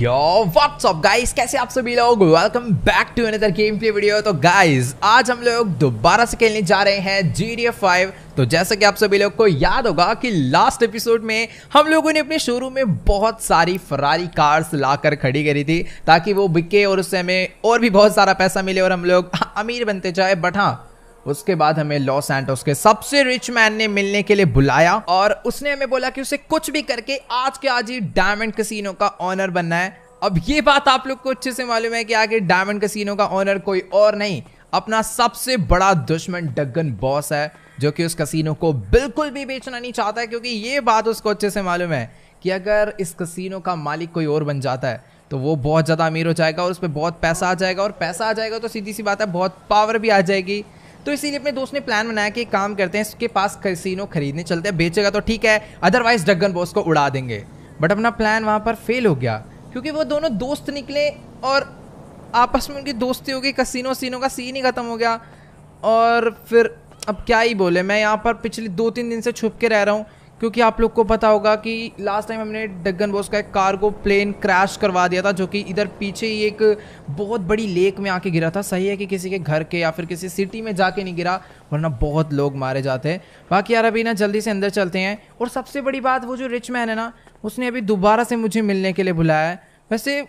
Yo what's up guys कैसे आप सभी लोग? Welcome back to another gameplay video तो गाइस आज हम लोग दोबारा से खेलने जा रहे हैं GTA 5 तो जैसा कि आप सभी लोग को याद होगा कि लास्ट एपिसोड में हम लोगों ने अपने शोरूम में बहुत सारी फरारी कार्स लाकर खड़ी करी थी, ताकि वो बिके और उससे हमें और भी बहुत सारा पैसा मिले और हम लोग अमीर बनते जाए। बट हाँ उसके बाद हमें लॉस एंटोस के सबसे रिच मैन ने मिलने के लिए बुलाया और उसने हमें बोला कि उसे कुछ भी करके आज के आज ही डायमंड कसिनो का ऑनर बनना है। अब ये बात आप लोग को अच्छे से मालूम है कि आगे डायमंड कसिनो का ऑनर कोई और नहीं, अपना सबसे बड़ा दुश्मन डगन बॉस है, जो कि उस कसिनो को बिल्कुल भी बेचना नहीं चाहता है, क्योंकि ये बात उसको अच्छे से मालूम है कि अगर इस कसिनो का मालिक कोई और बन जाता है तो वो बहुत ज़्यादा अमीर हो जाएगा और उस पर बहुत पैसा आ जाएगा और पैसा आ जाएगा तो सीधी सी बात है, बहुत पावर भी आ जाएगी। तो इसीलिए अपने दोस्त ने प्लान बनाया कि काम करते हैं, इसके पास कैसीनो खरीदने चलते हैं। बेचेगा तो ठीक है अदरवाइज़ डगन बॉस को उड़ा देंगे। बट अपना प्लान वहाँ पर फेल हो गया, क्योंकि वो दोनों दोस्त निकले और आपस में उनकी दोस्ती हो गई कसिनो सीनों का सीन ही खत्म हो गया। और फिर अब क्या ही बोले, मैं यहाँ पर पिछले दो तीन दिन से छुप के रह रहा हूँ। क्योंकि आप लोग को पता होगा कि लास्ट टाइम हमने डगन बॉस का एक कार्गो प्लेन क्रैश करवा दिया था, जो कि इधर पीछे ही एक बहुत बड़ी लेक में आके गिरा था। सही है कि किसी के घर के या फिर किसी सिटी में जाके नहीं गिरा, वरना बहुत लोग मारे जाते हैं। बाकी यार, अभी ना जल्दी से अंदर चलते हैं। और सबसे बड़ी बात, वो जो रिच मैन है ना, उसने अभी दोबारा से मुझे मिलने के लिए बुलाया है। वैसे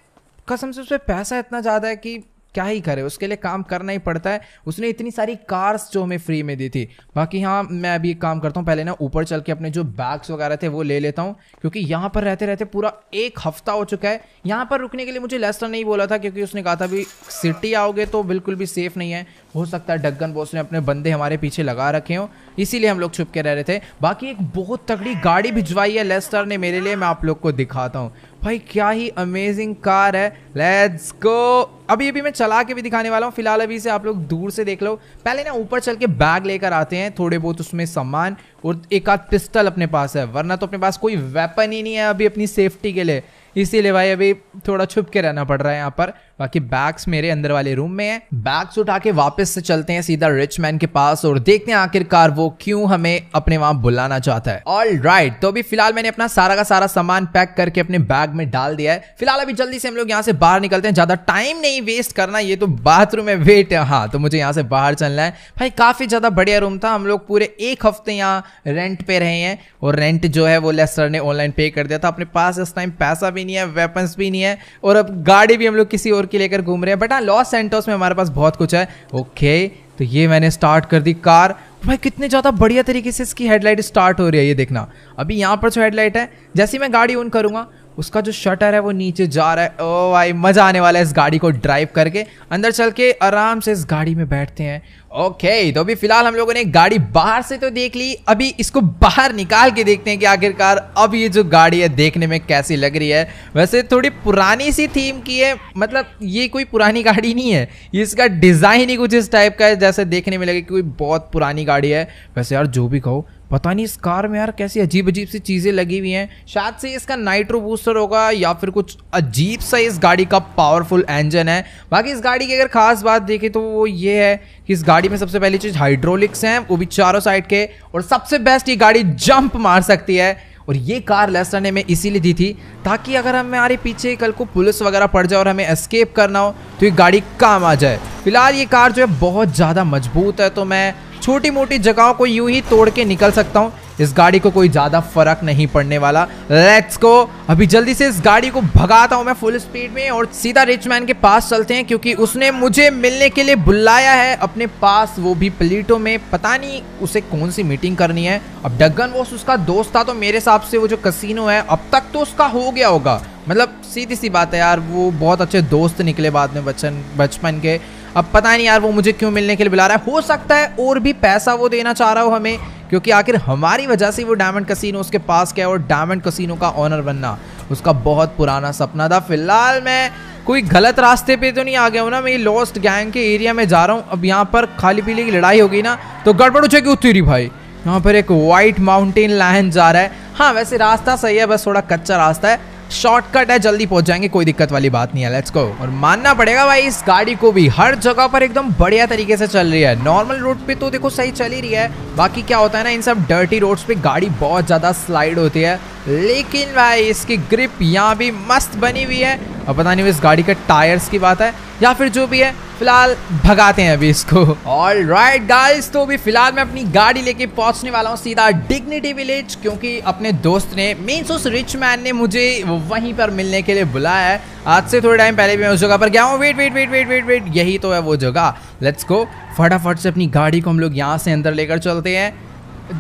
कसम से उस पर पैसा इतना ज़्यादा है कि क्या ही करे, उसके लिए काम करना ही पड़ता है। उसने इतनी सारी कार्स जो हमें फ्री में दी थी। बाकी हाँ मैं अभी एक काम करता हूँ, पहले ना ऊपर चल के अपने जो बैग्स वगैरह थे वो ले लेता हूँ, क्योंकि यहाँ पर रहते रहते पूरा एक हफ़्ता हो चुका है। यहाँ पर रुकने के लिए मुझे लेस्टर नहीं बोला था, क्योंकि उसने कहा था भी सिटी आओगे तो बिल्कुल भी सेफ़ नहीं है। हो सकता है डगन बॉस ने अपने बंदे हमारे पीछे लगा रखे हो, इसीलिए हम लोग छुप के रह रहे थे। बाकी एक बहुत तगड़ी गाड़ी भिजवाई है लेस्टर ने मेरे लिए, मैं आप लोग को दिखाता हूँ। भाई, क्या ही अमेजिंग कार है। लेट्स गो अभी अभी मैं चला के भी दिखाने वाला हूँ। फ़िलहाल अभी से आप लोग दूर से देख लो। पहले ना ऊपर चल के बैग लेकर आते हैं। थोड़े बहुत उसमें सामान और एक आध पिस्टल अपने पास है। वरना तो अपने पास कोई वेपन ही नहीं है अभी अपनी सेफ्टी के लिए। इसीलिए भाई, अभी थोड़ा छुप के रहना पड़ रहा है यहाँ पर। बाकी बैग्स मेरे अंदर वाले रूम में है। बैग्स उठा के वापस से चलते हैं सीधा रिच मैन के पास और देखते हैं आखिरकार वो क्यों हमें अपने वहाँ बुलाना चाहता है। ऑल राइट right, तो अभी फ़िलहाल मैंने अपना सारा का सारा सामान पैक करके अपने बैग में डाल दिया है। फ़िलहाल अभी जल्दी से हम लोग यहाँ से बाहर निकलते हैं। ज़्यादा टाइम नहीं वेस्ट करना ये तो बाथरूम में वेट है। हाँ तो मुझे यहाँ से बाहर चलना है। भाई काफ़ी ज़्यादा बढ़िया रूम था। हम लोग पूरे एक हफ़्ते यहाँ रेंट पे रहे हैं और रेंट जो है वो लेस्टर ने ऑनलाइन पे कर दिया था। अपने पास इस टाइम पैसा भी नहीं है वेपन्स भी नहीं है और अब गाड़ी भी हम लोग किसी और की लेकर घूम रहे हैं। बट हाँ लॉस सेंटोस में हमारे पास बहुत कुछ है। ओके तो ये मैंने स्टार्ट कर दी कार। भाई, कितने ज़्यादा बढ़िया तरीके से इसकी हेडलाइट स्टार्ट हो रही है, ये देखना। अभी यहाँ पर जो हेडलाइट है, जैसे मैं गाड़ी ऑन करूँगा उसका जो शटर है वो नीचे जा रहा है। ओ भाई, मज़ा आने वाला है इस गाड़ी को ड्राइव करके। अंदर चल के आराम से इस गाड़ी में बैठते हैं। ओके तो अभी फ़िलहाल हम लोगों ने गाड़ी बाहर से तो देख ली। अभी इसको बाहर निकाल के देखते हैं कि आखिरकार अब ये जो गाड़ी है देखने में कैसी लग रही है। वैसे थोड़ी पुरानी सी थीम की है मतलब ये कोई पुरानी गाड़ी नहीं है। इसका डिज़ाइन ही कुछ इस टाइप का है, जैसे देखने में लगे कि कोई बहुत पुरानी गाड़ी है। वैसे यार, जो भी कहो पता नहीं इस कार में यार कैसी अजीब अजीब सी चीज़ें लगी हुई हैं। शायद से इसका नाइट्रो बूस्टर होगा या फिर कुछ अजीब सा इस गाड़ी का पावरफुल इंजन है। बाकी इस गाड़ी की अगर खास बात देखें तो वो ये है कि इस गाड़ी में सबसे पहली चीज़ हाइड्रोलिक्स हैं, वो भी चारों साइड के। और सबसे बेस्ट ये गाड़ी जंप मार सकती है। और ये कार ने हमें इसीलिए दी थी ताकि अगर हमारे पीछे कल को पुलिस वगैरह पड़ जाए और हमें एस्केप करना हो तो ये गाड़ी काम आ जाए। फ़िलहाल ये कार जो है बहुत ज़्यादा मज़बूत है तो मैं छोटी मोटी जगहों को यूँ ही तोड़ के निकल सकता हूँ। इस गाड़ी को कोई ज़्यादा फ़र्क नहीं पड़ने वाला। लेट्स को अभी जल्दी से इस गाड़ी को भगाता हूँ मैं फुल स्पीड में और सीधा रिच मैन के पास चलते हैं क्योंकि उसने मुझे मिलने के लिए बुलाया है अपने पास, वो भी प्लीटो में। पता नहीं उसे कौन सी मीटिंग करनी है। अब डगन वो उसका दोस्त था तो मेरे हिसाब से वो जो कसिनो है, अब तक तो उसका हो गया होगा। मतलब सीधी सी बात है यार, वो बहुत अच्छे दोस्त निकले बाद में बचपन बचपन के। अब पता नहीं यार वो मुझे क्यों मिलने के लिए बुला रहा है। हो सकता है और भी पैसा वो देना चाह रहा हो हमें। क्योंकि आखिर हमारी वजह से वो डायमंड कसिनो उसके पास गया और डायमंड कसिनो का ऑनर बनना उसका बहुत पुराना सपना था। फ़िलहाल मैं कोई गलत रास्ते पे तो नहीं आ गया हूँ ना, मैं ये लॉस्ट गैंग के एरिया में जा रहा हूँ। अब यहाँ पर खाली पीली की लड़ाई होगी ना तो गड़बड़ उछे की उतरी भाई। यहाँ पर एक वाइट माउंटेन लाइन जा रहा है। हाँ वैसे रास्ता सही है, बस थोड़ा कच्चा रास्ता है। शॉर्टकट है, जल्दी पहुँच जाएँगे, कोई दिक्कत वाली बात नहीं है लेट्स गो और मानना पड़ेगा भाई, इस गाड़ी को भी, हर जगह पर एकदम बढ़िया तरीके से चल रही है। नॉर्मल रोड पे तो देखो सही चल ही रही है, बाकी क्या होता है ना, इन सब डर्टी रोड्स पे गाड़ी बहुत ज़्यादा स्लाइड होती है। लेकिन भाई, इसकी ग्रिप यहाँ भी मस्त बनी हुई है। और पता नहीं इस गाड़ी के टायर्स की बात है, या फिर जो भी है, फ़िलहाल भगाते हैं अभी इसको। ऑल राइट गाइस तो अभी फ़िलहाल मैं अपनी गाड़ी लेके पहुँचने वाला हूँ सीधा डिग्निटी विलेज क्योंकि अपने दोस्त ने मीन्स उस रिच मैन ने मुझे वहीं पर मिलने के लिए बुलाया है। आज से थोड़े टाइम पहले भी मैं उस जगह पर गया हूँ। Wait wait wait wait wait wait यही तो है वो जगह। लेट्स गो फटाफट से अपनी गाड़ी को हम लोग यहाँ से अंदर लेकर चलते हैं।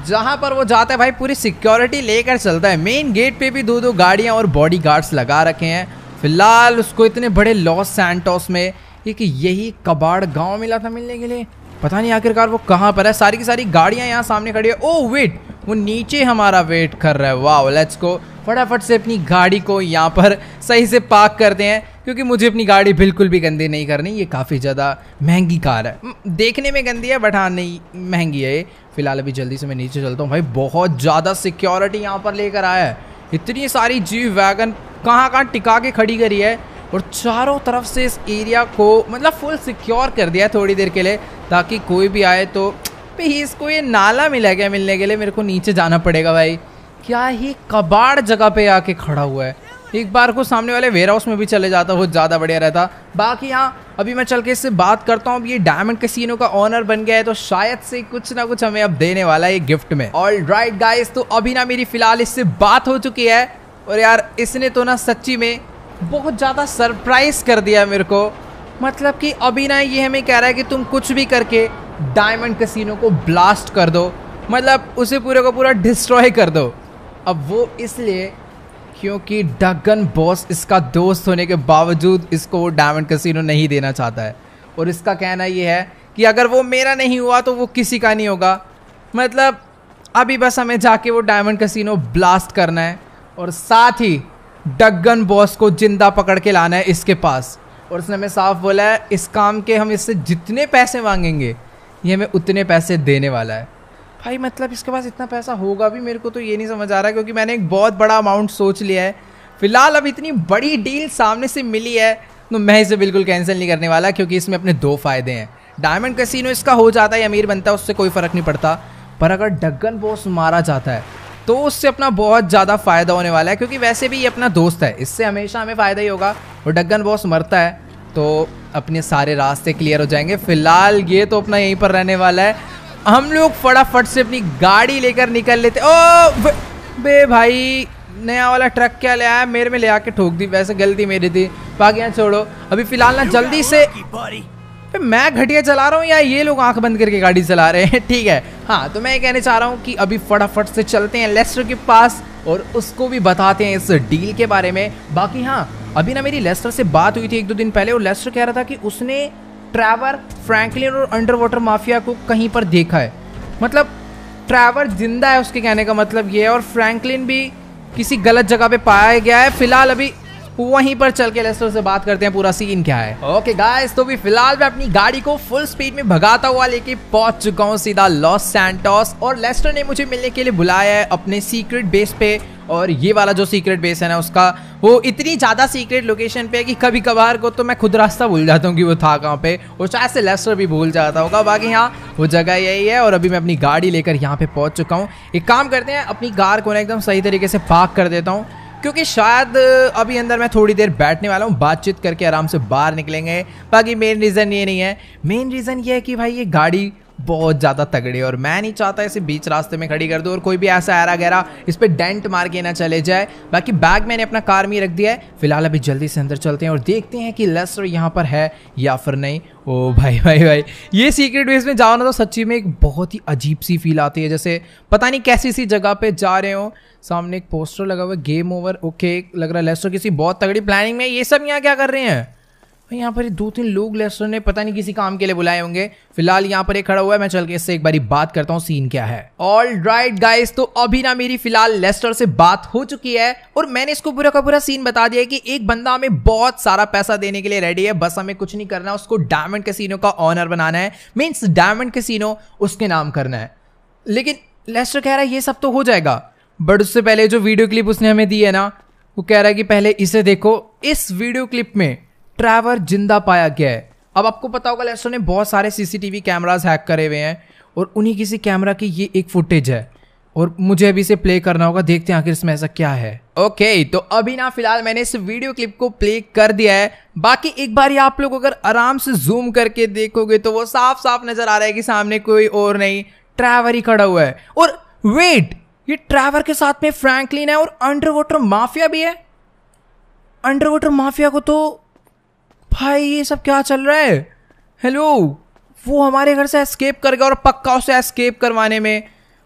जहाँ पर वो जाता है भाई, पूरी सिक्योरिटी लेकर चलता है। मेन गेट पे भी दो दो गाड़ियाँ और बॉडी गार्ड्स लगा रखे हैं। फ़िलहाल उसको इतने बड़े लॉस सैंटोस में कि यही कबाड़ गाँव मिला था मिलने के लिए। पता नहीं आखिरकार वो कहाँ पर है। सारी की सारी गाड़ियाँ यहाँ सामने खड़ी है। ओ वेट वो नीचे हमारा वेट कर रहा है। वाह लेट्स को फटाफट से अपनी गाड़ी को यहाँ पर सही से पार्क करते हैं। क्योंकि मुझे अपनी गाड़ी बिल्कुल भी गंदी नहीं करनी, ये काफ़ी ज़्यादा महँगी कार है। देखने में गंदी है बट हाँ नहीं, महँगी है फ़िलहाल अभी जल्दी से मैं नीचे चलता हूँ भाई, बहुत ज़्यादा सिक्योरिटी यहाँ पर लेकर आया है। इतनी सारी जी वैगन कहाँ कहाँ टिका के खड़ी करी है और चारों तरफ़ से इस एरिया को मतलब फुल सिक्योर कर दिया थोड़ी देर के लिए, ताकि कोई भी आए तो भाई इसको ये नाला मिला क्या मिलने के लिए? मेरे को नीचे जाना पड़ेगा भाई। क्या ही कबाड़ जगह पे आके खड़ा हुआ है। एक बार को सामने वाले वेयर हाउस में भी चले जाता, वो ज़्यादा बढ़िया रहता। बाकी यहाँ, अभी मैं चल के इससे बात करता हूँ। अब ये डायमंड कसिनो का ऑनर बन गया है तो शायद से कुछ ना कुछ हमें अब देने वाला है गिफ्ट में। ऑल राइट गाइस तो अभी ना मेरी फ़िलहाल इससे बात हो चुकी है। और यार, इसने तो ना सच्ची में बहुत ज़्यादा सरप्राइज़ कर दिया मेरे को। मतलब कि अभी ना ये हमें कह रहा है कि तुम कुछ भी करके डायमंड कसिनो को ब्लास्ट कर दो। मतलब उसे पूरे को पूरा डिस्ट्रॉय कर दो। अब वो इसलिए क्योंकि डगन बॉस इसका दोस्त होने के बावजूद इसको वो डायमंड कसिनो नहीं देना चाहता है। और इसका कहना ये है कि अगर वो मेरा नहीं हुआ तो वो किसी का नहीं होगा। मतलब अभी बस हमें जाके वो डायमंड कसिनो ब्लास्ट करना है और साथ ही डगन बॉस को ज़िंदा पकड़ के लाना है इसके पास। और उसने हमें साफ़ बोला है, इस काम के हम इससे जितने पैसे मांगेंगे, ये हमें उतने पैसे देने वाला है। भाई मतलब इसके पास इतना पैसा होगा भी, मेरे को तो ये नहीं समझ आ रहा, क्योंकि मैंने एक बहुत बड़ा अमाउंट सोच लिया है। फ़िलहाल अब इतनी बड़ी डील सामने से मिली है तो मैं इसे बिल्कुल कैंसिल नहीं करने वाला, क्योंकि इसमें अपने दो फ़ायदे हैं। डायमंड कैसीनो इसका हो जाता है, अमीर बनता है, उससे कोई फ़र्क नहीं पड़ता। पर अगर डगन बॉस मारा जाता है तो उससे अपना बहुत ज़्यादा फ़ायदा होने वाला है, क्योंकि वैसे भी ये अपना दोस्त है, इससे हमेशा हमें फ़ायदा ही होगा। और डगन बॉस मरता है तो अपने सारे रास्ते क्लियर हो जाएँगे। फ़िलहाल ये तो अपना यहीं पर रहने वाला है। हम लोग फटाफट से अपनी गाड़ी लेकर निकल लेते। ओ बे भाई नया वाला ट्रक क्या ले आया? मेरे में ले आके ठोक दी वैसे गलती मेरी थी। बाकी यहाँ छोड़ो। अभी फ़िलहाल ना जल्दी से मैं घटिया चला रहा हूँ या ये लोग आँख बंद करके गाड़ी चला रहे हैं? ठीक है। हाँ तो मैं ये कहने चाह रहा हूँ कि अभी फटाफट से चलते हैं लेस्टर के पास और उसको भी बताते हैं इस डील के बारे में। बाकी हाँ अभी ना मेरी लेस्टर से बात हुई थी एक दो दिन पहले और लेस्टर कह रहा था कि उसने ट्रैवर फ्रैंकलिन और अंडर वाटर माफिया को कहीं पर देखा है। मतलब ट्रैवर ज़िंदा है उसके कहने का मतलब ये है और फ्रैंकलिन भी किसी गलत जगह पे पाया गया है। फ़िलहाल अभी वहीं पर चल के लेस्टर से बात करते हैं, पूरा सीन क्या है। ओके गाइस तो भी फ़िलहाल मैं अपनी गाड़ी को फुल स्पीड में भगाता हुआ लेके पहुँच चुका हूँ सीधा लॉस सैंटोस, और लेस्टर ने मुझे मिलने के लिए बुलाया है अपने सीक्रेट बेस पे, और ये वाला जो सीक्रेट बेस है ना उसका, वो इतनी ज़्यादा सीक्रेट लोकेशन पे है कि कभी कभार को तो मैं खुद रास्ता भूल जाता हूँ कि वो था कहाँ पे, और शायद से लेस्टर भी भूल जाता होगा। बाकी यहाँ वो जगह यही है, और अभी मैं अपनी गाड़ी लेकर यहाँ पे पहुँच चुका हूँ। एक काम करते हैं, अपनी कार को ना एकदम सही तरीके से पार्क कर देता हूँ। क्योंकि शायद अभी अंदर मैं थोड़ी देर बैठने वाला हूँ, बातचीत करके आराम से बाहर निकलेंगे। बाकी मेन रीज़न ये नहीं है। मेन रीज़न ये है कि भाई ये गाड़ी बहुत ज़्यादा तगड़े और मैं नहीं चाहता इसे बीच रास्ते में खड़ी कर दूँ और कोई भी ऐसा आरा गहरा इस पर डेंट मार के ना चले जाए। बाकी बैग मैंने अपना कार में रख दिया है। फ़िलहाल अभी जल्दी से अंदर चलते हैं और देखते हैं कि लेस्टर यहाँ पर है या फिर नहीं। ओ भाई भाई भाई, ये सीक्रेट वेज में जाओ ना तो सच्ची में एक बहुत ही अजीब सी फील आती है। जैसे पता नहीं कैसी सी जगह पे जा रहे हो। सामने एक पोस्टर लगा हुआ है गेम ओवर ओके लग रहा है लेस्टर किसी बहुत तगड़ी प्लानिंग में ये सब यहाँ क्या कर रहे हैं? भाई, यहाँ पर दो तीन लोग लेस्टर ने पता नहीं किसी काम के लिए बुलाए होंगे। फ़िलहाल यहाँ पर एक खड़ा हुआ है, मैं चल के इससे एक बारी बात करता हूँ सीन क्या है। ऑल राइट गाइस तो अभी ना मेरी फ़िलहाल लेस्टर से बात हो चुकी है और मैंने इसको पूरा का पूरा सीन बता दिया कि एक बंदा हमें बहुत सारा पैसा देने के लिए रेडी है। बस हमें कुछ नहीं करना, उसको डायमंड कैसीनो का ऑनर बनाना है। मीन्स डायमंड कैसीनो उसके नाम करना है। लेकिन लेस्टर कह रहा है, ये सब तो हो जाएगा। बट उससे पहले जो वीडियो क्लिप उसने हमें दी है ना, वो कह रहा है कि पहले इसे देखो। इस वीडियो क्लिप में ट्रैवर ज़िंदा पाया गया है। अब आपको पता होगा लेस्टर ने बहुत सारे सीसीटीवी कैमरास हैक करे हुए हैं और उन्हीं किसी कैमरा की ये एक फुटेज है। और मुझे अभी से प्ले करना होगा देखते हैं आखिर इसमें ऐसा क्या है। ओके okay, तो अभी ना फ़िलहाल मैंने इस वीडियो क्लिप को प्ले कर दिया है। बाकी एक बार आप लोग अगर आराम से जूम करके देखोगे तो वो साफ़ साफ़ नज़र आ रहा है कि सामने कोई और नहीं ट्रैवर ही खड़ा हुआ है। और वेट ये ट्रैवर के साथ में फ्रैंकलिन है और अंडर वाटर माफिया भी है। अंडर वाटर माफिया को तो भाई, ये सब क्या चल रहा है? हेलो वो हमारे घर से एस्केप कर गया और पक्का उसे एस्केप करवाने में।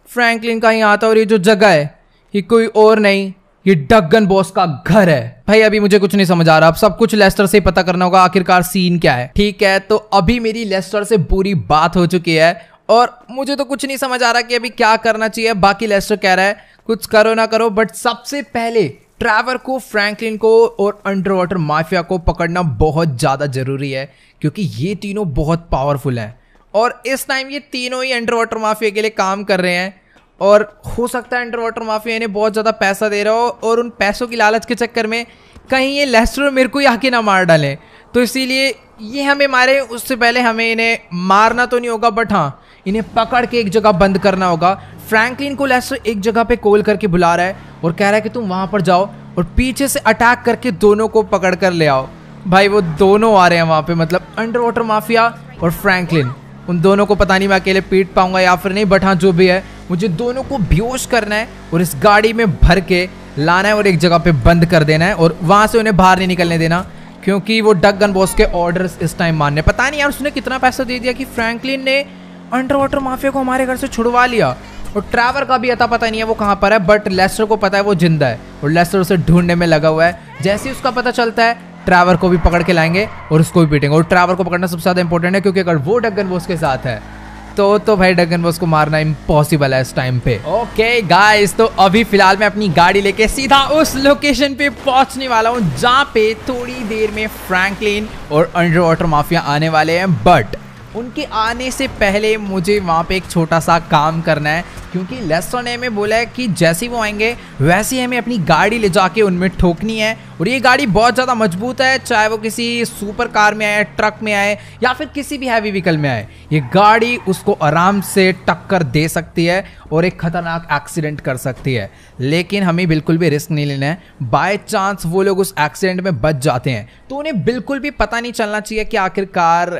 फ्रैंकलिन का ही आता और ये जो जगह है, ये कोई और नहीं, ये डगन बॉस का घर है। भाई, अभी मुझे कुछ नहीं समझ आ रहा। अब सब कुछ लेस्टर से पता करना होगा आखिरकार सीन क्या है। ठीक है तो अभी मेरी लेस्टर से पूरी बात हो चुकी है और मुझे तो कुछ नहीं समझ आ रहा कि अभी क्या करना चाहिए। बाकी लेस्टर कह रहा है, कुछ करो ना करो बट सबसे पहले ट्रैवर को, फ्रैंकलिन को और अंडर वाटर माफिया को पकड़ना बहुत ज़्यादा ज़रूरी है, क्योंकि ये तीनों बहुत पावरफुल हैं। और इस टाइम ये तीनों ही अंडर वाटर माफिया के लिए काम कर रहे हैं। और हो सकता है अंडर वाटर माफिया इन्हें बहुत ज़्यादा पैसा दे रहा हो और उन पैसों की लालच के चक्कर में कहीं ये लेस्टर मेरे को ही आके ना मार डालें। तो इसीलिए ये हमें मारे, उससे पहले हमें इन्हें मारना तो नहीं होगा बट हाँ इन्हें पकड़ के एक जगह बंद करना होगा। फ्रैंकलिन को लेस्टर एक जगह पे कॉल करके बुला रहा है और कह रहा है कि तुम वहाँ पर जाओ और पीछे से अटैक करके दोनों को पकड़ कर ले आओ। भाई, वो दोनों आ रहे हैं वहाँ पे मतलब अंडर वाटर माफिया और फ्रैंकलिन उन दोनों को पता नहीं मैं अकेले पीट पाऊँगा या फिर नहीं बट हाँ जो भी है, मुझे दोनों को बेहोश करना है और इस गाड़ी में भर के लाना है और एक जगह पे बंद कर देना है और वहाँ से उन्हें बाहर नहीं निकलने देना, क्योंकि वो डग गन बॉस के ऑर्डर्स इस टाइम मानने पता नहीं यार, उसने कितना पैसा दे दिया कि फ्रैंकलिन ने अंडर वाटर माफिया को हमारे घर से छुड़वा लिया। और ट्रैवर का भी अता पता नहीं है वो कहाँ पर है बट लेस्टर को पता है वो ज़िंदा है। और लेस्टर उसे ढूँढने में लगा हुआ है। जैसे ही उसका पता चलता है ट्रैवर को भी पकड़ के लाएँगे और उसको भी पीटेंगे। और ट्रैवर को पकड़ना सबसे ज़्यादा इंपॉर्टेंट है, क्योंकि अगर वो डगन वो उसके साथ है तो तो भाई डगन बॉस को मारना इम्पॉसिबल है इस टाइम पे। ओके गाइस तो अभी फ़िलहाल मैं अपनी गाड़ी लेके सीधा उस लोकेशन पे पहुँचने वाला हूँ, जहाँ पे थोड़ी देर में फ्रैंकलिन और अंडर वाटर माफिया आने वाले हैं बट उनके आने से पहले मुझे वहाँ पे एक छोटा सा काम करना है। क्योंकि लेस्टर ने हमें बोला है कि जैसे वो आएँगे, वैसे ही हमें अपनी गाड़ी ले जाके उनमें ठोकनी है। और ये गाड़ी बहुत ज़्यादा मज़बूत है, चाहे वो किसी सुपर कार में आए, ट्रक में आए, या फिर किसी भी हैवी व्हीकल में आए। ये गाड़ी उसको आराम से टक्कर दे सकती है और एक खतरनाक एक्सीडेंट कर सकती है। लेकिन हमें बिल्कुल भी रिस्क नहीं लेना है। बाय चांस वो लोग उस एक्सीडेंट में बच जाते हैं। तो उन्हें बिल्कुल भी पता नहीं चलना चाहिए कि आखिरकार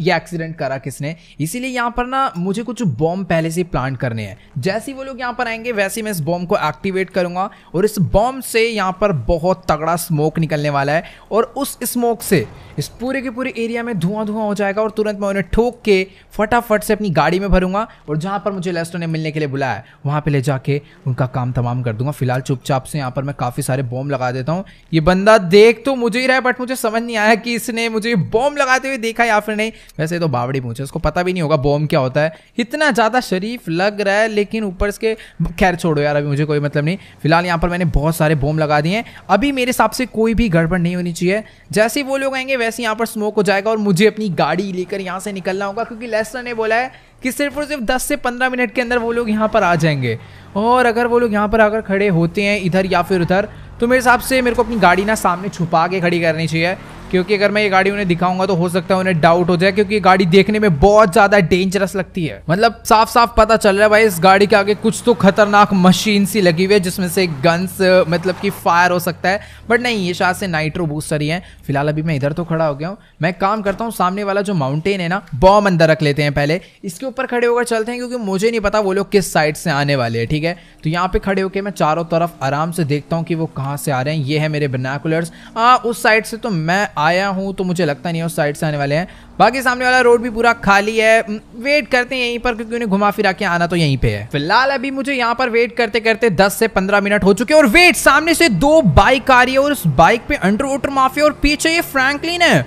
ये एक्सीडेंट करा किसने। इसीलिए यहाँ पर ना मुझे कुछ बॉम्ब पहले से प्लान करने हैं। जैसे वो लोग यहाँ पर आएँगे, वैसे मैं इस बॉम्ब को एक्टिवेट करूँगा और इस बॉम्ब से यहाँ पर बहुत तगड़ा स्मोक निकलने वाला है और उस स्मोक से इस पूरे के पूरे एरिया में धुआँ धुआँ हो जाएगा और तुरंत मैं उन्हें ठोक के फटाफट से अपनी गाड़ी में भरूँगा और जहाँ पर मुझे लेस्टो ने मिलने के लिए बुलाया वहाँ पर ले जाके उनका काम तमाम कर दूँगा। फ़िलहाल चुपचाप से यहाँ पर मैं काफ़ी सारे बॉम्ब लगा देता हूँ। ये बंदा देख तो मुझे ही रहा है बट मुझे समझ नहीं आया कि इसने मुझे बॉम्ब लगाते हुए देखा या फिर नहीं। वैसे तो बावड़ी पूछे उसको पता भी नहीं होगा बॉम्ब क्या होता है। इतना ज़्यादा शरीफ लग रहा है लेकिन ऊपर इसके खैर छोड़ो यार, अभी मुझे कोई मतलब नहीं। फ़िलहाल यहाँ पर मैंने बहुत सारे बॉम्ब लगा दिए हैं। अभी मेरे हिसाब से कोई भी गड़बड़ नहीं होनी चाहिए। जैसे वो लोग आएँगे, वैसे यहाँ पर स्मोक हो जाएगा और मुझे अपनी गाड़ी लेकर यहाँ से निकलना होगा, क्योंकि लेस्टर ने बोला है कि सिर्फ़ और सिर्फ़ 10 से 15 मिनट के अंदर वो लोग यहाँ पर आ जाएँगे। और अगर वो लोग यहाँ पर आकर खड़े होते हैं इधर या फिर उधर तो मेरे हिसाब से मेरे को अपनी गाड़ी ना सामने छुपा के खड़ी करनी चाहिए। क्योंकि अगर मैं ये गाड़ी उन्हें दिखाऊँगा तो हो सकता है उन्हें डाउट हो जाए, क्योंकि ये गाड़ी देखने में बहुत ज़्यादा डेंजरस लगती है। मतलब साफ़ साफ़ पता चल रहा है भाई, इस गाड़ी के आगे कुछ तो खतरनाक मशीन सी लगी हुई है, जिसमें से गन्स मतलब कि फायर हो सकता है। बट नहीं, ये शायद से नाइट्रो बूस्टर ही है। फ़िलहाल अभी मैं इधर तो खड़ा हो गया हूँ। मैं काम करता हूँ, सामने वाला जो माउंटेन है ना बॉम अंदर रख लेते हैं पहले। इसके ऊपर खड़े होकर चलते हैं, क्योंकि मुझे नहीं पता वो लोग किस साइड से आने वाले हैं, ठीक है? तो यहाँ पे खड़े होकर मैं चारों तरफ़ आराम से देखता हूँ कि वो कहाँ से आ रहे हैं। ये है मेरे बिनाकुलर्स हाँ उस साइड से तो मैं आया हूँ तो मुझे लगता नहीं है उस साइड से आने वाले हैं। बाकी सामने वाला रोड भी पूरा खाली है। वेट करते हैं यहीं पर क्योंकि उन्हें घुमा फिरा के आना तो यहीं पे है। फ़िलहाल अभी मुझे यहाँ पर वेट करते करते 10 से 15 मिनट हो चुके हैं और वेट सामने से दो बाइक आ रही है और उस बाइक पे अंडर वाटर माफिया और पीछे ये फ्रैंकलिन है।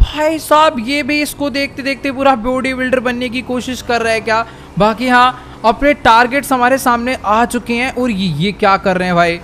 भाई साहब ये भी इसको देखते देखते पूरा बॉडी बिल्डर बनने की कोशिश कर रहा है क्या? बाकी हाँ अपने टारगेट्स हमारे सामने आ चुके हैं और ये, ये क्या कर रहे हैं भाई?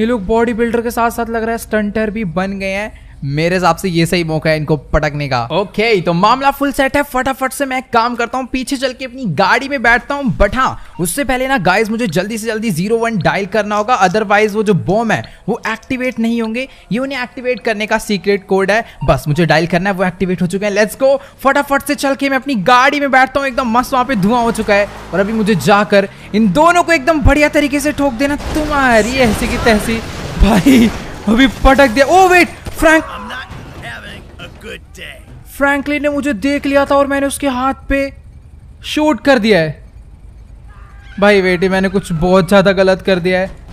ये लोग बॉडी बिल्डर के साथ साथ लग रहा है स्टंटर भी बन गए हैं। मेरे हिसाब से ये सही मौका है इनको पटकने का। ओके तो मामला फुल सेट है। फटाफट से मैं काम करता हूँ, पीछे चल के अपनी गाड़ी में बैठता हूँ। बट हाँ उससे पहले ना गाइस मुझे जल्दी से जल्दी ज़ीरो वन डायल करना होगा। अदरवाइज़ वो जो बॉम है, वो एक्टिवेट नहीं होंगे। ये उन्हें एक्टिवेट करने का सीक्रेट कोड है। बस, मुझे डायल करना है, वो एक्टिवेट हो चुके हैं। लेट्स गो फटाफट से चल के मैं अपनी गाड़ी में बैठता हूँ। एकदम मस्त वहाँ पे धुआँ हो चुका है। और अभी मुझे जाकर इन दोनों को एकदम बढ़िया तरीके से ठोक देना। तुम्हारी ऐसी की तहसी भाई, अभी पटक दिया। ओ वेट फ्रैंक फ्रैंकलिन ने मुझे देख लिया था और मैंने उसके हाथ पे शूट कर दिया है। भाई बेटी मैंने कुछ बहुत ज़्यादा गलत कर दिया है।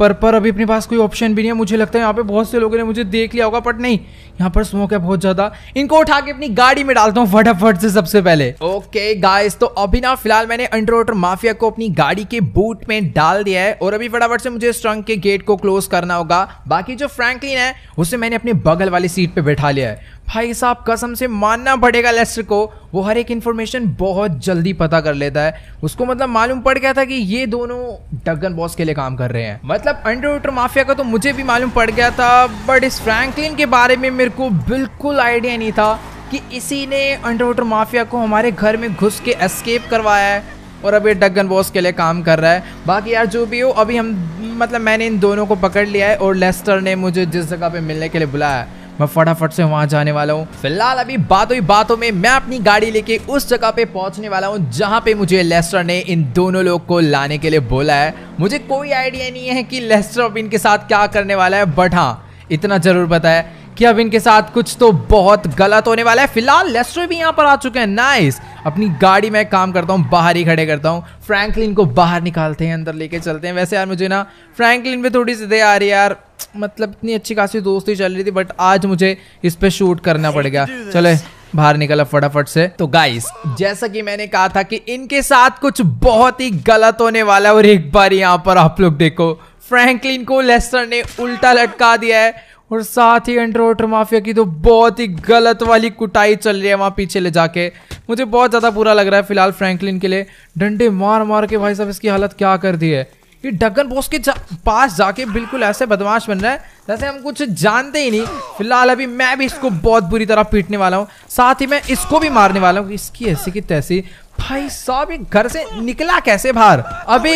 पर पर अभी अपने पास कोई ऑप्शन भी नहीं है। मुझे लगता है यहाँ पे बहुत से लोगों ने मुझे देख लिया होगा बट नहीं, यहाँ पर स्मोक है बहुत ज़्यादा। इनको उठा के अपनी गाड़ी में डालता हूँ फटाफट से सबसे पहले। ओके गाइस तो अभी ना फ़िलहाल मैंने अंडर माफिया को अपनी गाड़ी के बूट में डाल दिया है, और अभी फटाफट से मुझे स्ट्रंक के गेट को क्लोज करना होगा। बाकी जो फ्रैंकलिन है, उसे मैंने अपने बगल वाली सीट पे बैठा लिया है। भाई साहब, कसम से मानना पड़ेगा लेस्टर को। वो हर एक इन्फॉर्मेशन बहुत जल्दी पता कर लेता है। उसको मतलब मालूम पड़ गया था कि ये दोनों डगन बॉस के लिए काम कर रहे हैं। मतलब अंडर माफिया का तो मुझे भी मालूम पड़ गया था बट इस फ्रैंकलिन के बारे में मेरे को बिल्कुल आइडिया नहीं था कि इसी ने अंडर माफिया को हमारे घर में घुस के एस्केप करवाया है और अभी डगन बॉस के लिए काम कर रहा है। बाकी यार, जो भी हो, अभी हम मतलब मैंने इन दोनों को पकड़ लिया है और लेस्टर ने मुझे जिस जगह पे मिलने के लिए बुलाया है मैं फटाफट से वहाँ जाने वाला हूँ। फ़िलहाल अभी बातों ही बातों में मैं अपनी गाड़ी लेके उस जगह पे पहुँचने वाला हूँ, जहाँ पे मुझे लेस्टर ने इन दोनों लोग को लाने के लिए बोला है। मुझे कोई आइडिया नहीं है कि लेस्टर अब इनके साथ क्या करने वाला है बट हाँ इतना ज़रूर बताया कि अब इनके साथ कुछ तो बहुत गलत होने वाला है। फ़िलहाल लेस्टर भी यहाँ पर आ चुके हैं। नाइस अपनी गाड़ी में काम करता हूँ बाहर ही खड़े करता हूँ। फ्रैंकलिन को बाहर निकालते हैं अंदर लेके चलते हैं। वैसे यार मुझे ना फ्रैंकलिन पे थोड़ी सी दे आ रही है यार। मतलब इतनी अच्छी खासी दोस्ती चल रही थी बट आज मुझे इस पे शूट करना पड़ गया। चले बाहर निकला फटाफट से। तो गाइस जैसा कि मैंने कहा था कि इनके साथ कुछ बहुत ही गलत होने वाला है और एक बार यहाँ पर आप लोग देखो फ्रैंकलिन को लेस्टर ने उल्टा लटका दिया है। और साथ ही अंडर माफिया की तो बहुत ही गलत वाली कुटाई चल रही है वहाँ पीछे ले जाके। मुझे बहुत ज़्यादा बुरा लग रहा है फ़िलहाल फ्रैंकलिन के लिए। डंडे मार मार के भाई साहब इसकी हालत क्या कर दी है? ये डगन बॉस के जा, पास जाके बिल्कुल ऐसे बदमाश बन रहा है जैसे हम कुछ जानते ही नहीं। फ़िलहाल अभी मैं भी इसको बहुत बुरी तरह पीटने वाला हूँ। साथ ही मैं इसको भी मारने वाला हूँ। इसकी ऐसी की तैसी। भाई साहब, ये घर से निकला कैसे बाहर? अभी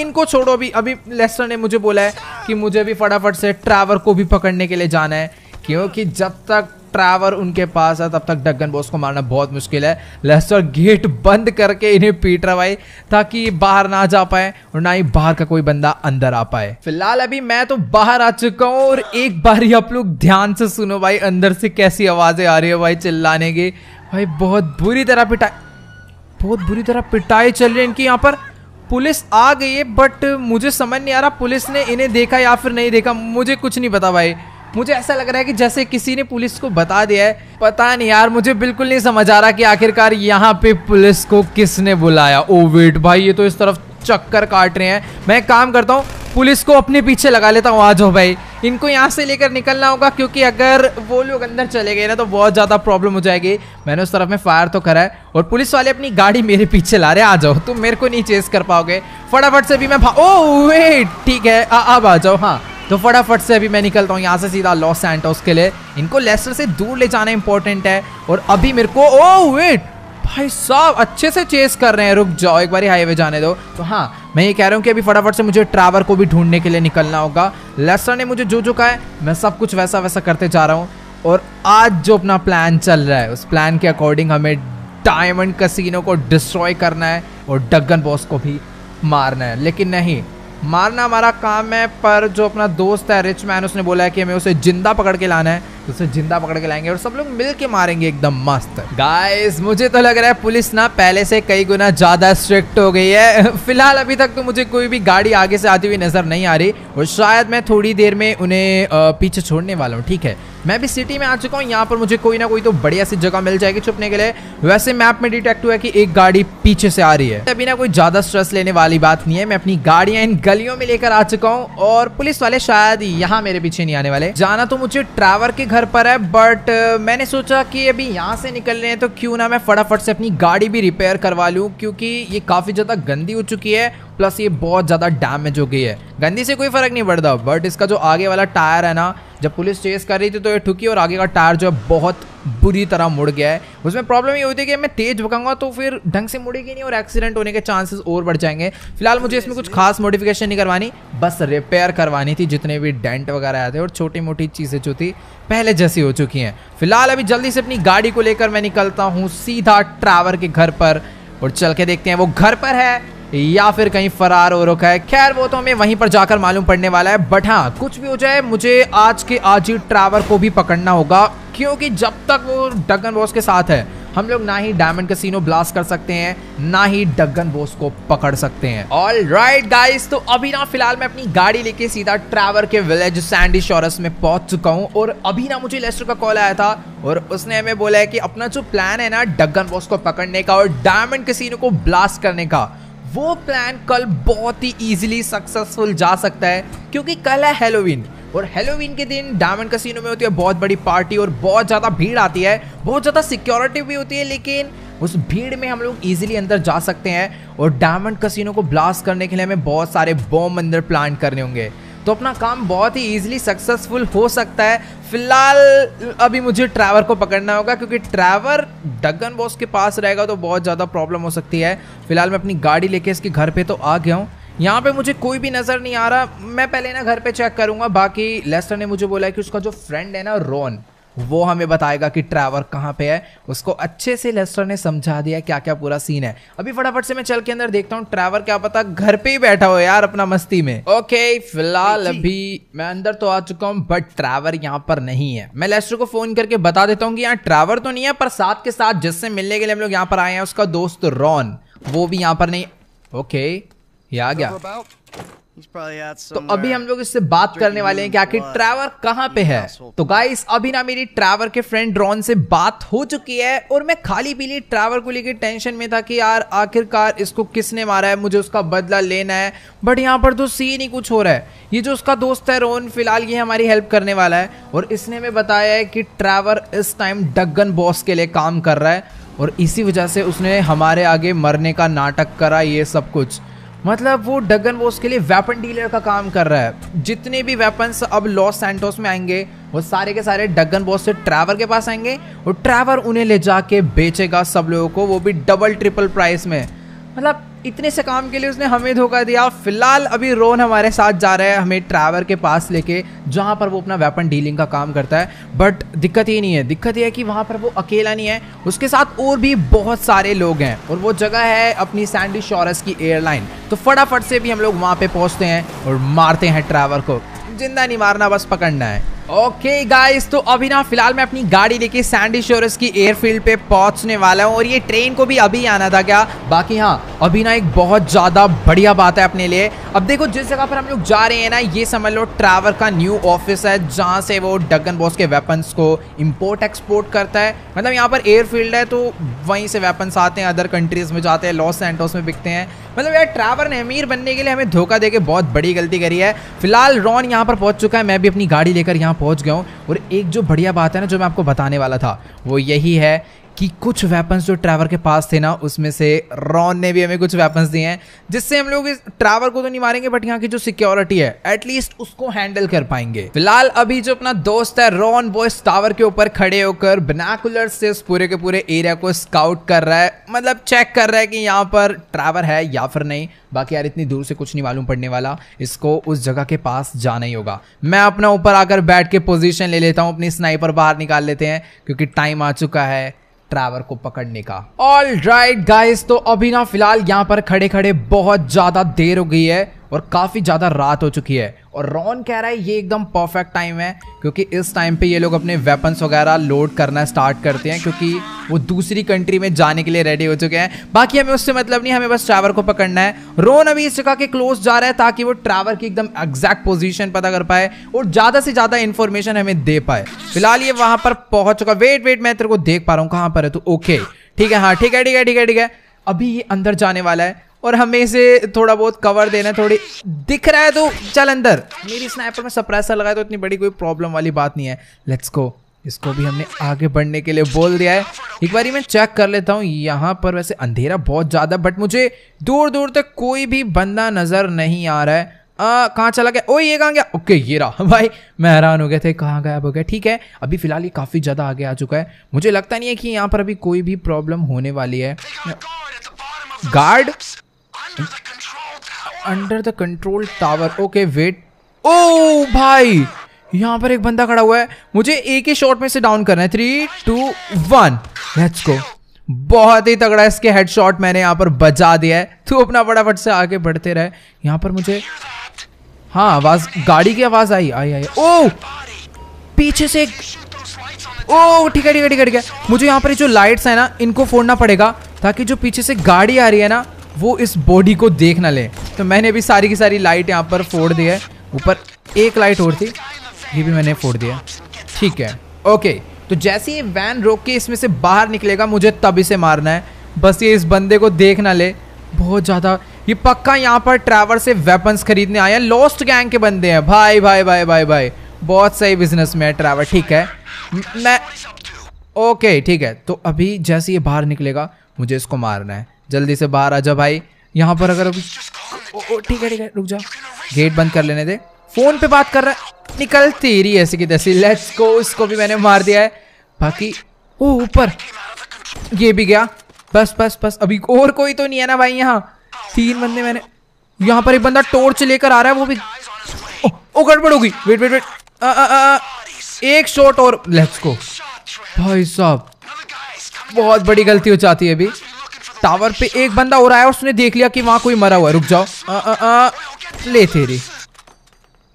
इनको छोड़ो, अभी अभी लेस्टर ने मुझे बोला है कि मुझे भी फटाफट से ट्रैवर को भी पकड़ने के लिए जाना है, क्योंकि जब तक ट्रैवर उनके पास है, तब तक डगन बॉस को मारना बहुत मुश्किल है। लेस्टर गेट बंद करके इन्हें पीट रहा भाई, ताकि बाहर ना जा पाए और ना ही बाहर का कोई बंदा अंदर आ पाए। फ़िलहाल अभी मैं तो बाहर आ चुका हूँ और एक बार ही आप लोग ध्यान से सुनो भाई, अंदर से कैसी आवाज़ें आ रही है भाई चिल्लाने की। भाई बहुत बुरी तरह पिटाई बहुत बुरी तरह पिटाई चल रही है इनकी यहाँ पर। पुलिस आ गई है बट मुझे समझ नहीं आ रहा पुलिस ने इन्हें देखा या फिर नहीं देखा। मुझे कुछ नहीं पता भाई। मुझे ऐसा लग रहा है कि जैसे किसी ने पुलिस को बता दिया है, पता नहीं यार, मुझे बिल्कुल नहीं समझ आ रहा कि आखिरकार यहाँ पे पुलिस को किसने बुलाया। ओ वेट भाई, ये तो इस तरफ़ चक्कर काट रहे हैं। मैं काम करता हूँ, पुलिस को अपने पीछे लगा लेता हूँ। आ जाओ भाई। इनको यहाँ से लेकर निकलना होगा, क्योंकि अगर वो लोग अंदर चले गए ना तो बहुत ज़्यादा प्रॉब्लम हो जाएगी। मैंने उस तरफ़ में फायर तो करा है, और पुलिस वाले अपनी गाड़ी मेरे पीछे ला रहे आ जाओ, तुम मेरे को नहीं चेस कर पाओगे। फटाफट से भी मैं ओ वेट ठीक है अब आ जाओ हाँ। तो फटाफट से अभी मैं निकलता हूँ यहाँ से सीधा लॉस सैंटोस के लिए। इनको लेस्टर से दूर ले जाना इंपॉर्टेंट है, और अभी मेरे को, ओ वेट भाई साहब, अच्छे से चेस कर रहे हैं। रुक जाओ, एक बार हाईवे जाने दो। तो हाँ मैं ये कह रहा हूँ कि अभी फटाफट से मुझे ट्रावर को भी ढूँढने के लिए निकलना होगा। लेस्टर ने मुझे जो जो कहा है, मैं सब कुछ वैसा वैसा करते जा रहा हूँ। और आज जो अपना प्लान चल रहा है, उस प्लान के अकॉर्डिंग हमें डायमंड कसिनो को डिस्ट्रॉय करना है और डगन बॉस को भी मारना है। लेकिन नहीं मारना हमारा काम है, पर जो अपना दोस्त है रिच मैन उसने बोला है कि हमें उसे ज़िंदा पकड़ के लाना है तो उसे ज़िंदा पकड़ के लाएँगे और सब लोग मिल के मारेंगे एकदम मस्त। गाइस मुझे तो लग रहा है पुलिस ना पहले से कई गुना ज़्यादा स्ट्रिक्ट हो गई है। फ़िलहाल अभी तक तो मुझे कोई भी गाड़ी आगे से आती हुई नज़र नहीं आ रही, और शायद मैं थोड़ी देर में उन्हें पीछे छोड़ने वाला हूँ, ठीक है? मैं भी सिटी में आ चुका हूँ, यहाँ पर मुझे कोई ना कोई तो बढ़िया सी जगह मिल जाएगी छुपने के लिए। वैसे मैप में डिटेक्ट हुआ कि एक गाड़ी पीछे से आ रही है। अभी ना कोई ज़्यादा स्ट्रेस लेने वाली बात नहीं है, मैं अपनी गाड़ियाँ इन गलियों में लेकर आ चुका हूँ और पुलिस वाले शायद यहाँ मेरे पीछे नहीं आने वाले। जाना तो मुझे ट्रैवर के घर पर है बट मैंने सोचा कि अभी यहाँ से निकल रहे हैं तो क्यों ना मैं फटाफट से अपनी गाड़ी भी रिपेयर करवा लूँ, क्योंकि ये काफ़ी ज़्यादा गंदी हो चुकी है प्लस ये बहुत ज़्यादा डैमेज हो गई है। गंदी से कोई फ़र्क नहीं पड़ता बट इसका जो आगे वाला टायर है ना जब पुलिस चेस कर रही थी तो ये ठुकी और आगे का टायर जो है बहुत बुरी तरह मुड़ गया है। उसमें प्रॉब्लम ये होती है कि मैं तेज भगाऊँगा तो फिर ढंग से मुड़ेगी नहीं और एक्सीडेंट होने के चांसेस और बढ़ जाएँगे। फ़िलहाल मुझे इसमें कुछ खास मॉडिफिकेशन नहीं करवानी, बस रिपेयर करवानी थी जितने भी डेंट वगैरह आए थे और छोटी मोटी चीज़ें जो थी पहले जैसी हो चुकी हैं। फ़िलहाल अभी जल्दी से अपनी गाड़ी को लेकर मैं निकलता हूँ सीधा ट्रावर के घर पर और चल के देखते हैं वो घर पर है या फिर कहीं फरार हो रखा है। खैर, वो तो हमें वहीं पर जाकर मालूम पड़ने वाला है। बट हाँ कुछ भी हो जाए, मुझे आज के आज ही ट्रैवर को भी पकड़ना होगा, क्योंकि जब तक वो डगन बॉस के साथ है, हम लोग ना ही डायमंड कसिनो ब्लास्ट कर सकते हैं, ना ही डगन बोस को पकड़ सकते हैं। ऑल राइट गाइस तो अभी ना फ़िलहाल मैं अपनी गाड़ी लेके सीधा ट्रैवर के विलेज सैंडी शोरस में पहुँच चुका हूँ, और अभी ना मुझे लेस्टर का कॉल आया था, और उसने हमें बोला है कि अपना जो प्लान है ना, डगन बॉस को पकड़ने का और डायमंड कसिनो को ब्लास्ट करने का वो प्लान कल बहुत ही ईजिली सक्सेसफुल जा सकता है, क्योंकि कल है हेलोविन और हेलोविन के दिन डायमंड कसिनो में होती है बहुत बड़ी पार्टी और बहुत ज़्यादा भीड़ आती है, बहुत ज़्यादा सिक्योरिटी भी होती है, लेकिन उस भीड़ में हम लोग इजीली अंदर जा सकते हैं और डायमंड कसिनो को ब्लास्ट करने के लिए हमें बहुत सारे बॉम्ब अंदर प्लान करने होंगे। तो अपना काम बहुत ही ईजिली सक्सेसफुल हो सकता है। फ़िलहाल, अभी मुझे ट्रैवर को पकड़ना होगा, क्योंकि ट्रैवर डगन बॉस के पास रहेगा तो बहुत ज़्यादा प्रॉब्लम हो सकती है। फ़िलहाल मैं अपनी गाड़ी लेके इसके घर पे तो आ गया हूँ। यहाँ पे मुझे कोई भी नज़र नहीं आ रहा। मैं पहले ना घर पे चेक करूँगा। बाकी लेस्टर ने मुझे बोला है कि उसका जो फ्रेंड है ना रोन वो हमें बताएगा कि ट्रैवर कहाँ पे है। उसको अच्छे से लेस्टर ने समझा दिया क्या क्या पूरा सीन है। अभी फटाफट से मैं चल के अंदर देखता हूँ ट्रैवर क्या पता घर पे ही बैठा हो यार अपना मस्ती में। ओके फ़िलहाल अभी मैं अंदर तो आ चुका हूँ बट ट्रैवर यहाँ पर नहीं है। मैं लेस्टर को फ़ोन करके बता देता हूँ कि यहाँ ट्रैवर तो नहीं है पर साथ के साथ जिससे मिलने के लिए हम लोग यहाँ पर आए हैं उसका दोस्त रॉन वो भी यहाँ पर नहीं। ओके ये आ गया। तो अभी हम लोग इससे बात करने वाले हैं कि आखिर ट्रैवर कहाँ पे है? तो गाइस अभी ना मेरी ट्रैवर के फ्रेंड रॉन से बात हो चुकी है और मैं खाली पीली ट्रैवर को लेकर टेंशन में था कि यार आखिरकार इसको किसने मारा है? मुझे उसका बदला लेना है। बट यहाँ पर तो सीन ही कुछ हो रहा है। ये जो उसका दोस्त है रोन फ़िलहाल ये हमारी हेल्प करने वाला है। और इसने हमें बताया है कि ट्रैवर इस टाइम डगन बॉस के लिए काम कर रहा है। और इसी वजह से उसने हमारे आगे मरने का नाटक करा ये सब कुछ। मतलब वो डगन वो उसके लिए वेपन डीलर का काम कर रहा है। जितने भी वेपन्स अब लॉस सैंटोस में आएँगे, वो सारे के सारे डगन बॉस से ट्रैवर के पास आएँगे और ट्रैवर उन्हें ले जाके बेचेगा सब लोगों को, वो भी डबल ट्रिपल प्राइस में। मतलब इतने से काम के लिए उसने हमें धोखा दिया। फ़िलहाल अभी रोन हमारे साथ जा रहा है हमें ट्रैवर के पास लेके, जहाँ पर वो अपना वेपन डीलिंग का काम करता है। बट दिक्कत ये नहीं है। दिक्कत ये है कि वहाँ पर वो अकेला नहीं है। उसके साथ और भी बहुत सारे लोग हैं और वो जगह है अपनी सैंडी शॉरस की एयरलाइन तो फटाफट से भी हम लोग वहाँ पर पहुँचते हैं और मारते हैं ट्रैवर को। ज़िंदा नहीं मारना, बस पकड़ना है। ओके okay गाइस तो अभी ना फ़िलहाल मैं अपनी गाड़ी लेके सैंडी शोरस की एयरफील्ड पे पहुँचने वाला हूँ और ये ट्रेन को भी अभी आना था क्या? बाकी हाँ अभी ना एक बहुत ज़्यादा बढ़िया बात है अपने लिए। अब देखो, जिस जगह पर हम लोग जा रहे हैं ना, ये समझ लो ट्रैवर का न्यू ऑफ़िस है, जहाँ से वो डगन बॉस के वेपन्स को इम्पोर्ट एक्सपोर्ट करता है। मतलब यहाँ पर एयरफील्ड है तो वहीं से वेपन्स आते हैं अदर कंट्रीज़ में जाते हैं लॉस सेंटोस में बिकते हैं। मतलब यार ट्रैवर ने, अमीर बनने के लिए हमें धोखा दे बहुत बड़ी गलती करी है। फ़िलहाल रॉन यहाँ पर पहुँच चुका है, मैं भी अपनी गाड़ी लेकर यहाँ पहुँच गया हूँ। और एक जो बढ़िया बात है ना जो मैं आपको बताने वाला था, वो यही है कि कुछ वेपन्स जो ट्रैवर के पास थे ना, उसमें से रॉन ने भी हमें कुछ वेपन्स दिए हैं, जिससे हम लोग इस ट्रैवर को तो नहीं मारेंगे बट यहाँ की जो सिक्योरिटी है एटलीस्ट उसको हैंडल कर पाएँगे। फ़िलहाल अभी जो अपना दोस्त है रॉन वो इस टावर के ऊपर खड़े होकर बिनाकुलर से उस पूरे के पूरे एरिया को स्काउट कर रहा है मतलब चेक कर रहा है कि यहाँ पर ट्रैवर है या फिर नहीं। बाकी यार, इतनी दूर से कुछ नहीं मालूम पड़ने वाला, इसको उस जगह के पास जाना ही होगा। मैं अपना ऊपर आकर बैठ के पोजीशन ले लेता हूँ, अपनी स्नाइपर बाहर निकाल लेते हैं, क्योंकि टाइम आ चुका है। ट्रैवर को पकड़ने का। ऑल राइट गाइस तो अभी ना फ़िलहाल यहाँ पर खड़े खड़े बहुत ज़्यादा देर हो गई है। और काफ़ी ज़्यादा रात हो चुकी है। और रॉन कह रहा है, ये एकदम परफेक्ट टाइम है, क्योंकि इस टाइम पे ये लोग अपने वेपन्स वगैरह लोड करना स्टार्ट करते हैं, क्योंकि वो दूसरी कंट्री में जाने के लिए रेडी हो चुके हैं। बाकी हमें उससे मतलब नहीं, हमें बस ट्रैवर को पकड़ना है। रोन अभी इस जगह के क्लोज जा रहा है ताकि वो ट्रैवर की एकदम एग्जैक्ट पोजिशन पता कर पाए और ज़्यादा से ज़्यादा इन्फॉर्मेशन हमें दे पाए। फ़िलहाल ये वहाँ पर पहुँच चुका। वेट वेट मैं तेरे को देख पा रहा हूँ कहाँ पर है तो ओके ठीक है हाँ ठीक है ठीक है ठीक है ठीक है। अभी ये अंदर जाने वाला है। और हमें इसे थोड़ा बहुत कवर देना है थोड़ी दिख रहा है तो चल अंदर। मेरी स्नाइपर में सप्रेसर लगाया तो इतनी बड़ी कोई प्रॉब्लम वाली बात नहीं है। लेट्स गो इसको भी हमने आगे बढ़ने के लिए बोल दिया है। एक बारी मैं चेक कर लेता हूँ यहाँ पर वैसे अंधेरा बहुत ज़्यादा बट मुझे दूर दूर तक कोई भी बंदा नज़र नहीं आ रहा है। कहाँ चला गया? ओ ये कहाँ गया? ओके ये रहा। भाई मैं हैरान हो गया थे कहाँ गायब हो गया? ठीक है अभी फ़िलहाल ये काफ़ी ज़्यादा आगे आ चुका है। मुझे लगता नहीं है कि यहाँ पर अभी कोई भी प्रॉब्लम होने वाली है। Guard under the control tower okay wait ओ भाई! यहाँ पर एक बंदा खड़ा हुआ है। मुझे एक ही शॉट में से डाउन करना है। Three two one let's go बहुत ही तगड़ा इसके हेडशॉट मैंने यहाँ पर बजा दिया है। तू अपना फटाफट से आगे बढ़ते रहे। यहाँ पर मुझे हाँ आवाज़ गाड़ी की आवाज़ आई। आई आई। ओ पीछे से ओ ठीक है ठीक है ठीक है ठीक है। मुझे यहाँ पर जो लाइट्स है ना इनको फोड़ना पड़ेगा। ताकि जो पीछे से गाड़ी आ रही है ना वो इस बॉडी को देख ना ले। तो मैंने भी सारी की सारी लाइट यहाँ पर फोड़ दी है। ऊपर एक लाइट और थी, ये भी मैंने फोड़ दिया। ठीक है। ओके तो जैसे ये वैन रोक के इसमें से बाहर निकलेगा, मुझे तब इसे मारना है। बस ये इस बंदे को देख ना ले। बहुत ज़्यादा। ये पक्का यहाँ पर ट्रैवर से वेपन्स खरीदने आए हैं लॉस्ट गैंग के बंदे हैं। भाई भाई भाई भाई भाई। बहुत सही बिज़नेस में है ट्रैवर ठीक है। मैं ओके ठीक है। तो अभी जैसे ये बाहर निकलेगा, मुझे इसको मारना है। जल्दी से बाहर आ जा भाई। यहाँ पर अगर ठीक है ठीक है रुक जा गेट बंद कर लेने दे। फ़ोन पे बात कर रहा है। निकल तेरी ऐसी की तैसी। लेट्स गो इसको भी मैंने मार दिया है। बाकी ओ ऊपर। ये भी गया। बस बस बस। अभी और कोई तो नहीं है ना भाई यहाँ। तीन बंदे मैंने यहाँ पर एक बंदा टोर्च लेकर आ रहा है वो भी ओ, गड़बड़ होगी वेट वेट वेट आ, आ, आ, एक शॉट और लेट्स गो भाई साहब। बहुत बड़ी गलती हो जाती है अभी। टावर पे एक बंदा हो रहा है उसने देख लिया कि वहाँ कोई मरा हुआ है। रुक जाओ। आ, आ, आ, ले तेरी।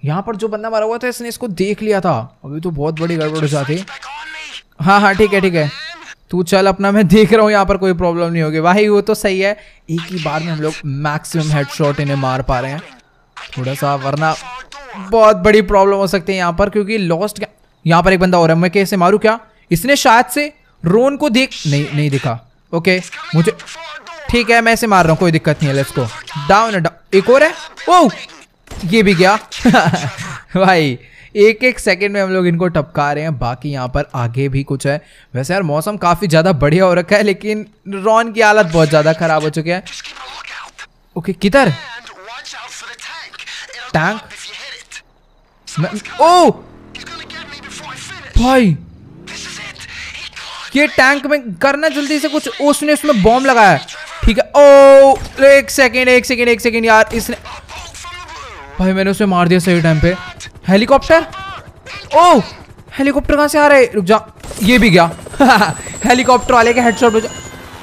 यहाँ पर जो बंदा मरा हुआ था इसने इसको देख लिया था। अभी तो बहुत बड़ी गड़बड़ हो जाती। हाँ हाँ ठीक है ठीक है। तू चल अपना मैं देख रहा हूँ यहाँ पर कोई प्रॉब्लम नहीं होगी। भाई वो तो सही है। एक ही बार में हम लोग मैक्सिमम हेडशॉट इन्हें मार पा रहे हैं। थोड़ा सा वरना बहुत बड़ी प्रॉब्लम हो सकती है यहाँ पर क्योंकि लॉस्ट यहाँ पर एक बंदा हो रहा है मैं कैसे मारू क्या? इसने शायद से रोन को देख नहीं नहीं दिखा। ओके मुझे ठीक है, मैं इसे मार रहा हूँ, कोई दिक्कत नहीं है लेट्स को डाउन एक और है? ओ ये भी गया। भाई एक एक सेकंड में हम लोग इनको टपका रहे हैं, बाकी यहाँ पर आगे भी कुछ है। वैसे यार, मौसम काफ़ी ज़्यादा बढ़िया हो रखा है, लेकिन रॉन की हालत बहुत ज़्यादा खराब हो चुकी है। ओके किधर? टैंक ओ भाई! ये टैंक में करना जल्दी से कुछ, उसने उसमें बॉम्ब लगाया। ठीक है। ओ, एक सेकेंड एक सेकेंड एक सेकेंड यार, इसने भाई, मैंने उसे मार दिया सही टाइम पे। हेलीकॉप्टर ओ हेलीकॉप्टर कहाँ से आ रहे? रुक जा। ये भी गया। हेलीकॉप्टर वाले के हेडशॉट बजा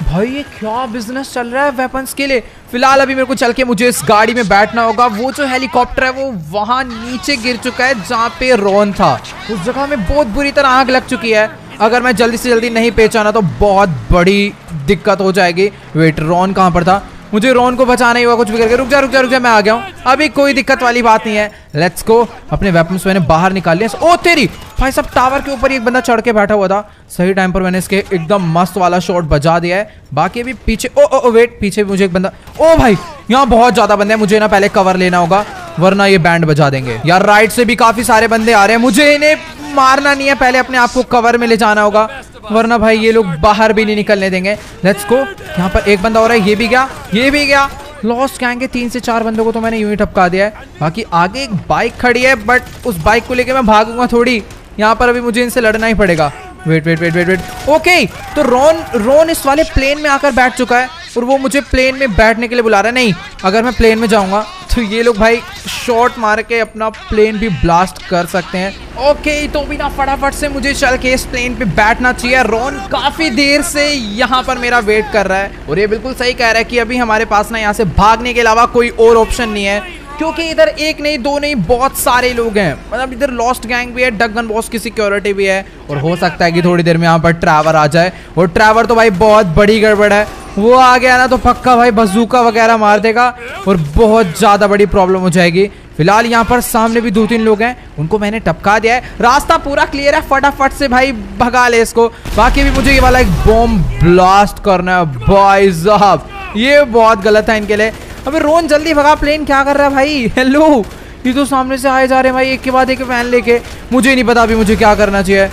भाई, ये क्या बिज़नेस चल रहा है वेपन्स के लिए? फ़िलहाल अभी मेरे को चल के मुझे इस गाड़ी में बैठना होगा। वो जो हेलीकॉप्टर है, वो वहाँ नीचे गिर चुका है, जहाँ पे रोन था। उस जगह में बहुत बुरी तरह आग लग चुकी है। अगर मैं जल्दी से जल्दी नहीं पहचाना तो बहुत बड़ी दिक्कत हो जाएगी। वेट रॉन कहाँ पर था? मुझे रोन को बचाना ही हुआ कुछ भी करके। रुक जा रुक जा रुक जा मैं आ गया हूँ। अभी कोई दिक्कत वाली बात नहीं है। लेट्स गो अपने वेपन्स मैंने बाहर निकाल लिया ओ तेरी! भाई सब टावर के ऊपर एक बंदा चढ़ के बैठा हुआ था। सही टाइम पर मैंने इसके एकदम मस्त वाला शॉट बजा दिया है। बाकी अभी पीछे ओ ओ, ओ वेट पीछे मुझे एक बंदा ओ भाई यहाँ बहुत ज़्यादा बंदे हैं। मुझे ना पहले कवर लेना होगा वरना ये बैंड बजा देंगे। यार राइट से भी काफ़ी सारे बंदे आ रहे हैं। मुझे इन्हें मारना नहीं है, पहले अपने आप को कवर में ले जाना होगा, वरना भाई ये लोग बाहर भी नहीं निकलने देंगे। लेट्स गो यहाँ पर एक बंदा हो रहा है, ये भी गया, ये भी गया। लॉस्ट गैंग के तीन से चार बंदों को तो मैंने यूँ ही टपका दिया है। बाकी आगे एक बाइक खड़ी है बट उस बाइक को लेके मैं भागूँगा थोड़ी। यहाँ पर अभी मुझे इनसे लड़ना ही पड़ेगा। Wait wait wait wait wait okay तो रोन रोन इस वाले प्लेन में आकर बैठ चुका है, और वो मुझे प्लेन में बैठने के लिए बुला रहा है। नहीं, अगर मैं प्लेन में जाऊँगा तो ये लोग भाई शॉट मार के अपना प्लेन भी ब्लास्ट कर सकते हैं। ओके तो भी ना फटाफट से मुझे चल के इस प्लेन पे बैठना चाहिए। रोन काफ़ी देर से यहाँ पर मेरा वेट कर रहा है। और ये बिल्कुल सही कह रहा है कि अभी हमारे पास ना यहाँ से भागने के अलावा कोई और ऑप्शन नहीं है। क्योंकि इधर एक नहीं, दो नहीं, बहुत सारे लोग हैं। मतलब इधर लॉस्ट गैंग भी है डगन बॉस की सिक्योरिटी भी है, और हो सकता है कि थोड़ी देर में यहाँ पर ट्रैवर आ जाए। और ट्रैवर तो भाई बहुत बड़ी गड़बड़ है। वो आ गया ना तो पक्का भाई बजूका वगैरह मार देगा, और बहुत ज़्यादा बड़ी प्रॉब्लम हो जाएगी। फ़िलहाल यहाँ पर सामने भी दो तीन लोग हैं, उनको मैंने टपका दिया है। रास्ता पूरा क्लियर है, फटाफट से भाई भगा ले इसको। बाकी भी मुझे ये वाला एक बॉम्ब ब्लास्ट करना है, भाई साहब, ये बहुत गलत है इनके लिए। अबे रोन जल्दी भगा प्लेन क्या कर रहा है भाई? हेलो ये तो सामने से आए जा रहे हैं भाई, एक के बाद एक वैन लेके। मुझे नहीं पता अभी मुझे क्या करना चाहिए।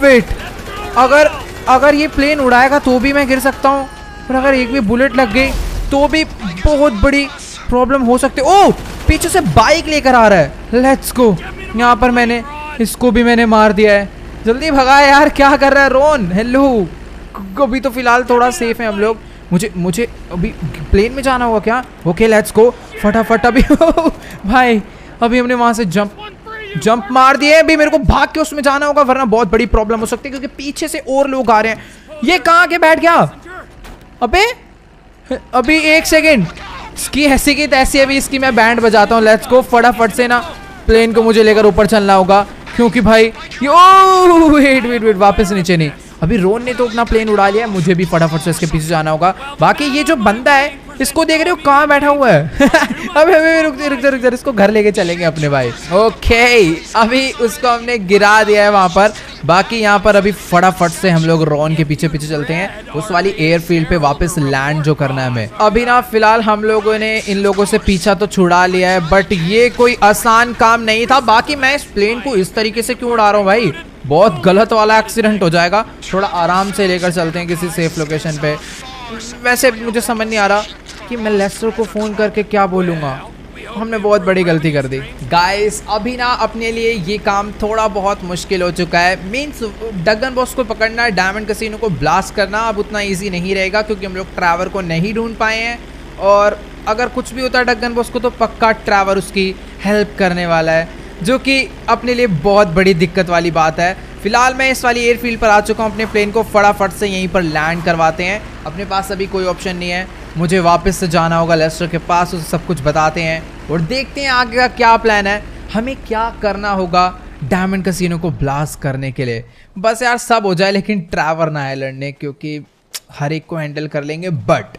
वेट अगर अगर ये प्लेन उड़ाएगा तो भी मैं गिर सकता हूँ। और अगर एक भी बुलेट लग गई तो भी बहुत बड़ी प्रॉब्लम हो सकती ओ पीछे से बाइक लेकर आ रहा है। लेट्स गो यहाँ पर मैंने, इसको भी मैंने मार दिया है। जल्दी भगा यार, क्या कर रहा है रोन हेलो अभी तो फ़िलहाल थोड़ा सेफ़ है हम लोग। मुझे मुझे अभी प्लेन में जाना होगा क्या? ओके लेट्स गो फटाफट अभी भाई, अभी हमने वहाँ से जंप जंप मार दिए अभी मेरे को भाग के उसमें जाना होगा, वरना बहुत बड़ी प्रॉब्लम हो सकती है, क्योंकि पीछे से और लोग आ रहे हैं। ये कहाँ के बैठ गया? अबे, अभी एक सेकेंड इसकी ऐसी की तैसी अभी, इसकी मैं बैंड बजाता हूँ। लेट्स गो फटाफट से ना प्लेन को मुझे लेकर ऊपर चलना होगा, क्योंकि भाई वेट वेट वेट वापस नीचे नहीं। अभी रोन ने तो अपना प्लेन उड़ा लिया मुझे भी फटाफट से इसके पीछे जाना होगा। बाकी ये जो बंदा है, इसको देख रहे हो, कहाँ बैठा हुआ है? अभी अभी रुक रुक रुक जा, इसको घर लेके चलेंगे अपने भाई। ओके अभी उसको हमने गिरा दिया है वहाँ पर। बाकी यहाँ पर अभी फटाफट से हम लोग रोन के पीछे पीछे चलते हैं। उस वाली एयरफील्ड पे वापस लैंड जो करना है हमें। अभी ना, फ़िलहाल हम लोगों ने इन लोगों से पीछा तो छुड़ा लिया है बट ये कोई आसान काम नहीं था। बाकी मैं इस प्लेन को इस तरीके से क्यों उड़ा रहा हूँ भाई? बहुत गलत वाला एक्सीडेंट हो जाएगा। थोड़ा आराम से लेकर चलते हैं किसी सेफ़ लोकेशन पे। वैसे मुझे समझ नहीं आ रहा कि मैं लेस्टर को फ़ोन करके क्या बोलूँगा। हमने बहुत बड़ी गलती कर दी। गाइस अभी ना अपने लिए ये काम थोड़ा बहुत मुश्किल हो चुका है। मीन्स डगन बॉस को पकड़ना डायमंड कसिनो को ब्लास्ट करना, अब उतना इजी नहीं रहेगा क्योंकि हम लोग ट्रैवर को नहीं ढूंढ पाए हैं। और अगर कुछ भी होता है डगन बॉस को तो पक्का ट्रैवर उसकी हेल्प करने वाला है। जो कि अपने लिए बहुत बड़ी दिक्कत वाली बात है। फ़िलहाल मैं इस वाली एयरफील्ड पर आ चुका हूँ, अपने प्लेन को फटाफट से यहीं पर लैंड करवाते हैं। अपने पास अभी कोई ऑप्शन नहीं है। मुझे वापस से जाना होगा लेस्टर के पास, उसे सब कुछ बताते हैं और देखते हैं आगे का क्या प्लान है। हमें क्या करना होगा डायमंड कसिनो को ब्लास्ट करने के लिए। बस यार, सब हो जाए, लेकिन ट्रैवर ना है लड़ने क्योंकि हर एक को हैंडल कर लेंगे बट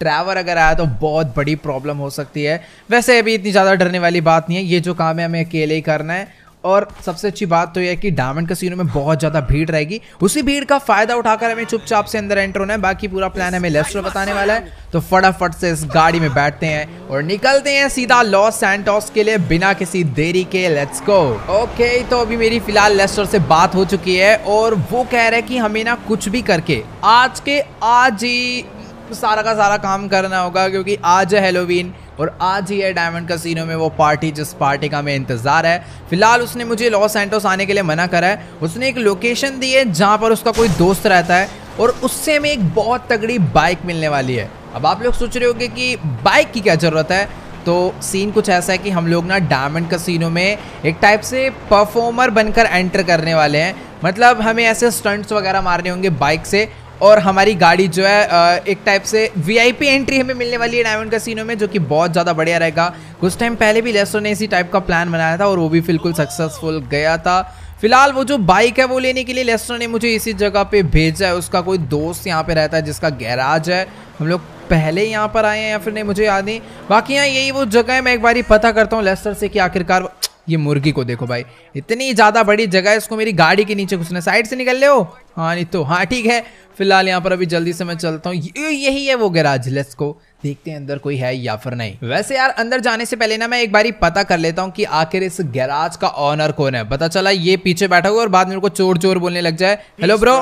ट्रैवर अगर आया तो बहुत बड़ी प्रॉब्लम हो सकती है। वैसे अभी इतनी ज़्यादा डरने वाली बात नहीं है, ये जो काम है हमें अकेले ही करना है। और सबसे अच्छी बात तो यह है कि डायमंड कसिनो में बहुत ज़्यादा भीड़ रहेगी। उसी भीड़ का फ़ायदा उठाकर हमें चुपचाप से अंदर एंटर होना है। बाकी पूरा प्लान हमें लेस्टर बताने वाला है। तो फटाफट से इस गाड़ी में बैठते हैं और निकलते हैं सीधा लॉस सैंटोस के लिए बिना किसी देरी के। लेट्स गो ओके तो अभी मेरी फ़िलहाल लेस्टर से बात हो चुकी है और वो कह रहे हैं कि हमें ना कुछ भी करके आज के आज ही सारा का सारा काम करना होगा, क्योंकि आज है हेलोवीन और आज ही है डायमंड कसिनो में वो पार्टी जिस पार्टी का हमें इंतज़ार है। फ़िलहाल उसने मुझे लॉस सैंटोस आने के लिए मना करा है। उसने एक लोकेशन दी है जहाँ पर उसका कोई दोस्त रहता है और उससे हमें एक बहुत तगड़ी बाइक मिलने वाली है। अब आप लोग सोच रहे होंगे कि बाइक की क्या ज़रूरत है? तो सीन कुछ ऐसा है कि हम लोग ना डायमंड कसिनो में एक टाइप से परफॉर्मर बनकर एंटर करने वाले हैं। मतलब हमें ऐसे स्टंट्स वगैरह मारने होंगे बाइक से। और हमारी गाड़ी जो है एक टाइप से वीआईपी एंट्री हमें मिलने वाली है डायमंड कसिनो में, जो कि बहुत ज़्यादा बढ़िया रहेगा। कुछ टाइम पहले भी लेस्टर ने इसी टाइप का प्लान बनाया था और वो भी बिल्कुल सक्सेसफुल गया था। फ़िलहाल वो जो बाइक है, वो लेने के लिए लेस्टर ने मुझे इसी जगह पे भेजा है। उसका कोई दोस्त यहाँ पे रहता है जिसका गैराज है। हम लोग पहले यहाँ पर आए हैं या फिर नहीं, मुझे याद नहीं। बाकी यहाँ यही वो जगह है, मैं एक बार पता करता हूँ लेस्टर से कि आखिरकार ये मुर्गी को देखो भाई। इतनी ज़्यादा बड़ी जगह है, इसको मेरी गाड़ी के नीचे घुसने साइड से निकल ले हो हाँ नहीं तो। हाँ ठीक है। फ़िलहाल यहाँ पर अभी जल्दी से मैं चलता हूँ। यही है वो गैराज लेट्स को देखते हैं अंदर कोई है या फिर नहीं। वैसे यार अंदर जाने से पहले ना मैं एक बारी पता कर लेता हूँ कि आखिर इस गैराज का ऑनर कौन है। पता चला ये पीछे बैठा हुआ और बाद में मेरे को चोर चोर बोलने लग जाए। हेलो ब्रो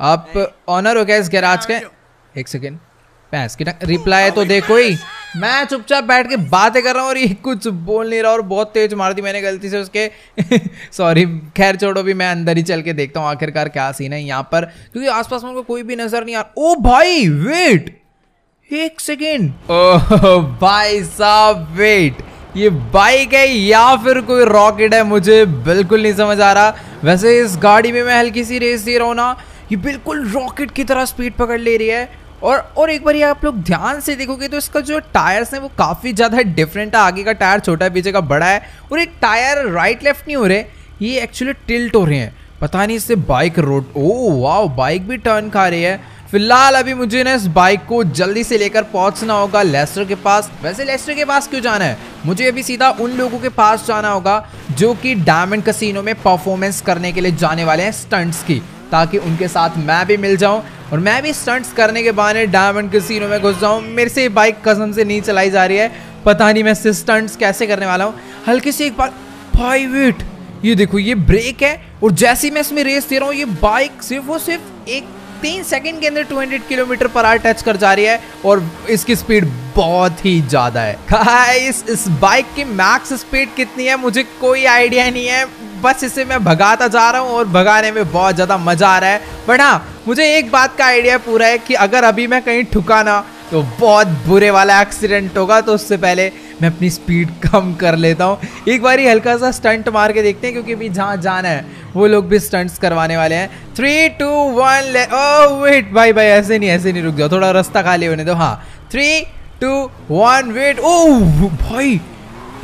आप ऑनर हो गया इस गैराज के? एक सेकेंड पैंस की रिप्लाई तो देखो ही। मैं चुपचाप बैठ के बातें कर रहा हूँ और ये कुछ बोल नहीं रहा और बहुत तेज मार दी मैंने गलती से उसके। सॉरी खैर छोड़ो भी, मैं अंदर ही चल के देखता हूँ आखिरकार क्या सीन है यहाँ पर, क्योंकि आसपास में कोई भी नज़र नहीं आ रहा। ओ भाई वेट एक सेकेंड भाई साहब वेट ये बाइक है या फिर कोई रॉकेट है, मुझे बिल्कुल नहीं समझ आ रहा। वैसे इस गाड़ी में मैं हल्की सी रेस दे रहा हूँ ना, ये बिल्कुल रॉकेट की तरह स्पीड पकड़ ले रही है। और और एक बार ये आप लोग ध्यान से देखोगे तो इसका जो टायर्स है वो काफ़ी ज़्यादा डिफरेंट है। आगे का टायर छोटा है, पीछे का बड़ा है और एक टायर राइट लेफ़्ट नहीं हो रहे, ये एक्चुअली टिल्ट हो रहे हैं। पता नहीं इससे बाइक रोड ओ वाह बाइक भी टर्न खा रही है। फ़िलहाल अभी मुझे ना इस बाइक को जल्दी से लेकर पहुँचना होगा लेस्टर के पास। वैसे लेस्टर के पास क्यों जाना है? मुझे अभी सीधा उन लोगों के पास जाना होगा जो कि डायमंड कसिनो में परफॉर्मेंस करने के लिए जाने वाले हैं स्टंट्स की। ताकि उनके साथ मैं भी मिल जाऊँ और मैं भी स्टंट्स करने के बहाने डायमंड कसिनो में घुस जाऊँ। मेरे से बाइक कसम से नहीं चलाई जा रही है। पता नहीं मैं स्टंट्स कैसे करने वाला हूँ। हल्की सी एक बार, भाई वेट ये देखो, ये ब्रेक है और जैसे ही मैं इसमें रेस दे रहा हूँ, ये बाइक सिर्फ़ और सिर्फ़ एक तीन सेकंड के अंदर 200 किलोमीटर पर आर टच कर जा रही है और इसकी स्पीड बहुत ही ज़्यादा है। गाइस इस बाइक की मैक्स स्पीड कितनी है? मुझे कोई आइडिया नहीं है। बस इसे मैं भगाता जा रहा हूँ और भगाने में बहुत ज़्यादा मज़ा आ रहा है। बट हाँ मुझे एक बात का आइडिया पूरा है कि अगर अभी मैं कहीं ठुका ना तो बहुत बुरे वाला एक्सीडेंट होगा तो उससे पहले मैं अपनी स्पीड कम कर लेता हूँ। एक बार ही हल्का सा स्टंट मार के देखते हैं, क्योंकि अभी जहाँ जाना है, वो लोग भी स्टंट्स करवाने वाले हैं। थ्री टू वन ले ओ वेट भाई भाई, ऐसे नहीं ऐसे नहीं, रुक जाओ, थोड़ा रास्ता खाली होने दो। हाँ थ्री टू वन वेट ओ भाई,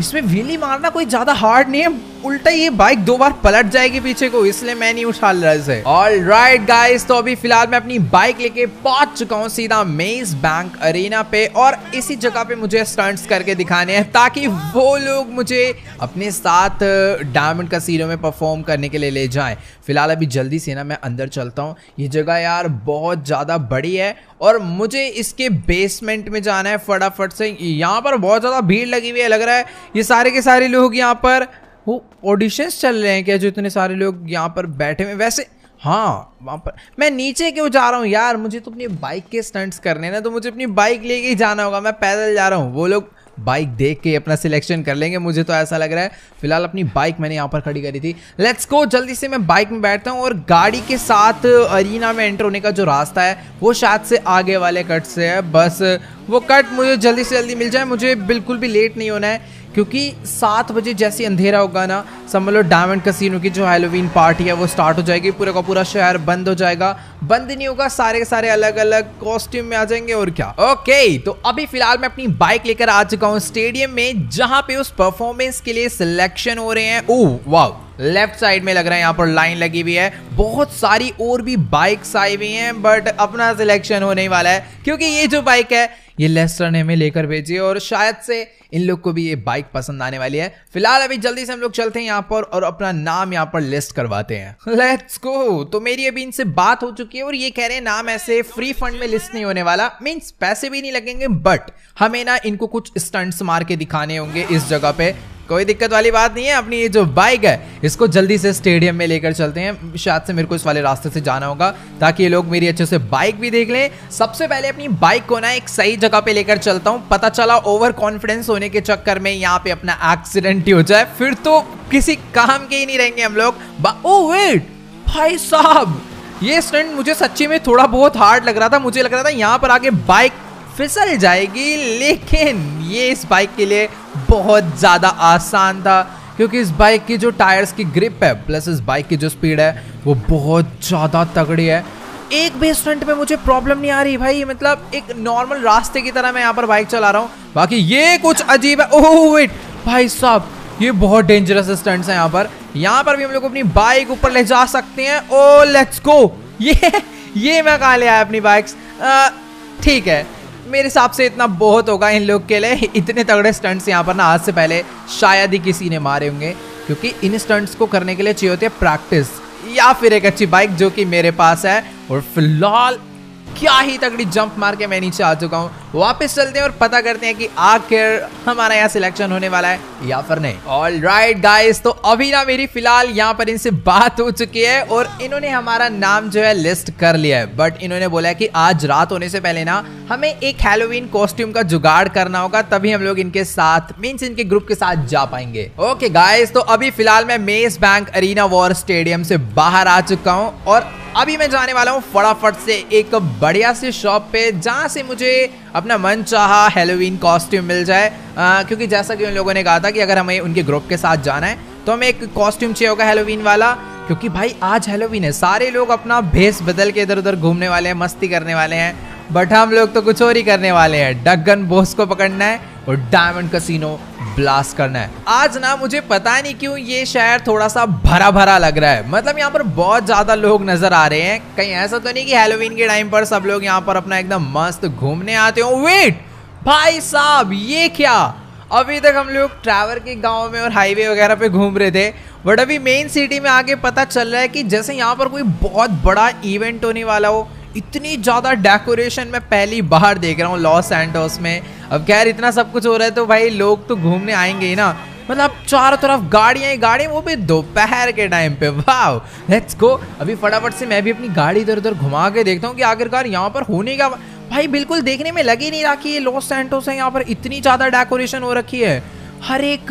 इसमें व्हीली मारना कोई ज़्यादा हार्ड नहीं है। उल्टा ये बाइक दो बार पलट जाएगी पीछे को, इसलिए मैं नहीं उछाल रहा इसे। ऑल राइट गाइस तो अभी फ़िलहाल मैं अपनी बाइक लेके पहुँच चुका हूँ सीधा मेज बैंक अरेना पे और इसी जगह पे मुझे स्टंट्स करके दिखाने हैं ताकि वो लोग मुझे अपने साथ डायमंड कसीनो में परफॉर्म करने के लिए ले जाएँ। फ़िलहाल अभी जल्दी से ना मैं अंदर चलता हूँ। ये जगह यार बहुत ज़्यादा बड़ी है और मुझे इसके बेसमेंट में जाना है फटाफट से। यहाँ पर बहुत ज़्यादा भीड़ लगी हुई है, लग रहा है ये सारे के सारे लोग यहाँ पर वो ऑडिशंस चल रहे हैं क्या जो इतने सारे लोग यहाँ पर बैठे हुए वैसे हाँ वहाँ पर। मैं नीचे क्यों जा रहा हूँ? यार, मुझे तो अपनी बाइक के स्टंट्स करने ना तो मुझे अपनी बाइक लेके ही जाना होगा। मैं पैदल जा रहा हूँ। वो लोग बाइक देख के अपना सिलेक्शन कर लेंगे, मुझे तो ऐसा लग रहा है। फ़िलहाल अपनी बाइक मैंने यहाँ पर खड़ी करी थी। लेट्स गो जल्दी से मैं बाइक में बैठता हूँ और गाड़ी के साथ अरीना में एंटर होने का जो रास्ता है, वो शायद से आगे वाले कट से है। बस, वो कट मुझे जल्दी से जल्दी मिल जाए। मुझे बिल्कुल भी लेट नहीं होना है। क्योंकि सात बजे जैसे अंधेरा होगा ना, समझ लो डायमंड कसिनो की जो हेलोवीन पार्टी है, वो स्टार्ट हो जाएगी, पूरा का पूरा शहर बंद हो जाएगा। बंद नहीं होगा, सारे के सारे अलग अलग कॉस्ट्यूम में आ जाएँगे, और क्या? ओके तो अभी फ़िलहाल मैं अपनी बाइक लेकर आ चुका हूँ स्टेडियम में, जहाँ पे उस परफॉर्मेंस के लिए सिलेक्शन हो रहे हैं। ओ वाह लेफ़्ट साइड में लग रहा है, यहाँ पर लाइन लगी हुई है। बहुत सारी और भी बाइक्स आई हुई हैं बट अपना सिलेक्शन होने वाला है, क्योंकि ये जो बाइक है ये लेस्टर ने हमें लेकर भेजी और शायद से इन लोग को भी ये बाइक पसंद आने वाली है। फ़िलहाल अभी जल्दी से हम लोग चलते हैं यहाँ पर और अपना नाम यहाँ पर लिस्ट करवाते हैं। लेट्स गो तो मेरी अभी इनसे बात हो चुकी है और ये कह रहे हैं नाम ऐसे फ्री फंड में लिस्ट नहीं होने वाला। मीन्स पैसे भी नहीं लगेंगे बट हमें ना इनको कुछ स्टंट्स मार के दिखाने होंगे इस जगह पे। कोई दिक्कत वाली बात नहीं है, अपनी ये जो बाइक है, इसको जल्दी से स्टेडियम में लेकर चलते हैं। शायद से मेरे को इस वाले रास्ते से जाना होगा, ताकि ये लोग मेरी अच्छे से बाइक भी देख लें। सबसे पहले अपनी बाइक को ना एक सही जगह पे लेकर चलता हूँ। पता चला ओवर कॉन्फिडेंस होने के चक्कर में यहाँ पे अपना एक्सीडेंट ही हो जाए। फिर तो किसी काम के ही नहीं रहेंगे हम लोग। ओ वेट भाई साहब, ये स्टंट मुझे सच्ची में थोड़ा बहुत हार्ड लग रहा था। मुझे लग रहा था यहाँ पर आगे बाइक फिसल जाएगी, लेकिन ये इस बाइक के लिए बहुत ज़्यादा आसान था, क्योंकि इस बाइक की जो टायर्स की ग्रिप है प्लस इस बाइक की जो स्पीड है, वो बहुत ज़्यादा तगड़ी है। एक भी स्टंट में मुझे प्रॉब्लम नहीं आ रही भाई मतलब एक नॉर्मल रास्ते की तरह मैं यहाँ पर बाइक चला रहा हूँ। बाकी ये कुछ अजीब है। ओह वेट भाई साहब, ये बहुत डेंजरस स्टंट्स हैं यहाँ पर। यहाँ पर भी हम लोग अपनी बाइक ऊपर ले जा सकते हैं। ओ लेट्स गो ये ये मैं कहा ले आया अपनी बाइक्स ठीक है। मेरे हिसाब से इतना बहुत होगा इन लोग के लिए। इतने तगड़े स्टंट्स यहाँ पर ना आज से पहले शायद ही किसी ने मारे होंगे, क्योंकि इन स्टंट्स को करने के लिए चाहिए होती है प्रैक्टिस या फिर एक अच्छी बाइक जो कि मेरे पास है। और फ़िलहाल क्या ही तगड़ी जंप मार के मैं नीचे आ चुका हूँ। वापस चलते हैं और पता करते हैं कि आखिर हमारा यहाँ सिलेक्शन होने वाला है या फिर नहीं। ऑल राइट गाइस तो अभी ना मेरी फ़िलहाल यहाँ पर इनसे बात हो चुकी है और इन्होंने हमारा नाम जो है लिस्ट कर लिया है। बट इन्होंने बोला है कि आज रात होने से पहले ना हमें एक हेलोवीन कॉस्ट्यूम का जुगाड़ करना होगा, तभी हम लोग इनके साथ मीन्स इनके ग्रुप के साथ जा पाएँगे। ओके गाइस तो अभी फ़िलहाल मैं Maze Bank Arena war stadium से बाहर आ चुका हूँ और अभी मैं जाने वाला हूँ फटाफट से एक बढ़िया से शॉप पे जहाँ से मुझे अपना मन चाह हेलोवीन कॉस्ट्यूम मिल जाए। आ, क्योंकि जैसा कि उन लोगों ने कहा था कि अगर हमें उनके ग्रुप के साथ जाना है तो हमें एक कॉस्ट्यूम चाहिए होगा हेलोवीन वाला। क्योंकि भाई आज हेलोवीन है सारे लोग अपना भेस बदल के इधर उधर घूमने वाले हैं मस्ती करने वाले हैं। बट हम लोग तो कुछ और ही करने वाले हैं। डगन बोस को पकड़ना है और डायमंड कसिनो ब्लास्ट करना है। आज ना मुझे पता नहीं क्यों ये शहर थोड़ा सा भरा भरा लग रहा है। मतलब यहाँ पर बहुत ज़्यादा लोग नज़र आ रहे हैं। कहीं ऐसा तो नहीं कि हेलोवीन के टाइम पर सब लोग यहाँ पर अपना एकदम मस्त घूमने आते हो। वेट भाई साहब, ये क्या? अभी तक हम लोग ट्रैवल के गाँव में और हाईवे वगैरह पे घूम रहे थे। बट अभी मेन सिटी में आके पता चल रहा है कि जैसे यहाँ पर कोई बहुत बड़ा इवेंट होने वाला हो इतनी ज़्यादा डेकोरेशन मैं पहली बार देख रहा हूँ लॉस एंडोस में। अब खैर, इतना सब कुछ हो रहा है तो भाई लोग तो घूमने आएँगे ही ना। मतलब चारों तरफ़ गाड़ियाँ ही गाड़ी वो भी दोपहर के टाइम पे। वाह लेट्स गो अभी फटाफट से मैं भी अपनी गाड़ी इधर उधर घुमा के देखता हूँ कि आखिरकार यहाँ पर होने का भाई बिल्कुल देखने में लग ही नहीं रहा कि ये लॉस सैंटोस है, यहाँ पर इतनी ज़्यादा डेकोरेशन हो रखी है। हर एक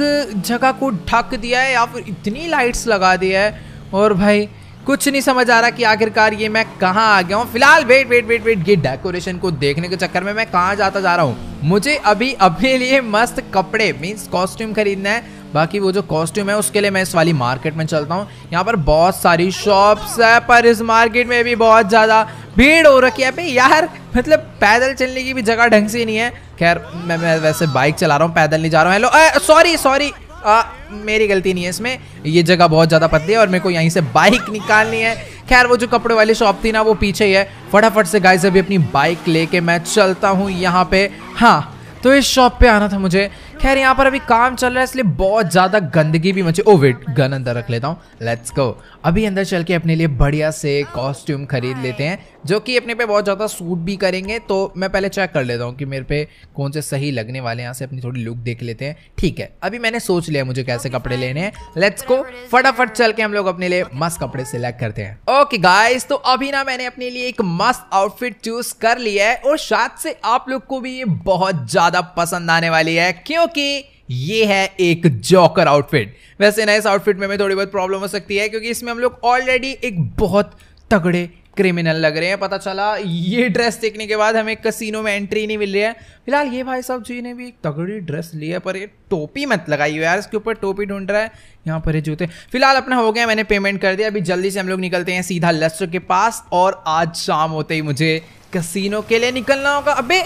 जगह को ढक दिया है या फिर इतनी लाइट्स लगा दिया है। और भाई कुछ नहीं समझ आ रहा कि आखिरकार ये मैं कहाँ आ गया हूँ। फ़िलहाल वेट वेट वेट वेट ये डेकोरेशन को देखने के चक्कर में मैं कहाँ जाता जा रहा हूँ? मुझे अभी अपने लिए मस्त कपड़े मीन्स कॉस्ट्यूम खरीदना है। बाकी वो जो कॉस्ट्यूम है, उसके लिए मैं इस वाली मार्केट में चलता हूँ। यहाँ पर बहुत सारी शॉप्स है, पर इस मार्केट में भी बहुत ज़्यादा भीड़ हो रखी है। भाई यार मतलब पैदल चलने की भी जगह ढंग से नहीं है। खैर, मैं मैं वैसे बाइक चला रहा हूँ, पैदल नहीं जा रहा हूँ। हेलो सॉरी सॉरी मेरी गलती नहीं है इसमें। ये जगह बहुत ज़्यादा पतली है और मेरे को यहीं से बाइक निकालनी है। खैर, वो जो कपड़े वाली शॉप थी ना, वो पीछे ही है। फटाफट से गाइस अभी अपनी बाइक लेके मैं चलता हूँ यहाँ पे। हाँ तो इस शॉप पे आना था मुझे। खैर यहाँ पर अभी काम चल रहा है इसलिए बहुत ज़्यादा गंदगी भी मचे। ओ वेट गन अंदर रख लेता हूँ। लेट्स गो अभी अंदर चल के अपने लिए बढ़िया से कॉस्ट्यूम खरीद लेते हैं जो कि अपने पे बहुत ज़्यादा सूट भी करेंगे तो मैं पहले चेक कर लेता हूँ कि मेरे पे कौन से सही लगने वाले यहाँ से अपनी थोड़ी लुक देख लेते हैं। ठीक है अभी मैंने सोच लिया मुझे कैसे कपड़े लेने हैं। लेट्स गो फटाफट चल के हम लोग अपने लिए मस्त कपड़े सिलेक्ट करते हैं। ओके गाइस तो अभी ना मैंने अपने लिए एक मस्त आउटफिट चूज़ कर लिया है और शायद से आप लोग को भी ये बहुत ज़्यादा पसंद आने वाली है। क्योंकि ये है एक जॉकर आउटफिट वैसे ना इस आउटफिट में, में थोड़ी बहुत प्रॉब्लम हो सकती है क्योंकि इसमें हम लोग ऑलरेडी एक बहुत तगड़े क्रिमिनल लग रहे हैं। पता चला ये ड्रेस देखने के बाद हमें कसिनो में एंट्री नहीं मिल रही है। फ़िलहाल ये भाई साहब जी ने भी एक तगड़ी ड्रेस ली है पर ये टोपी मत लगाई हो यार इसके ऊपर टोपी ढूंढ रहा है यहाँ पर ये जूते। फ़िलहाल अपना हो गया मैंने पेमेंट कर दिया। अभी जल्दी से हम लोग निकलते हैं सीधा लेस्टर के पास और आज शाम होते ही मुझे कसिनो के लिए निकलना होगा। अबे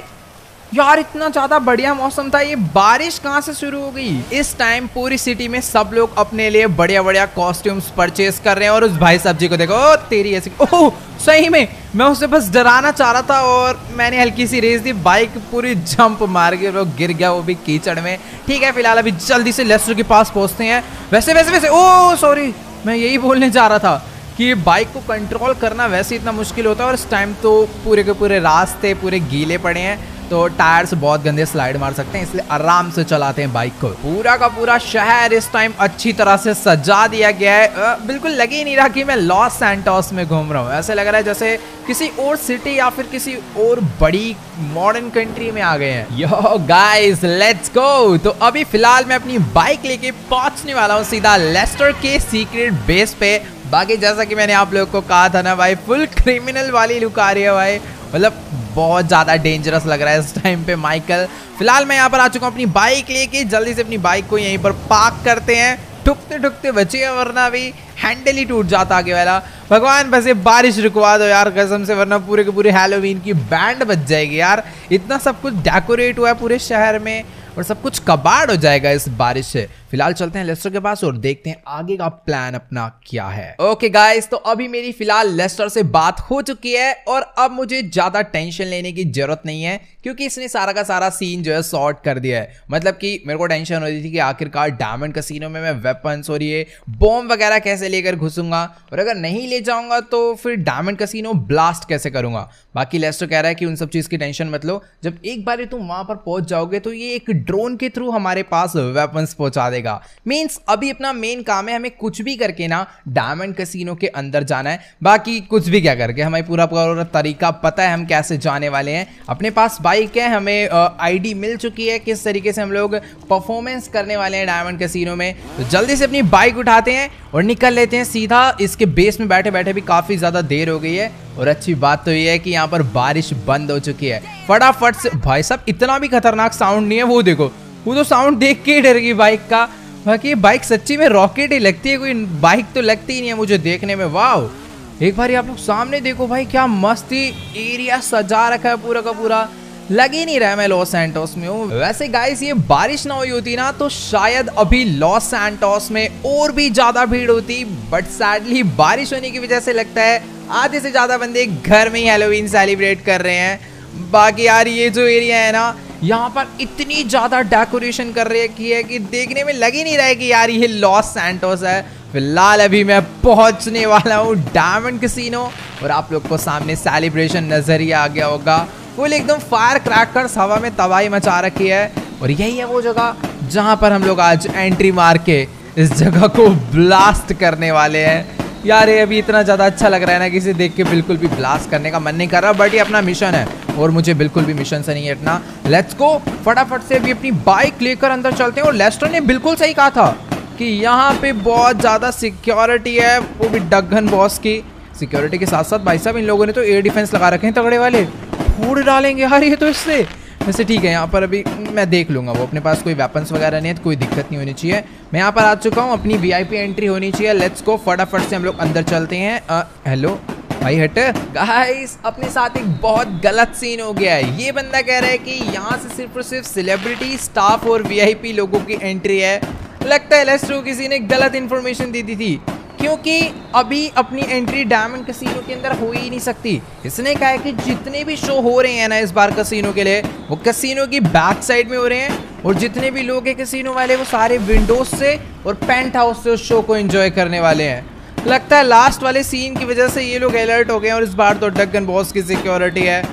यार, इतना ज़्यादा बढ़िया मौसम था, ये बारिश कहाँ से शुरू हो गई? इस टाइम पूरी सिटी में सब लोग अपने लिए बढ़िया बढ़िया कॉस्ट्यूम्स परचेज कर रहे हैं और उस भाई साहब जी को देखो, ओ, तेरी ऐसी ओह, सही में, मैं उसे बस डराना चाह रहा था और मैंने हल्की सी रेस दी बाइक पूरी जंप मार के वो गिर गया वो भी कीचड़ में। ठीक है, फ़िलहाल अभी जल्दी से लेस्टर के पास पहुँचते हैं। वैसे वैसे वैसे ओ सॉरी मैं यही बोलने जा रहा था। कि बाइक को कंट्रोल करना वैसे इतना मुश्किल होता है और इस टाइम तो पूरे के पूरे रास्ते, पूरे गीले पड़े हैं तो टायर्स बहुत गंदे स्लाइड मार सकते हैं, इसलिए आराम से चलाते हैं बाइक को। पूरा का पूरा शहर इस टाइम अच्छी तरह से सजा दिया गया है। बिल्कुल लग ही नहीं रहा कि मैं लॉस सैंटोस में घूम रहा हूँ। ऐसे लग रहा है जैसे किसी और सिटी या फिर किसी और बड़ी मॉडर्न कंट्री में आ गए हैं। यो गाइस लेट्स गो तो अभी फ़िलहाल मैं अपनी बाइक लेके पहुँचने वाला हूँ सीधा लेस्टर के सीक्रेट बेस पे। बाकी जैसा कि मैंने आप लोगों को कहा था ना भाई फुल क्रिमिनल वाली लुक आ रही है भाई। मतलब बहुत ज़्यादा डेंजरस लग रहा है इस टाइम पे माइकल फ़िलहाल मैं यहाँ पर आ चुका हूँ अपनी बाइक लेके, जल्दी से अपनी बाइक को यहीं पर पार्क करते हैं। ठुकते ठुकते बचे वरना भी हैंडल ही टूट जाता आगे वाला। भगवान, बस ये बारिश रुकवा दो यार कसम से, वरना पूरे के पूरे हेलोवीन की बैंड बच जाएगी यार। इतना सब कुछ डेकोरेट हुआ है पूरे शहर में और सब कुछ कबाड़ हो जाएगा इस बारिश से। फ़िलहाल चलते हैं लेस्टर के पास और देखते हैं आगे का प्लान अपना क्या है। ओके गाइस तो अभी मेरी फ़िलहाल लेस्टर से बात हो चुकी है और अब मुझे ज़्यादा टेंशन लेने की ज़रूरत नहीं है, क्योंकि इसने सारा का सारा सीन जो है सॉर्ट कर दिया है। मतलब कि मेरे को टेंशन हो रही थी कि आखिरकार डायमंड कसिनो में मैं वेपन्स और ये बॉम्ब वगैरह कैसे लेकर घुसूँगा और अगर नहीं ले जाऊँगा तो फिर डायमंड कसिनो ब्लास्ट कैसे करूँगा? बाकी लेस्टर कह रहा है कि उन सब चीज़ की टेंशन मत लो। जब एक बार तुम वहाँ पर पहुँच जाओगे तो ये एक ड्रोन के थ्रू हमारे पास वेपन्स पहुँचा देगा मीन्स अभी अपना मेन काम है, हमें कुछ भी करके ना डायमंड कसिनो के अंदर जाना है। बाकी कुछ भी क्या करके हमें पूरा पूरा तरीका पता है, हम कैसे जाने वाले हैं। अपने पास बाइक है, हमें आईडी मिल चुकी है, किस तरीके से हम लोग परफॉर्मेंस करने वाले हैं डायमंड कसिनो में। तो जल्दी से अपनी बाइक उठाते हैं और निकल लेते हैं सीधा। इसके बेस में बैठे बैठे भी काफ़ी ज़्यादा देर हो गई है। और अच्छी बात तो ये है कि यहाँ पर बारिश बंद हो चुकी है। फटाफट से, भाई साहब, इतना भी खतरनाक साउंड नहीं है, वो देखो। वो तो साउंड देख के ही डर गई बाइक का। बाकी बाइक सच्ची में रॉकेट ही लगती है, कोई बाइक तो लगती ही नहीं है मुझे देखने में। वाह एक बार आप लोग सामने देखो भाई, क्या मस्ती एरिया सजा रखा है पूरा का पूरा। लग ही नहीं रहा मैं लॉस सैंटोस में हूँ। वैसे गाइस ये बारिश ना हुई होती ना तो शायद अभी लॉस एंटोस में और भी ज़्यादा भीड़ होती बट सैडली बारिश होने की वजह से लगता है, आधे से ज़्यादा बंदे घर में ही हेलोवीन सेलिब्रेट कर रहे हैं। बाकी यार, ये जो एरिया है ना यहाँ पर इतनी ज़्यादा डेकोरेशन कर रही है कि देखने में लग ही नहीं रहा है कि यार ये लॉस सैंटोस है। फ़िलहाल अभी मैं पहुँचने वाला हूँ डायमंड कसिनो और आप लोग को सामने सेलिब्रेशन नज़र ही आ गया होगा। फुल एकदम फायर क्रैकर्स हवा में तबाही मचा रखी है और यही है वो जगह जहाँ पर हम लोग आज एंट्री मार के इस जगह को ब्लास्ट करने वाले हैं। यार, ये अभी इतना ज़्यादा अच्छा लग रहा है ना कि इसे देख के बिल्कुल भी ब्लास्ट करने का मन नहीं कर रहा बट ये अपना मिशन है और मुझे बिल्कुल भी मिशन से नहीं हटना लेट्स गो फटाफट से अभी अपनी बाइक लेकर अंदर चलते हैं और लेस्टर ने बिल्कुल सही कहा था कि यहाँ पे बहुत ज़्यादा सिक्योरिटी है, वो भी डगन बॉस की। सिक्योरिटी के साथ साथ भाई साहब, इन लोगों ने तो एयर डिफेंस लगा रखे हैं तगड़े वाले। फोड़ डालेंगे। यार ये तो इससे वैसे ठीक है, यहाँ पर अभी मैं देख लूँगा वो। अपने पास कोई वेपन्स वगैरह नहीं है तो कोई दिक्कत नहीं होनी चाहिए। मैं यहाँ पर आ चुका हूँ, अपनी वीआईपी एंट्री होनी चाहिए। लेट्स गो फटाफट से हम लोग अंदर चलते हैं। हेलो भाई हट। गाइस अपने साथ एक बहुत गलत सीन हो गया है। ये बंदा कह रहा है कि यहाँ से सिर्फ़ और सिर्फ़ सेलिब्रिटी स्टाफ और वीआईपी लोगों की एंट्री है। लगता है लेस्ट्रो किसी ने गलत इन्फॉर्मेशन दी दी थी। क्योंकि अभी अपनी एंट्री डायमंड कसिनो के अंदर हो ही नहीं सकती। इसने कहा है कि जितने भी शो हो रहे हैं ना इस बार कसिनो के लिए, वो कसिनो की बैक साइड में हो रहे हैं और जितने भी लोग हैं कसिनो वाले, वो सारे विंडोज़ से और पेंट हाउस से उस शो को एंजॉय करने वाले हैं। लगता है लास्ट वाले सीन की वजह से ये लोग अलर्ट हो गए और इस बार तो डगन बॉस की सिक्योरिटी है।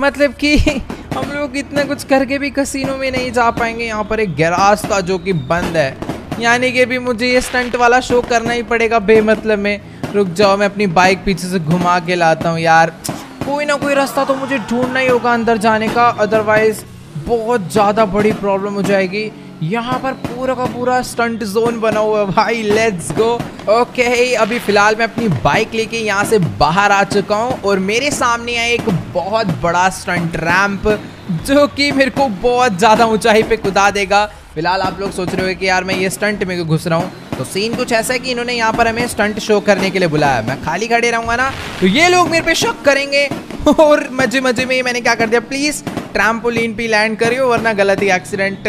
मतलब कि हम लोग इतना कुछ करके भी कसिनो में नहीं जा पाएँगे। यहाँ पर एक गैराज था जो कि बंद है। यानी कि भी मुझे ये स्टंट वाला शो करना ही पड़ेगा बेमतलब में। रुक जाओ, मैं अपनी बाइक पीछे से घुमा के लाता हूँ यार। कोई ना कोई रास्ता तो मुझे ढूंढना ही होगा अंदर जाने का। अदरवाइज़ बहुत ज़्यादा बड़ी प्रॉब्लम हो जाएगी। यहाँ पर पूरा का पूरा स्टंट जोन बना हुआ है भाई। लेट्स गो ओके अभी फ़िलहाल मैं अपनी बाइक लेके यहाँ से बाहर आ चुका हूँ और मेरे सामने है एक बहुत बड़ा स्टंट रैंप जो कि मेरे को बहुत ज़्यादा ऊंचाई पे कुदा देगा। फ़िलहाल आप लोग सोच रहे हो कि यार मैं ये स्टंट में घुस रहा हूँ? तो सीन कुछ ऐसा है कि इन्होंने यहाँ पर हमें स्टंट शो करने के लिए बुलाया मैं खाली खड़े रहूँगा ना तो ये लोग मेरे पे शक करेंगे। और मज़े मज़े में मैंने क्या कर दिया? प्लीज़ ट्रैम्पोलिन पे लैंड करियो, वरना गलत ही एक्सीडेंट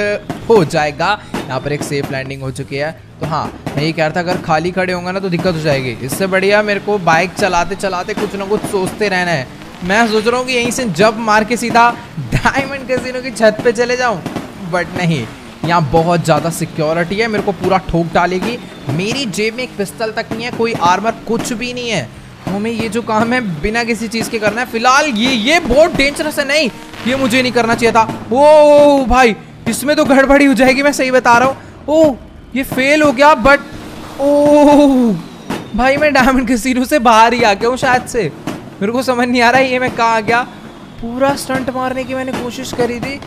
हो जाएगा। यहाँ पर एक सेफ़ लैंडिंग हो चुकी है। तो हाँ मैं ये कह रहा था, अगर खाली खड़े होंगे ना तो दिक्कत हो जाएगी। इससे बढ़िया मेरे को बाइक चलाते चलाते कुछ ना कुछ सोचते रहना है। मैं सोच रहा हूँ कि यहीं से जब मार के सीधा डायमंड कैसीनो की छत पे चले जाऊँ बट नहीं। यहाँ बहुत ज़्यादा सिक्योरिटी है, मेरे को पूरा ठोक डालेगी। मेरी जेब में एक पिस्तल तक नहीं है, कोई आर्मर कुछ भी नहीं है। हमें ये जो काम है, बिना किसी चीज़ के करना है। फ़िलहाल ये ये बहुत डेंजरस है, नहीं, ये मुझे नहीं करना चाहिए था। ओ भाई, इसमें तो गड़बड़ी हो जाएगी, मैं सही बता रहा हूँ। ओ ये फेल हो गया बट ओ भाई, मैं डायमंड कैसीनो से बाहर ही आ गया हूँ शायद से। मेरे को समझ नहीं आ रहा है, ये मैं कहाँ आ गया। पूरा स्टंट मारने की मैंने कोशिश करी थी।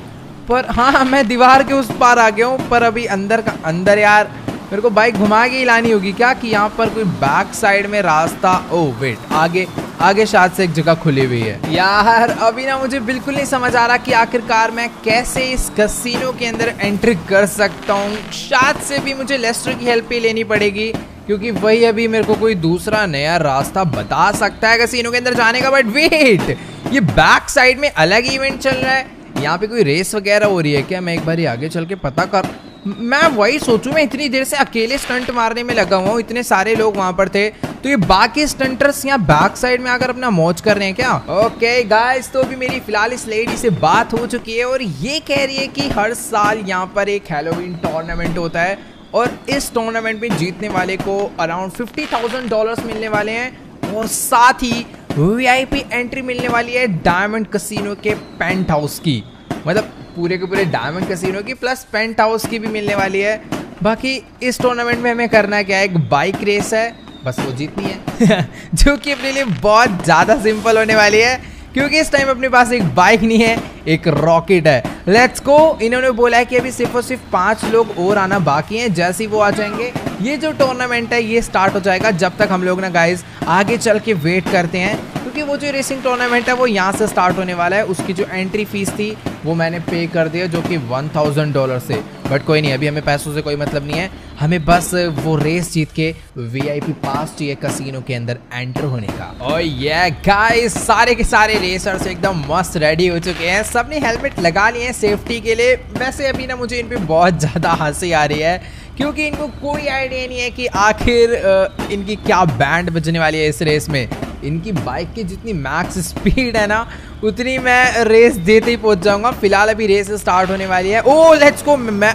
पर हाँ मैं दीवार के उस पार आ गया हूँ, पर अभी अंदर का अंदर यार, मेरे को बाइक घुमा के ही लानी होगी क्या कि यहाँ पर कोई बैक साइड में रास्ता? ओ वेट आगे आगे शायद से एक जगह खुली हुई है। यार, अभी ना मुझे बिल्कुल नहीं समझ आ रहा कि आखिरकार मैं कैसे इस कसिनो के अंदर एंट्री कर सकता हूँ। शायद से भी मुझे लेस्टर की हेल्प ही लेनी पड़ेगी, क्योंकि वही अभी मेरे को कोई दूसरा नया रास्ता बता सकता है कसिनो के अंदर जाने का। बट वेट ये बैक साइड में अलग इवेंट चल रहा है। यहाँ पे कोई रेस वगैरह हो रही है क्या? मैं एक बार आगे चल के पता कर मैं वही सोचूं, मैं इतनी देर से अकेले स्टंट मारने में लगा हुआ हूँ, इतने सारे लोग वहाँ पर थे। तो ये बाकी स्टंटर्स यहाँ बैक साइड में आकर अपना मौज कर रहे हैं क्या? ओके गाइस तो अभी मेरी फ़िलहाल इस लेडी से बात हो चुकी है और ये कह रही है कि हर साल यहाँ पर एक हेलोविन टूर्नामेंट होता है और इस टूर्नामेंट में जीतने वाले को अराउंड फिफ्टी थाउज़ेंड डॉलर मिलने वाले हैं और साथ ही वीआईपी एंट्री मिलने वाली है डायमंड कसिनो के पेंट हाउस की। मतलब पूरे के पूरे डायमंड कसिनो की प्लस पेंट हाउस की भी मिलने वाली है। बाकी इस टूर्नामेंट में हमें करना क्या है? एक बाइक रेस है। बस वो जीतनी है। जो कि अपने लिए बहुत ज़्यादा सिंपल होने वाली है। क्योंकि इस टाइम अपने पास एक बाइक नहीं है, एक रॉकेट है। लेट्स गो इन्होंने बोला है कि अभी सिर्फ़ और सिर्फ़ पाँच लोग और आना बाकी हैं, जैसे ही वो आ जाएँगे। ये जो टूर्नामेंट है, ये स्टार्ट हो जाएगा जब तक हम लोग ना गाइज़ आगे चल के वेट करते हैं। क्योंकि वो जो रेसिंग टूर्नामेंट है, वो यहाँ से स्टार्ट होने वाला है। उसकी जो एंट्री फ़ीस थी, वो मैंने पे कर दिया जो कि वन थाउज़ेंड डॉलर से। बट कोई नहीं, अभी हमें पैसों से कोई मतलब नहीं है। हमें बस वो रेस जीत के वीआईपी पास चाहिए कसिनो के अंदर एंटर होने का। और ये गाइस सारे के सारे रेसर्स एकदम मस्त रेडी हो चुके हैं। सबने हेलमेट लगा लिए हैं सेफ्टी के लिए। वैसे अभी ना मुझे इन पे बहुत ज़्यादा हँसी आ रही है। क्योंकि इनको कोई आइडिया नहीं है कि आखिर इनकी क्या बैंड बजने वाली है इस रेस में। इनकी बाइक की जितनी मैक्स स्पीड है ना, उतनी मैं रेस देते ही पहुँच जाऊँगा। फ़िलहाल अभी रेस स्टार्ट होने वाली है। ओ लेट्स गो मैं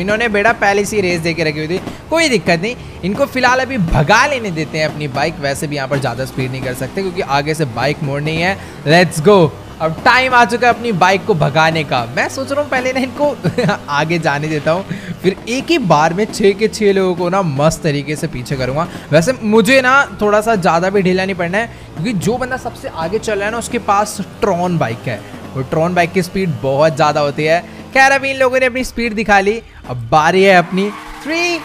इन्होंने बेटा पहले से रेस दे के रखी हुई थी। कोई दिक्कत नहीं। इनको फ़िलहाल अभी भगा लेने देते हैं अपनी बाइक। वैसे भी यहाँ पर ज़्यादा स्पीड नहीं कर सकते क्योंकि आगे से बाइक मोड़नी है। लेट्स गो अब टाइम आ चुका है अपनी बाइक को भगाने का। मैं सोच रहा हूँ पहले ना इनको आगे जाने देता हूँ। फिर एक ही बार में छः के छः लोगों को ना मस्त तरीके से पीछे करूँगा। वैसे मुझे ना थोड़ा सा ज़्यादा भी ढीला नहीं पड़ना है, क्योंकि जो बंदा सबसे आगे चल रहा है ना, उसके पास ट्रॉन बाइक है। और ट्रॉन बाइक की स्पीड बहुत ज़्यादा होती है। खैर अभी इन लोगों ने अपनी स्पीड दिखा ली। अब बारी है अपनी। थ्री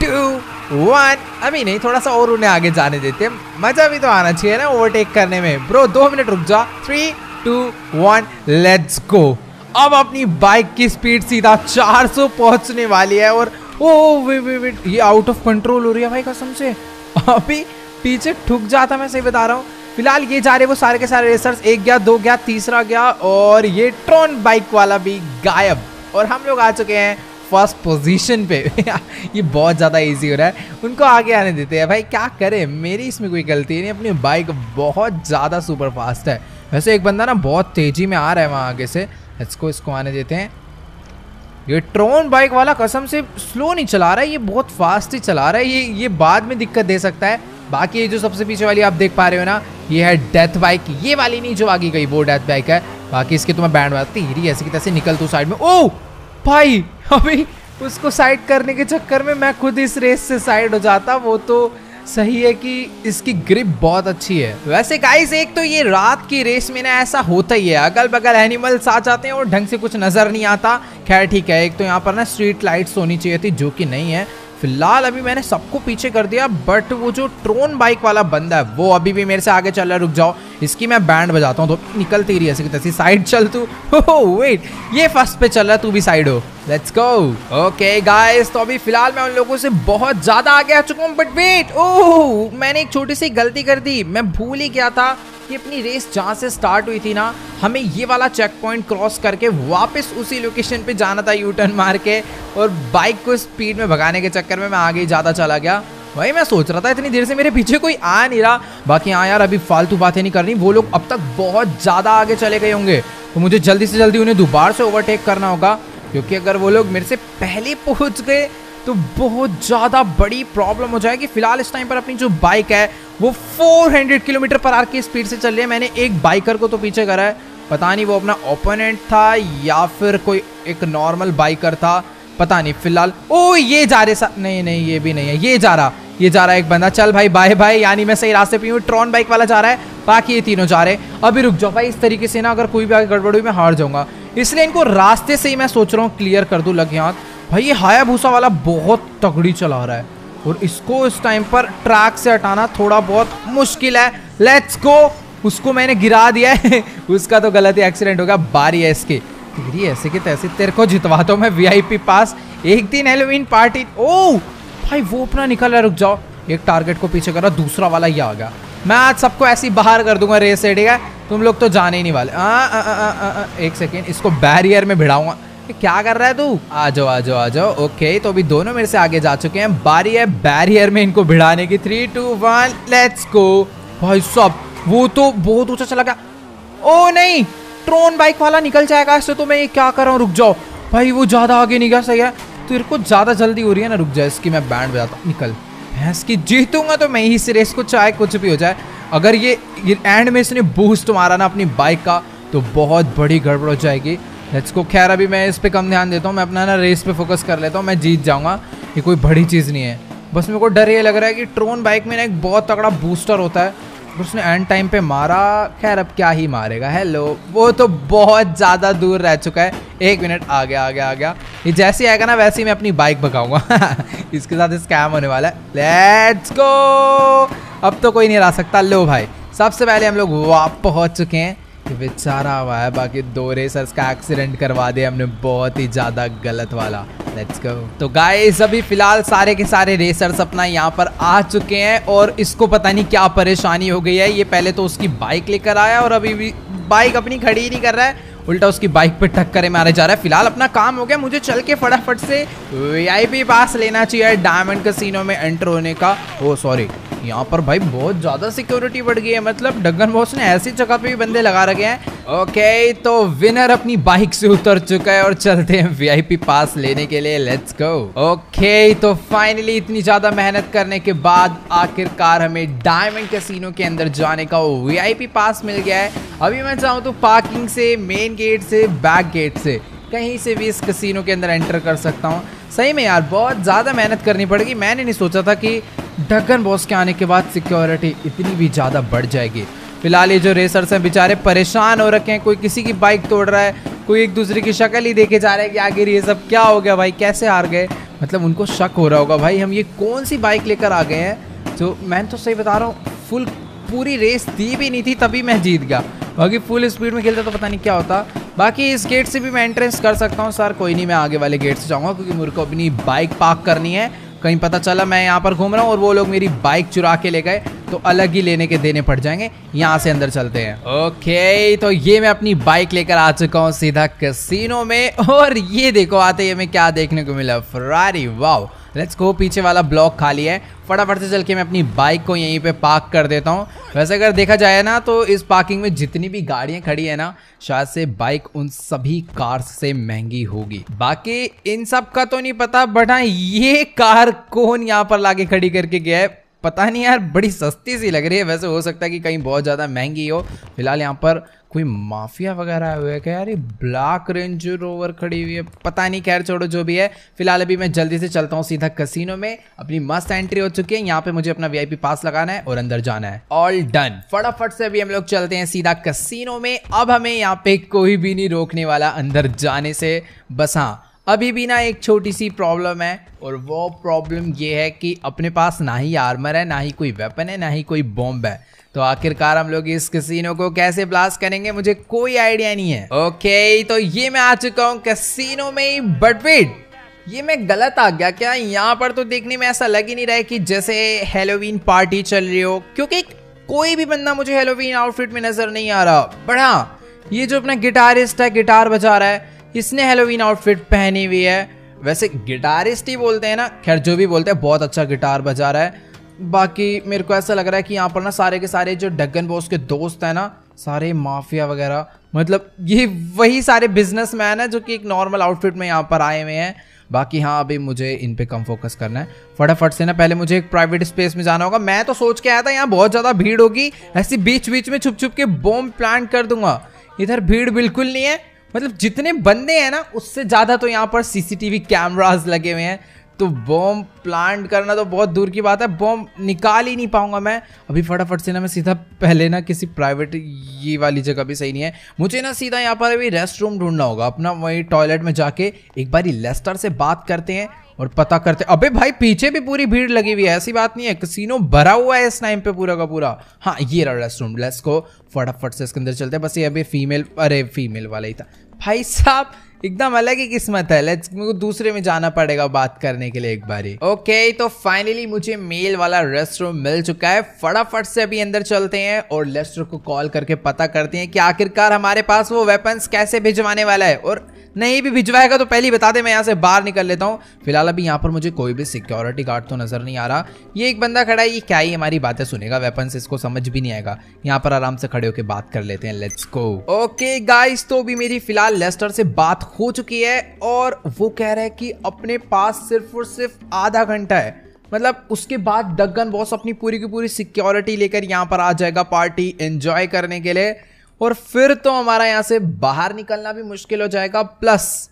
टू वन अभी नहीं, थोड़ा सा और उन्हें आगे जाने देते मज़ा भी तो आना चाहिए ना ओवरटेक करने में। ब्रो दो मिनट रुक जा। Three two one let's go अब अपनी बाइक की स्पीड सीधा 400 पहुँचने वाली है और, ओ वे वे वे ये आउट ऑफ़ कंट्रोल हो रही है भाई कसम से। अभी पीछे ठुक जाता मैं सही बता रहा हूँ। फ़िलहाल ये जा रहे वो सारे के सारे रेसर्स एक गया, दो गया, तीसरा गया और ये ट्रॉन बाइक वाला भी गायब। और हम लोग आ चुके हैं फ़र्स्ट पोजीशन पे। ये बहुत ज़्यादा इजी हो रहा है। उनको आगे आने देते हैं। भाई क्या करें? मेरी इसमें कोई गलती नहीं अपनी बाइक बहुत ज़्यादा सुपर फास्ट है। वैसे एक बंदा ना बहुत तेज़ी में आ रहा है वहाँ आगे से। इसको इसको आने देते हैं। ये ट्रोन बाइक वाला कसम से स्लो नहीं चला रहा है, ये बहुत फास्ट ही चला रहा है। ये ये बाद में दिक्कत दे सकता है। बाकी ये जो सबसे पीछे वाली आप देख पा रहे हो ना, ये है डेथ बाइक ये वाली नहीं जो आगे गई, वो डेथ बाइक है। बाकी इसके तो मैं बैंड बजाती ही ऐसे की तैसे निकल तू साइड में। ओ भाई, अभी उसको साइड करने के चक्कर में मैं खुद इस रेस से साइड हो जाता, वो तो सही है कि इसकी ग्रिप बहुत अच्छी है। वैसे गाइस एक तो ये रात की रेस में ना ऐसा होता ही है। अगल बगल एनिमल्स आ जाते हैं और ढंग से कुछ नज़र नहीं आता। खैर, ठीक है, एक तो यहाँ पर ना स्ट्रीट लाइट्स होनी चाहिए थी, जो कि नहीं है। फ़िलहाल अभी मैंने सबको पीछे कर दिया बट वो जो ट्रोन बाइक वाला बंदा है, वो अभी भी मेरे से आगे चल रहा है, रुक जाओ। इसकी मैं बैंड बजाता हूँ तो निकलती रही ऐसी तैसी। साइड चल तू। वेट ये फ़र्स्ट पे चल रहा है, तू भी साइड हो। लेट्स गो ओके गाइस तो अभी फ़िलहाल मैं उन लोगों से बहुत ज़्यादा आगे आ चुका हूँ बट वेट ओह मैंने एक छोटी सी गलती कर दी। मैं भूल ही गया था। कि अपनी रेस जहाँ से स्टार्ट हुई थी ना, हमें ये वाला चेक पॉइंट क्रॉस करके वापस उसी लोकेशन पे जाना था यू टर्न मार के और बाइक को स्पीड में भगाने के चक्कर में मैं आगे ही ज़्यादा चला गया। भाई, मैं सोच रहा था इतनी देर से मेरे पीछे कोई आ नहीं रहा। बाकी हाँ यार, अभी फालतू बातें नहीं करनी। वो लोग अब तक बहुत ज़्यादा आगे चले गए होंगे। तो मुझे जल्दी से जल्दी उन्हें दोबारा से ओवरटेक करना होगा। क्योंकि अगर वो लोग मेरे से पहले पहुँच गए तो बहुत ज़्यादा बड़ी प्रॉब्लम हो जाएगी। फ़िलहाल इस टाइम पर अपनी जो बाइक है, वो 400 किलोमीटर पर आर की स्पीड से चल रही है। मैंने एक बाइकर को तो पीछे करा है। पता नहीं वो अपना ओपोनेंट था या फिर कोई एक नॉर्मल बाइकर था, पता नहीं। फ़िलहाल, ओ, ये जा रहे सा, नहीं नहीं, ये भी नहीं है। ये जा रहा, ये जा रहा है एक बंदा। चल भाई बाय बाय यानी मैं सही रास्ते पे हूँ। ट्रॉन बाइक वाला जा रहा है। बाकी ये तीनों जा रहे हैं। अभी रुक जाओ भाई, इस तरीके से ना अगर कोई भी आगे गड़बड़ हुई, मैं हार जाऊँगा। इसलिए इनको रास्ते से ही मैं सोच रहा हूँ क्लियर कर दूँ लग यहाँ। भाई ये हाया भूसा वाला बहुत तगड़ी चला रहा है। और इसको इस टाइम पर ट्रैक से हटाना थोड़ा बहुत मुश्किल है। लेट्स गो उसको मैंने गिरा दिया है। उसका तो गलत ही एक्सीडेंट हो गया। बारी है इसकी। तेरी ऐसे के तैसे तेरे को जितवाता हूँ मैं वीआईपी पास एक दिन हेलोवीन पार्टी ओ भाई वो अपना निकल रहा रुक जाओ। एक टारगेट को पीछे करा। दूसरा वाला ही आ गया। मैं आज सबको ऐसी बाहर कर दूँगा रेस से ठीक है? तुम लोग तो जाने ही नहीं वाले। आ, आ, आ, आ, आ, आ, एक सेकेंड इसको बैरियर में भिड़ाऊँगा। क्या कर रहा है तू? आ जाओ आ जाओ आ जाओ। ओके तो अभी दोनों मेरे से आगे जा चुके हैं। बारी है बैरियर में इनको भिड़ाने की। Three two one let's go भाई सब वो तो बहुत ऊँचा चला गया। ओ नहीं ट्रोन बाइक वाला निकल जाएगा इससे तो मैं ये क्या कर रहा हूँ? रुक जाओ। भाई वो ज़्यादा आगे नहीं गया सही है। तेरे को ज़्यादा जल्दी हो रही है ना? रुक जाए इसकी मैं बैंड बजाता निकल। भैंस की जीतूँगा तो मैं ही इस रेस को चाहे कुछ भी हो जाए। अगर ये, ये एंड में इसने बूस्ट मारा ना अपनी बाइक का तो बहुत बड़ी गड़बड़ हो जाएगी। लेट्स को खैर, अभी मैं इस पर कम ध्यान देता हूँ। मैं अपना ना रेस पे फोकस कर लेता हूँ। मैं जीत जाऊँगा। ये कोई बड़ी चीज़ नहीं है। बस मेरे को डर ये लग रहा है कि ट्रोन बाइक में ना एक बहुत तगड़ा बूस्टर होता है। उसने एंड टाइम पे मारा। खैर, अब क्या ही मारेगा। हेलो वो तो बहुत ज़्यादा दूर रह चुका है। एक मिनट आ गया आ गया आ गया ये जैसे आएगा ना, वैसे ही मैं अपनी बाइक भगाऊँगा। इसके साथ स्कैम होने वाला है। लेट्स गो अब तो कोई नहीं रह सकता। लो भाई। सबसे पहले हम लोग वापस पहुँच चुके हैं। बेचारा हुआ है, बाकी दो रेसर्स का एक्सीडेंट करवा दिया हमने, बहुत ही ज़्यादा गलत वाला। लेट्स गो तो गाइस अभी फ़िलहाल सारे के सारे रेसर्स अपना यहाँ पर आ चुके हैं और इसको पता नहीं क्या परेशानी हो गई है। ये पहले तो उसकी बाइक लेकर आया और अभी भी बाइक अपनी खड़ी ही नहीं कर रहा है। उल्टा उसकी बाइक पे टक्कर मारे जा रहा है। फ़िलहाल अपना काम हो गया, मुझे चल के फटाफट से वीआईपी पास लेना चाहिए डायमंड कसिनो में एंटर होने का। ओ सॉरी यहाँ पर भाई बहुत ज़्यादा सिक्योरिटी बढ़ गई है मतलब डगन बॉस ने ऐसी जगह पे भी बंदे लगा रखे हैं। ओके तो विनर अपनी बाइक से उतर चुका है और चलते हैं वीआईपी पास लेने के लिए। लेट्स गो ओके तो फाइनली इतनी ज़्यादा मेहनत करने के बाद आखिरकार हमें डायमंड कैसीनो के अंदर जाने का वीआईपी पास मिल गया है। अभी मैं चाहूँ तो पार्किंग से मेन गेट से बैक गेट से। कहीं से भी इस कसिनो के अंदर एंटर कर सकता हूँ। सही में यार, बहुत ज़्यादा मेहनत करनी पड़ेगी। मैंने नहीं सोचा था कि ढक्कन बॉस के आने के बाद सिक्योरिटी इतनी भी ज़्यादा बढ़ जाएगी। फ़िलहाल ये जो रेसर्स हैं, बेचारे परेशान हो रखे हैं। कोई किसी की बाइक तोड़ रहा है, कोई एक दूसरे की शक्ल ही देखे जा रहा है कि आखिर ये सब क्या हो गया भाई, कैसे हार गए? मतलब उनको शक हो रहा होगा। भाई, हम ये कौन सी बाइक लेकर आ गए हैं? जो मैं तो सही बता रहा हूँ फुल पूरी रेस दी भी नहीं थी, तभी मैं जीत गया। बाकी फुल स्पीड में खेलता तो पता नहीं क्या होता। बाकी इस गेट से भी मैं एंट्रेंस कर सकता हूँ सर कोई नहीं, मैं आगे वाले गेट से जाऊँगा, क्योंकि मेरे को अपनी बाइक पार्क करनी है। कहीं पता चला मैं यहाँ पर घूम रहा हूँ और वो लोग मेरी बाइक चुरा के ले गए तो अलग ही लेने के देने पड़ जाएँगे। यहाँ से अंदर चलते हैं। ओके तो ये मैं अपनी बाइक लेकर आ चुका हूँ सीधा कसिनो में। और ये देखो, आते ही हमें क्या देखने को मिला। फरारी वाओ लेट्स गो पीछे वाला ब्लॉक खाली है। फटाफट से चल के मैं अपनी बाइक को यहीं पे पार्क कर देता हूँ। वैसे अगर देखा जाए ना तो इस पार्किंग में जितनी भी गाड़ियाँ खड़ी है ना, शायद से बाइक उन सभी कार से महँगी होगी। बाकी इन सब का तो नहीं पता बट हाँ ये कार कौन यहाँ पर लाके खड़ी करके गया है? पता नहीं यार, बड़ी सस्ती सी लग रही है। वैसे हो सकता है कि कहीं बहुत ज़्यादा महँगी हो। फ़िलहाल यहाँ पर कोई माफिया वगैरह हुए है क्या यार? ये ब्लैक रेंज रोवर खड़ी हुई है। पता नहीं, खैर छोड़ो, जो भी है। फ़िलहाल अभी मैं जल्दी से चलता हूँ सीधा कसिनो में। अपनी मस्त एंट्री हो चुकी है। यहाँ पे मुझे अपना वीआईपी पास लगाना है और अंदर जाना है। ऑल डन फटाफट से अभी हम लोग चलते हैं सीधा कसिनो में। अब हमें यहाँ पे कोई भी नहीं रोकने वाला अंदर जाने से। बस हाँ अभी भी ना एक छोटी सी प्रॉब्लम है और वो प्रॉब्लम ये है कि अपने पास ना ही आर्मर है, ना ही कोई वेपन है, ना ही कोई बॉम्ब है। तो आखिरकार हम लोग इस कसिनो को कैसे ब्लास्ट करेंगे, मुझे कोई आइडिया नहीं है। ओके तो ये मैं आ चुका हूँ कसिनो में बट वेट ये मैं गलत आ गया क्या? यहाँ पर तो देखने में ऐसा लग ही नहीं रहा है कि जैसे हेलोवीन पार्टी चल रही हो, क्योंकि कोई भी बंदा मुझे हेलोवीन आउटफिट में नज़र नहीं आ रहा। बट हाँ ये जो अपना गिटारिस्ट है गिटार बजा रहा है इसने हेलोवीन आउटफिट पहनी हुई है। वैसे गिटारिस्ट ही बोलते हैं ना, खैर जो भी बोलते हैं, बहुत अच्छा गिटार बजा रहा है। बाकी मेरे को ऐसा लग रहा है कि यहाँ पर ना सारे के सारे जो डगन बॉस के दोस्त हैं ना, सारे माफिया वगैरह मतलब ये वही सारे बिजनेसमैन है जो कि एक नॉर्मल आउटफिट में यहाँ पर आए हुए हैं। बाकी हाँ अभी मुझे इन पे कम फोकस करना है। फटाफट से ना, पहले मुझे एक प्राइवेट स्पेस में जाना होगा। मैं तो सोच के आया था, यहाँ बहुत ज़्यादा भीड़ होगी। ऐसी बीच बीच में छुप छुप के बॉम्ब प्लांट कर दूँगा। इधर भीड़ बिल्कुल नहीं है। मतलब जितने बंदे हैं ना, उससे ज़्यादा तो यहाँ पर सीसीटीवी कैमराज लगे हुए हैं। तो बॉम्ब प्लांट करना तो बहुत दूर की बात है। बॉम्ब निकाल ही नहीं पाऊँगा मैं। अभी फटाफट से ना मैं सीधा पहले ना किसी प्राइवेट ये वाली जगह भी सही नहीं है। मुझे ना सीधा यहाँ पर अभी रेस्ट रूम ढूंढना होगा। अपना वही टॉयलेट में जाके एक बार लेस्टर से बात करते हैं। और पता करते, अबे भाई, पीछे भी पूरी भीड़ लगी हुई है, ऐसी बात नहीं है कसिनो भरा हुआ है इस टाइम पे पूरा का पूरा। हाँ ये रहा रेस्ट रूम लेट्स को फटाफट से इसके अंदर चलते हैं, बस ये अभी फीमेल अरे फीमेल वाला ही था। भाई साहब, एकदम अलग ही किस्मत है लेट्स मेरे को दूसरे में जाना पड़ेगा बात करने के लिए एक बारी। ओके तो फाइनली मुझे मेल वाला रेस्ट रूम मिल चुका है, फटाफट से अभी अंदर चलते हैं और लेस्टर को कॉल करके पता करते हैं कि आखिरकार हमारे पास वो वेपन्स कैसे भिजवाने वाला है, और नहीं, भी भिजवाएगा तो पहले ही बता दे, मैं यहाँ से बाहर निकल लेता हूँ। फ़िलहाल अभी यहाँ पर मुझे कोई भी सिक्योरिटी गार्ड तो नज़र नहीं आ रहा। ये एक बंदा खड़ा है, ये क्या ही हमारी बातें सुनेगा वेपन्स इसको समझ भी नहीं आएगा। यहाँ पर आराम से खड़े होकर बात कर लेते हैं लेट्स गो ओके गाइस तो भी मेरी फ़िलहाल लेस्टर से बात हो चुकी है और वो कह रहा है कि अपने पास सिर्फ़ और सिर्फ़ आधा घंटा है। मतलब उसके बाद डगन बॉस अपनी पूरी की पूरी सिक्योरिटी लेकर यहाँ पर आ जाएगा पार्टी एंजॉय करने के लिए। और फिर तो हमारा यहाँ से बाहर निकलना भी मुश्किल हो जाएगा। प्लस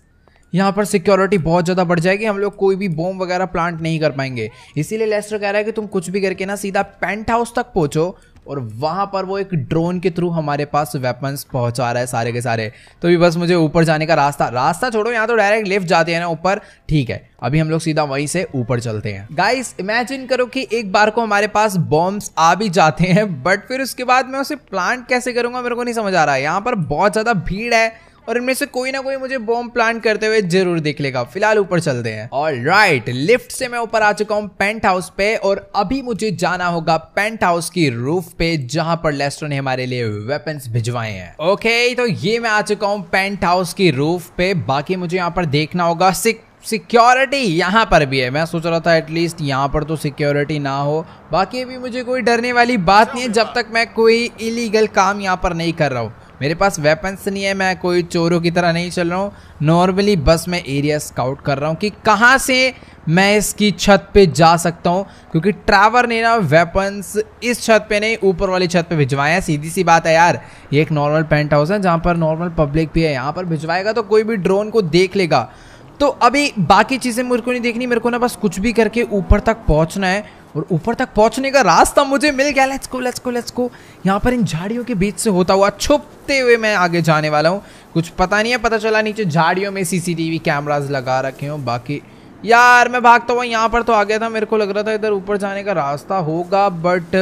यहाँ पर सिक्योरिटी बहुत ज़्यादा बढ़ जाएगी। हम लोग कोई भी बॉम्ब वगैरह प्लांट नहीं कर पाएँगे। इसीलिए लेस्टर कह रहा है कि तुम कुछ भी करके ना सीधा पेंट हाउस तक पहुँचो। और वहाँ पर वो एक ड्रोन के थ्रू हमारे पास वेपन्स पहुँचा रहा है सारे के सारे। तो भी बस मुझे ऊपर जाने का रास्ता रास्ता छोड़ो, यहाँ तो डायरेक्ट लेफ़्ट जाते हैं ना ऊपर। ठीक है, अभी हम लोग सीधा वहीं से ऊपर चलते हैं। गाइस इमेजिन करो कि एक बार को हमारे पास बॉम्ब्स आ भी जाते हैं बट फिर उसके बाद मैं उसे प्लांट कैसे करूँगा मेरे को नहीं समझ आ रहा है। यहाँ पर बहुत ज़्यादा भीड़ है और इनमें से कोई ना कोई मुझे बॉम्ब प्लांट करते हुए ज़रूर देख लेगा। फ़िलहाल ऊपर चलते हैं। और राइट लिफ्ट से मैं ऊपर आ चुका हूँ पेंट हाउस पे और अभी मुझे जाना होगा पेंट हाउस की रूफ पे, जहाँ पर लेस्टर ने हमारे लिए वेपन्स भिजवाए हैं। ओके तो ये मैं आ चुका हूँ पेंट हाउस की रूफ पे। बाकी मुझे यहाँ पर देखना होगा। सिक सिक्योरिटी यहाँ पर भी है। मैं सोच रहा था एटलीस्ट यहाँ पर तो सिक्योरिटी ना हो। बाकी अभी मुझे कोई डरने वाली बात नहीं है। जब तक मैं कोई इलीगल काम यहाँ पर नहीं कर रहा हूँ। मेरे पास वेपन्स नहीं है, मैं कोई चोरों की तरह नहीं चल रहा हूँ। नॉर्मली बस मैं एरिया स्काउट कर रहा हूँ कि कहाँ से मैं इसकी छत पे जा सकता हूँ, क्योंकि ट्रैवर ने ना वेपन्स इस छत पे नहीं, ऊपर वाली छत पे भिजवाया हैं। सीधी सी बात है यार, ये एक नॉर्मल पेंट हाउस है, जहाँ पर नॉर्मल पब्लिक भी है, यहाँ पर भिजवाएगा तो कोई भी ड्रोन को देख लेगा। तो अभी बाकी चीज़ें मेरे को नहीं देखनी, मेरे को ना बस कुछ भी करके ऊपर तक पहुँचना है। और ऊपर तक पहुँचने का रास्ता मुझे मिल गया। Let's go let's go let's go यहाँ पर इन झाड़ियों के बीच से होता हुआ छुपते हुए मैं आगे जाने वाला हूँ। कुछ पता नहीं है, पता चला नीचे झाड़ियों में सीसीटीवी कैमराज लगा रखे हो, बाकी यार मैं भागता हुआ यहाँ पर तो आ गया था। मेरे को लग रहा था इधर ऊपर जाने का रास्ता होगा बट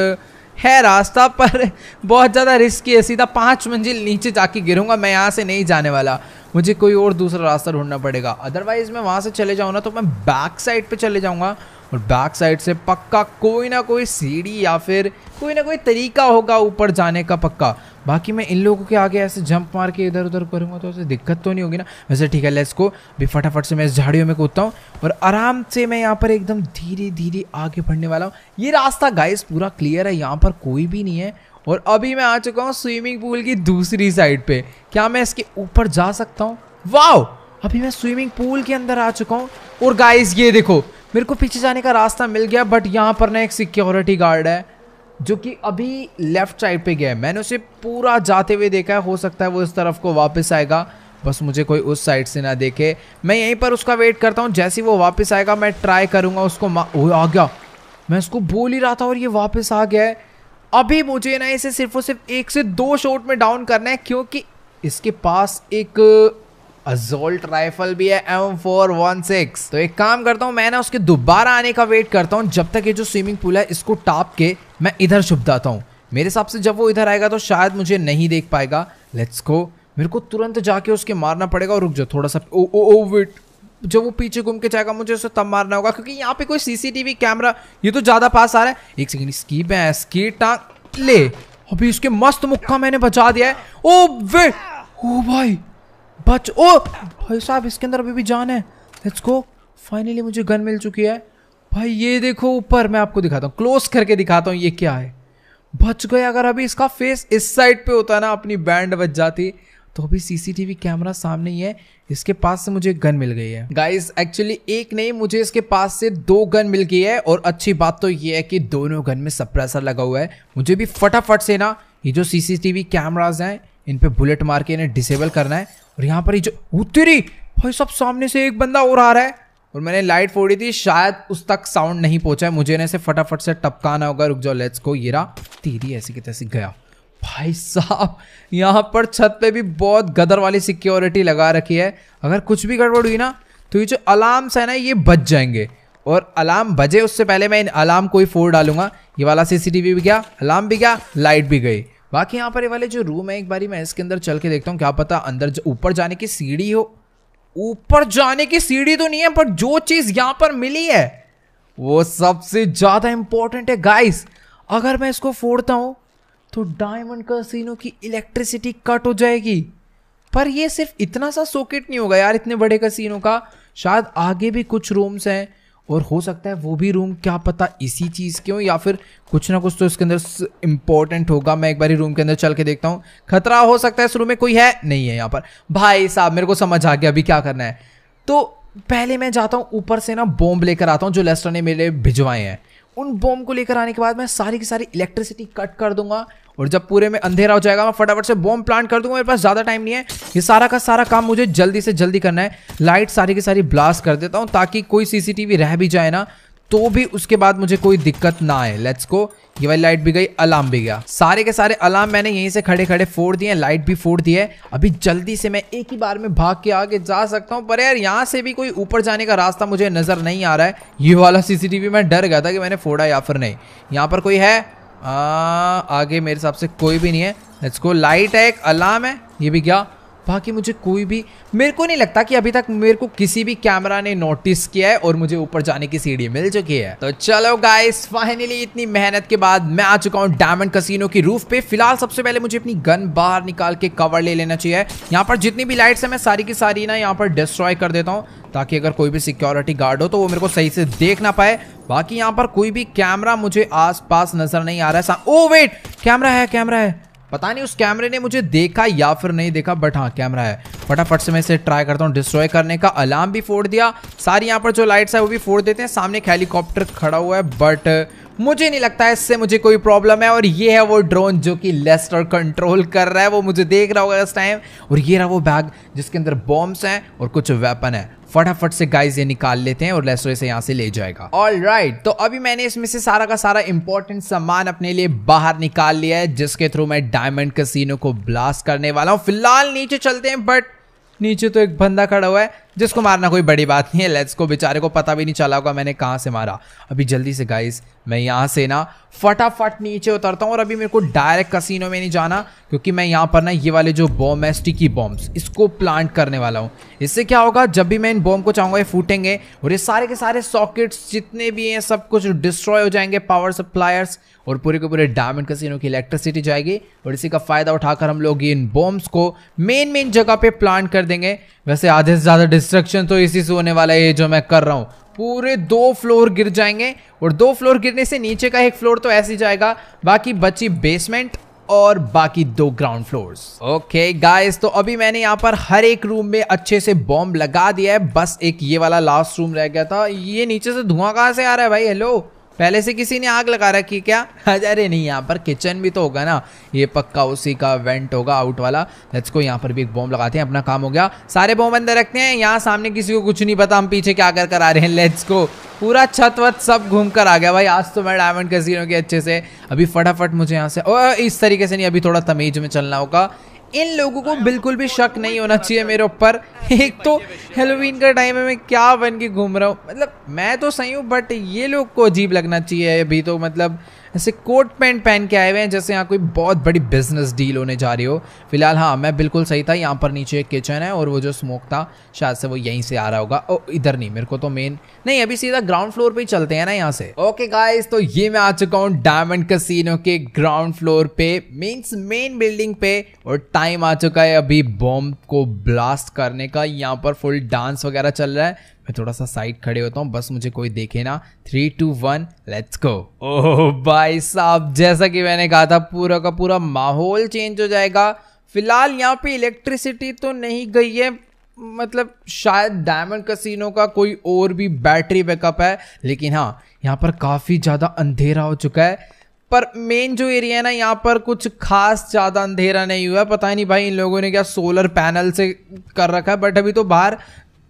है रास्ता, पर बहुत ज़्यादा रिस्की है। सीधा पाँच मंजिल नीचे जाके गिरूँगा, मैं यहाँ से नहीं जाने वाला। मुझे कोई और दूसरा रास्ता ढूंढना पड़ेगा। अदरवाइज़ मैं वहाँ से चले जाऊँ ना तो मैं बैक साइड पे चले जाऊँगा। और बैक साइड से पक्का कोई ना कोई सीढ़ी या फिर कोई ना कोई तरीका होगा ऊपर जाने का पक्का। बाकी मैं इन लोगों के आगे ऐसे जंप मार के इधर उधर करूँगा तो ऐसे दिक्कत तो नहीं होगी ना। वैसे ठीक है लेट्स को भी फटाफट से मैं इस झाड़ियों में कूदता हूँ और आराम से मैं यहाँ पर एकदम धीरे धीरे आगे बढ़ने वाला हूँ। ये रास्ता गाइस पूरा क्लियर है, यहाँ पर कोई भी नहीं है। और अभी मैं आ चुका हूँ स्विमिंग पूल की दूसरी साइड पे। क्या मैं इसके ऊपर जा सकता हूँ? वाह अभी मैं स्विमिंग पूल के अंदर आ चुका हूँ। और गाइस ये देखो मेरे को पीछे जाने का रास्ता मिल गया बट यहाँ पर ना एक सिक्योरिटी गार्ड है, जो कि अभी लेफ़्ट साइड पे गया है। मैंने उसे पूरा जाते हुए देखा है, हो सकता है वो इस तरफ़ को वापस आएगा। बस मुझे कोई उस साइड से ना देखे। मैं यहीं पर उसका वेट करता हूँ, जैसे वो वापस आएगा, मैं ट्राई करूँगा उसको ओ, आ गया। मैं उसको बोल ही रहा था और ये वापस आ गया है। अभी मुझे ना इसे सिर्फ़ और सिर्फ़ एक से दो शॉट में डाउन करना है, क्योंकि इसके पास एक अजोल्ट राइफल भी है एम फोर वन सिक्स तो एक काम करता हूँ, मैं ना उसके दोबारा आने का वेट करता हूँ, जब तक ये जो स्विमिंग पूल है, इसको टाप के मैं इधर छुप जाता हूँ। मेरे हिसाब से जब वो इधर आएगा तो शायद मुझे नहीं देख पाएगा। लेट्स गो मेरे को तुरंत जाके उसके मारना पड़ेगा, और रुक जाओ थोड़ा सा। ओ ओ ओ वेट जब वो पीछे घूम के जाएगा, मुझे उसे तब मारना होगा, क्योंकि यहाँ पे कोई सीसीटीवी कैमरा ये तो ज़्यादा पास आ रहा है। एक सेकेंड स्कीप है स्की टांग ले। अभी उसके मस्त मुक्का मैंने बचा दिया है। ओ वे ओ, भाई। बच, ओ! भाई साहब, इसके अंदर अभी भी जान है। लेट्स गो फाइनली मुझे गन मिल चुकी है। भाई, ये देखो ऊपर, मैं आपको दिखाता हूँ। क्लोज करके दिखाता हूँ, ये क्या है? बच गए अगर अभी इसका फेस इस साइड पे होता ना, अपनी बैंड बच जाती तो अभी सीसीटीवी कैमरा सामने ही है। इसके पास से मुझे गन मिल गई है। गाइस एक्चुअली एक नहीं, मुझे इसके पास से दो गन मिल गई है। और अच्छी बात तो ये है कि दोनों गन में सप्रेसर लगा हुआ है। मुझे भी फटाफट से ना, ये जो सीसीटीवी कैमराज हैं, इन पे बुलेट मार के इन्हें डिसेबल करना है। और यहाँ पर ही जो उतरी भाई सब सामने से एक बंदा और आ रहा है। और मैंने लाइट फोड़ी थी, शायद उस तक साउंड नहीं पहुँचा है। मुझे इन्हें फटाफट से टपकाना होगा। रुक जाओ लेट्स को ये रहा। तीरी ऐसी की तैसी गया। भाई साहब, यहाँ पर छत पे भी बहुत गदर वाली सिक्योरिटी लगा रखी है। अगर कुछ भी गड़बड़ हुई ना तो ये जो अलार्म्स है ना, ये बच जाएँगे। और अलार्म बजे उससे पहले मैं इन अलार्म को ही फोड़ डालूँगा। ये वाला सीसीटीवी भी गया अलार्म भी गया लाइट भी गई। बाकी यहाँ पर ये वाले जो रूम है, एक बारी मैं इसके अंदर चल के देखता हूँ, क्या पता अंदर ऊपर जाने की सीढ़ी हो। ऊपर जाने की सीढ़ी तो नहीं है, पर जो चीज़ यहाँ पर मिली है, वो सबसे ज़्यादा इंपॉर्टेंट है गाइस अगर मैं इसको फोड़ता हूँ तो डायमंड कसिनो की इलेक्ट्रिसिटी कट हो जाएगी। पर ये सिर्फ़ इतना सा सॉकेट नहीं होगा यार, इतने बड़े कसिनो का। शायद आगे भी कुछ रूम्स हैं। और हो सकता है वो भी रूम क्या पता इसी चीज़ के हो या फिर कुछ ना कुछ तो इसके अंदर इंपॉर्टेंट होगा। मैं एक बार ही रूम के अंदर चल के देखता हूँ। खतरा हो सकता है इस रूम में कोई है? नहीं है यहाँ पर। भाई साहब, मेरे को समझ आ गया अभी क्या करना है। तो पहले मैं जाता हूँ, ऊपर से ना बॉम्ब लेकर आता हूँ, जो लेस्टर ने मेरे भिजवाए हैं। उन बॉम्ब को लेकर आने के बाद मैं सारी की सारी इलेक्ट्रिसिटी कट कर दूँगा। और जब पूरे में अंधेरा हो जाएगा, मैं फटाफट से बॉम्ब प्लांट कर दूँगा, मेरे पास ज़्यादा टाइम नहीं है। ये सारा का सारा काम मुझे जल्दी से जल्दी करना है। लाइट सारी की सारी ब्लास्ट कर देता हूँ ताकि कोई सीसीटीवी रह भी जाए ना तो भी उसके बाद मुझे कोई दिक्कत ना आए। लेट्स को ये वाली लाइट भी गई अलार्म भी गया। सारे के सारे अलार्म मैंने यहीं से खड़े खड़े फोड़ दिए लाइट भी फोड़ दी है। अभी जल्दी से मैं एक ही बार में भाग के आगे जा सकता हूँ, पर यार यहाँ से भी कोई ऊपर जाने का रास्ता मुझे नज़र नहीं आ रहा है। ये वाला सीसीटीवी मैं डर गया था कि मैंने फोड़ा या फिर नहीं। यहाँ पर कोई है? आ, आगे मेरे हिसाब से कोई भी नहीं है। लेट्स गो लाइट है एक अलार्म है। ये भी क्या? बाकी मुझे कोई भी, मेरे को नहीं लगता कि अभी तक मेरे को किसी भी कैमरा ने नोटिस किया है और मुझे ऊपर जाने की सीढ़ी मिल चुकी है। तो चलो गाइस फाइनली इतनी मेहनत के बाद मैं आ चुका हूँ डायमंड कसिनो की रूफ पे। फ़िलहाल सबसे पहले मुझे अपनी गन बाहर निकाल के कवर ले लेना चाहिए। यहाँ पर जितनी भी लाइट्स है, मैं सारी की सारी ना यहाँ पर डिस्ट्रॉय कर देता हूँ, ताकि अगर कोई भी सिक्योरिटी गार्ड हो तो वो मेरे को सही से देख ना पाए। बाकी यहाँ पर कोई भी कैमरा मुझे आस नज़र नहीं आ रहा है। ओ वेट कैमरा है कैमरा है। पता नहीं उस कैमरे ने मुझे देखा या फिर नहीं देखा बट हाँ कैमरा है। फटाफट से मैं इसे ट्राई करता हूँ। डिस्ट्रॉय करने का अलार्म भी फोड़ दिया। सारी यहाँ पर जो लाइट्स है, वो भी फोड़ देते हैं। सामने एक हेलीकॉप्टर खड़ा हुआ है बट मुझे नहीं लगता है इससे मुझे कोई प्रॉब्लम है। और ये है वो ड्रोन जो कि लेस्टर कंट्रोल कर रहा है। वो मुझे देख रहा होगा इस टाइम और ये रहा वो बैग जिसके अंदर बॉम्ब्स हैं और कुछ वेपन है। फटाफट से गाइस ये निकाल लेते हैं और लेसो इसे यहाँ से ले जाएगा। ऑल राइट right, तो अभी मैंने इसमें से सारा का सारा इंपॉर्टेंट सामान अपने लिए बाहर निकाल लिया है जिसके थ्रू मैं डायमंड कसीनो को ब्लास्ट करने वाला हूँ। फ़िलहाल नीचे चलते हैं बट नीचे तो एक बंदा खड़ा हुआ है। जिसको मारना कोई बड़ी बात नहीं है, लेट्स को बेचारे को पता भी नहीं चला होगा मैंने कहाँ से मारा। अभी जल्दी से गाइस मैं यहाँ से ना फटाफट नीचे उतरता हूँ और अभी मेरे को डायरेक्ट कसिनो में नहीं जाना, क्योंकि मैं यहाँ पर ना ये वाले जो बॉम्ब है स्टिकी बॉम्ब्स इसको प्लांट करने वाला हूँ। इससे क्या होगा, जब भी मैं इन बॉम्ब को चाहूँगा, ये फूटेंगे और ये सारे के सारे सॉकेट्स जितने भी हैं, सब कुछ डिस्ट्रॉय हो जाएँगे पावर सप्लायर्स और पूरे के पूरे डायमंड कसिनो की इलेक्ट्रिसिटी जाएगी। और इसी का फ़ायदा उठाकर हम लोग इन बॉम्ब्स को मेन मेन जगह पे प्लांट कर देंगे। वैसे आधे से ज़्यादा डिस्ट्रक्शन तो इसी से होने वाला है ये जो मैं कर रहा हूँ। पूरे दो फ्लोर गिर जाएँगे और दो फ्लोर गिरने से नीचे का एक फ्लोर तो ऐसे जाएगा। बाकी बची बेसमेंट और बाकी दो ग्राउंड फ्लोर्स ओके गाइस तो अभी मैंने यहाँ पर हर एक रूम में अच्छे से बॉम्ब लगा दिया है। बस एक ये वाला लास्ट रूम रह गया था। ये नीचे से धुआँ कहाँ से आ रहा है भाई? हेलो पहले से किसी ने आग लगा रखी क्या? अरे नहीं, यहाँ पर किचन भी तो होगा ना। ये पक्का उसी का वेंट होगा आउट वाला। लेट्स को यहाँ पर भी एक बॉम्ब लगाते हैं, अपना काम हो गया। सारे बॉम्ब अंदर रखते हैं, यहाँ सामने किसी को कुछ नहीं पता, हम पीछे क्या कर कर आ रहे हैं। लेट्स को पूरा छत वत सब घूम कर आ गया भाई। आज तो मैं डायमंड कैसीनो के अच्छे से अभी फटाफट मुझे यहाँ से ओ, इस तरीके से नहीं, अभी थोड़ा तमीज में चलना होगा। इन लोगों को बिल्कुल भी शक नहीं होना चाहिए मेरे ऊपर। एक तो हेलोवीन का टाइम है, मैं क्या बन के घूम रहा हूँ? मतलब मैं तो सही हूँ बट ये लोग को अजीब लगना चाहिए अभी तो मतलब ऐसे कोट पैंट पहन के आए हुए हैं, जैसे यहाँ कोई बहुत बड़ी बिज़नेस डील होने जा रही हो। फ़िलहाल हाँ मैं बिल्कुल सही था, यहाँ पर नीचे एक किचन है और वो जो स्मोक था, शायद से वो यहीं से आ रहा होगा। ओ, इधर नहीं, मेरे को तो मेन नहीं, अभी सीधा ग्राउंड फ्लोर पे ही चलते हैं ना यहाँ से। ओके गाइस तो ये मैं आ चुका हूँ डायमंड कसीनो के ग्राउंड फ्लोर पे मीन्स मेन बिल्डिंग पे, और टाइम आ चुका है अभी बॉम्ब को ब्लास्ट करने का। यहाँ पर फुल डांस वगैरह चल रहा है। मैं थोड़ा सा साइड खड़े होता हूँ, बस मुझे कोई देखे ना। Three two one let's go oh, भाई साहब, जैसा कि मैंने कहा था, पूरा का पूरा माहौल चेंज हो जाएगा। फ़िलहाल यहाँ पे इलेक्ट्रिसिटी तो नहीं गई है। मतलब शायद डायमंड कसिनो का कोई और भी बैटरी बैकअप है। लेकिन हाँ यहाँ पर काफ़ी ज़्यादा अंधेरा हो चुका है। पर मेन जो एरिया है ना, यहाँ पर कुछ खास ज़्यादा अंधेरा नहीं हुआ। पता नहीं भाई इन लोगों ने क्या सोलर पैनल से कर रखा है। बट अभी तो बाहर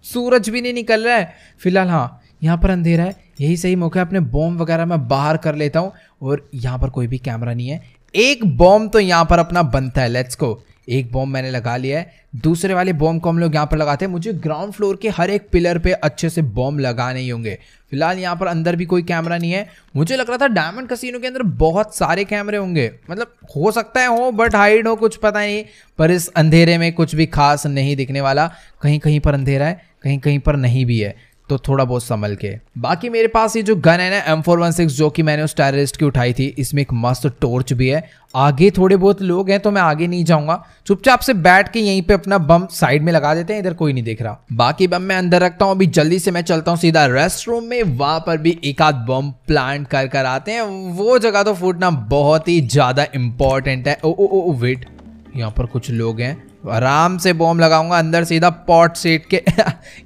सूरज भी नहीं निकल रहा है। फ़िलहाल हाँ यहाँ पर अंधेरा है। यही सही मौका है, अपने बॉम्ब वगैरह मैं बाहर कर लेता हूँ और यहाँ पर कोई भी कैमरा नहीं है। एक बॉम्ब तो यहाँ पर अपना बनता है लेट्स को एक बॉम्ब मैंने लगा लिया है। दूसरे वाले बॉम्ब को हम लोग यहाँ पर लगाते हैं। मुझे ग्राउंड फ्लोर के हर एक पिलर पे अच्छे से बॉम्ब लगाने ही होंगे। फ़िलहाल यहाँ पर अंदर भी कोई कैमरा नहीं है। मुझे लग रहा था डायमंड कसिनो के अंदर बहुत सारे कैमरे होंगे। मतलब हो सकता है हो बट हाइड हो, कुछ पता नहीं। पर इस अंधेरे में कुछ भी खास नहीं दिखने वाला। कहीं कहीं पर अंधेरा है। कहीं कहीं पर नहीं भी है तो थोड़ा बहुत संभल के। बाकी मेरे पास ये जो गन है ना एम फोर वन सिक्स जो कि मैंने उस टेररिस्ट की उठाई थी, इसमें एक मस्त टॉर्च भी है। आगे थोड़े बहुत लोग हैं तो मैं आगे नहीं जाऊँगा। चुपचाप से बैठ के यहीं पे अपना बम साइड में लगा देते हैं, इधर कोई नहीं देख रहा। बाकी बम मैं अंदर रखता हूँ, अभी जल्दी से मैं चलता हूँ सीधा रेस्ट रूम में, वहाँ पर भी एक आध बम प्लांट कर कर आते हैं। वो जगह तो फूटना बहुत ही ज़्यादा इंपॉर्टेंट है। ओ ओ ओ वेट यहाँ पर कुछ लोग हैं। आराम से बॉम्ब लगाऊँगा, अंदर सीधा पॉट सीट के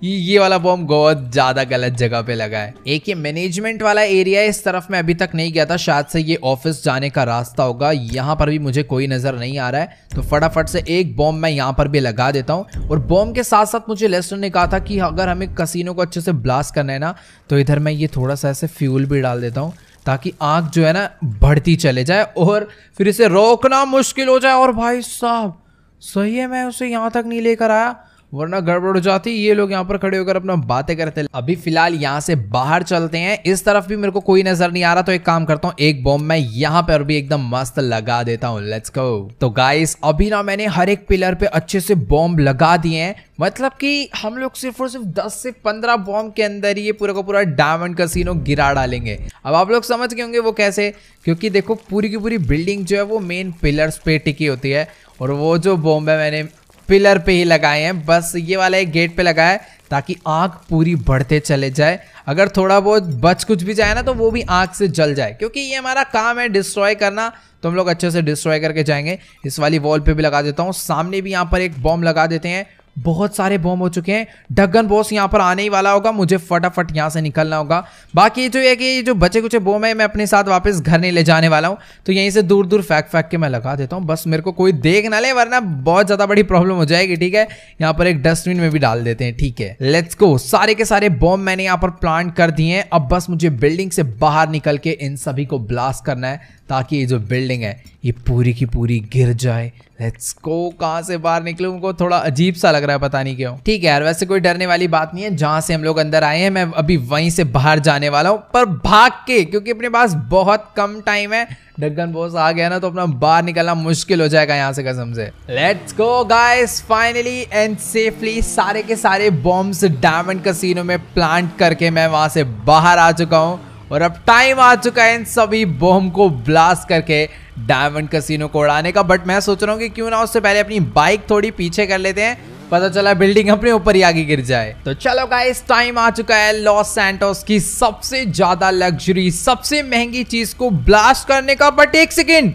ये वाला बॉम्ब बहुत ज़्यादा गलत जगह पे लगा है। एक ये मैनेजमेंट वाला एरिया इस तरफ़ मैं अभी तक नहीं गया था, शायद से ये ऑफ़िस जाने का रास्ता होगा। यहाँ पर भी मुझे कोई नज़र नहीं आ रहा है तो फटाफट से एक बॉम्ब मैं यहाँ पर भी लगा देता हूँ। और बॉम्ब के साथ साथ मुझे लेस्टर ने कहा था कि अगर हमें कसिनो को अच्छे से ब्लास्ट करना है ना तो इधर मैं ये थोड़ा सा ऐसे फ्यूल भी डाल देता हूँ, ताकि आग जो है ना, बढ़ती चले जाए और फिर इसे रोकना मुश्किल हो जाए। और भाई साहब सही है, मैं उसे यहाँ तक नहीं लेकर आया। वरना गड़बड़ हो जाती, ये लोग यहाँ पर खड़े होकर अपना बातें करते। अभी फ़िलहाल यहाँ से बाहर चलते हैं। इस तरफ़ भी मेरे को कोई नज़र नहीं आ रहा तो एक काम करता हूँ, एक बॉम्ब मैं यहाँ पर भी एकदम मस्त लगा देता हूँ। लेट्स गो तो गाइस अभी ना मैंने हर एक पिलर पे अच्छे से बॉम्ब लगा दिए हैं। मतलब कि हम लोग सिर्फ़ और सिर्फ़ 10 से 15 बॉम्ब के अंदर ही ये पूरा का पूरा डायमंड कसिनो गिरा डालेंगे। अब आप लोग समझ गए होंगे वो कैसे। क्योंकि देखो, पूरी की पूरी बिल्डिंग जो है वो मेन पिलर्स पे टिकी होती है। और वो जो बॉम्ब है मैंने पिलर पे ही लगाए हैं, बस ये वाला एक गेट पे लगाया है ताकि आग पूरी बढ़ते चले जाए। अगर थोड़ा बहुत बच कुछ भी जाए ना तो वो भी आग से जल जाए, क्योंकि ये हमारा काम है डिस्ट्रॉय करना। तो हम लोग अच्छे से डिस्ट्रॉय करके जाएँगे। इस वाली वॉल पे भी लगा देता हूँ। सामने भी यहाँ पर एक बॉम्ब लगा देते हैं। बहुत सारे बॉम्ब हो चुके हैं। डगन बॉस यहाँ पर आने ही वाला होगा। मुझे फटाफट यहाँ से निकलना होगा। बाकी जो है कि जो बचे कुछ बॉम्ब है, मैं अपने साथ वापस घर नहीं ले जाने वाला हूँ। तो यहीं से दूर दूर फेंक फेंक के मैं लगा देता हूँ। बस मेरे को कोई देख ना ले, वरना बहुत ज़्यादा बड़ी प्रॉब्लम हो जाएगी, ठीक है? यहाँ पर एक डस्टबिन में भी डाल देते हैं, ठीक है? लेट्स गो सारे के सारे बॉम्ब मैंने यहाँ पर प्लांट कर दिए हैं। अब बस मुझे बिल्डिंग से बाहर निकल के इन सभी को ब्लास्ट करना है, ताकि ये जो बिल्डिंग है ये पूरी की पूरी गिर जाए। लेट्स गो कहाँ से बाहर निकलूँ? उनको थोड़ा अजीब सा लग रहा है, पता नहीं क्यों। ठीक है यार, वैसे कोई डरने वाली बात नहीं है। जहाँ से हम लोग अंदर आए हैं, मैं अभी वहीं से बाहर जाने वाला हूँ, पर भाग के, क्योंकि अपने पास बहुत कम टाइम है। डगन बॉस आ गया ना तो अपना बाहर निकलना मुश्किल हो जाएगा यहाँ से कसम से। Let's go guys finally and safely सारे के सारे बॉम्ब्स डायमंड कसीनो में प्लांट करके मैं वहाँ से बाहर आ चुका हूँ। और अब टाइम आ चुका है इन सभी बॉम्ब को ब्लास्ट करके डायमंड कसिनो को उड़ाने का। बट मैं सोच रहा हूँ कि क्यों ना उससे पहले अपनी बाइक थोड़ी पीछे कर लेते हैं। पता चला बिल्डिंग अपने ऊपर ही आगे गिर जाए। तो चलो गाइस टाइम आ चुका है लॉस सैंटोस की सबसे ज़्यादा लग्जरी सबसे महँगी चीज़ को ब्लास्ट करने का। बट एक सेकेंड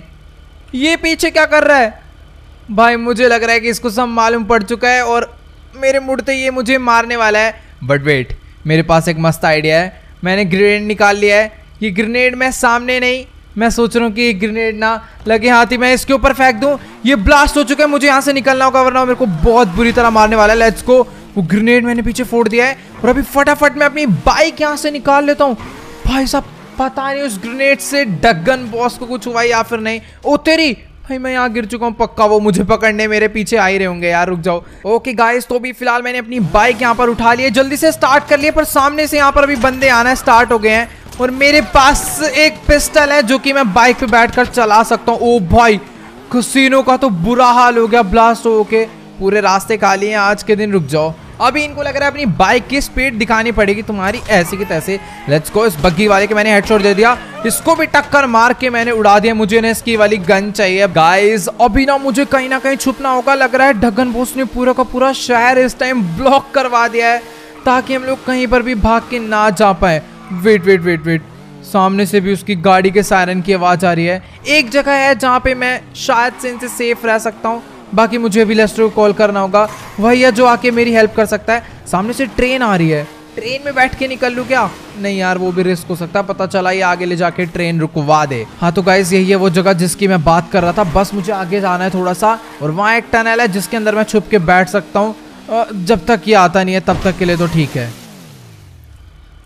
ये पीछे क्या कर रहा है? भाई, मुझे लग रहा है कि इसको सब मालूम पड़ चुका है और मेरे मुड़ते ये मुझे मारने वाला है। बट वेट मेरे पास एक मस्त आइडिया है। मैंने ग्रेनेड निकाल लिया है। ये ग्रेनेड मैं सामने नहीं, मैं सोच रहा हूँ कि ग्रेनेड ना लगे हाथी, मैं इसके ऊपर फेंक दूँ। ये ब्लास्ट हो चुका है, मुझे यहाँ से निकलना होगा, वरना मेरे को बहुत बुरी तरह मारने वाला है। लेट्स को वो ग्रेनेड मैंने पीछे फोड़ दिया है और अभी फटाफट मैं अपनी बाइक यहाँ से निकाल लेता हूँ। भाई साहब, पता नहीं उस ग्रेनेड से डगन बॉस को कुछ हुआ या फिर नहीं। ओ, तेरी भाई, मैं यहाँ गिर चुका हूँ, पक्का वो मुझे पकड़ने मेरे पीछे आ ही रहे होंगे। यार, रुक जाओ। ओके गाइस तो भी फ़िलहाल मैंने अपनी बाइक यहाँ पर उठा ली है। जल्दी से स्टार्ट कर लिए, पर सामने से यहाँ पर अभी बंदे आना स्टार्ट हो गए हैं। और मेरे पास एक पिस्टल है, जो कि मैं बाइक पे बैठकर चला सकता हूँ। ओ भाई कसीनो का तो बुरा हाल हो गया ब्लास्ट हो के पूरे रास्ते खाली हैं, आज के दिन रुक जाओ। अभी इनको लग रहा है अपनी बाइक की स्पीड दिखानी पड़ेगी तुम्हारी, ऐसी की तैसे। लेट्स गो इस बग्गी वाले के मैंने हेडशॉट दे दिया। इसको भी टक्कर मार के मैंने उड़ा दिया। मुझे ना इसकी वाली गन चाहिए। गाइस अभी ना मुझे कहीं ना कहीं छुपना होगा। लग रहा है ढगन बोस ने पूरा का पूरा शहर इस टाइम ब्लॉक करवा दिया है, ताकि हम लोग कहीं पर भी भाग के ना जा पाए। वेट वेट वेट वेट सामने से भी उसकी गाड़ी के सायरन की आवाज़ आ रही है। एक जगह है जहाँ पे मैं शायद से इनसे सेफ़ रह सकता हूँ। बाकी मुझे अभी लेस्टर को कॉल करना होगा। है जो आके मेरी हेल्प कर सकता है। सामने से ट्रेन आ रही है। ट्रेन में बैठ के निकल लू क्या? नहीं यार, वो भी रिस्क हो सकता है। पता चला ये आगे ले जाके ट्रेन रुकवा दे। हाँ तो गाइस यही है वो जगह जिसकी मैं बात कर रहा था। बस मुझे आगे जाना है थोड़ा सा। और वहाँ एक टनल है जिसके अंदर मैं छुप के बैठ सकता हूँ। जब तक ये आता नहीं है, तब तक के लिए तो ठीक है।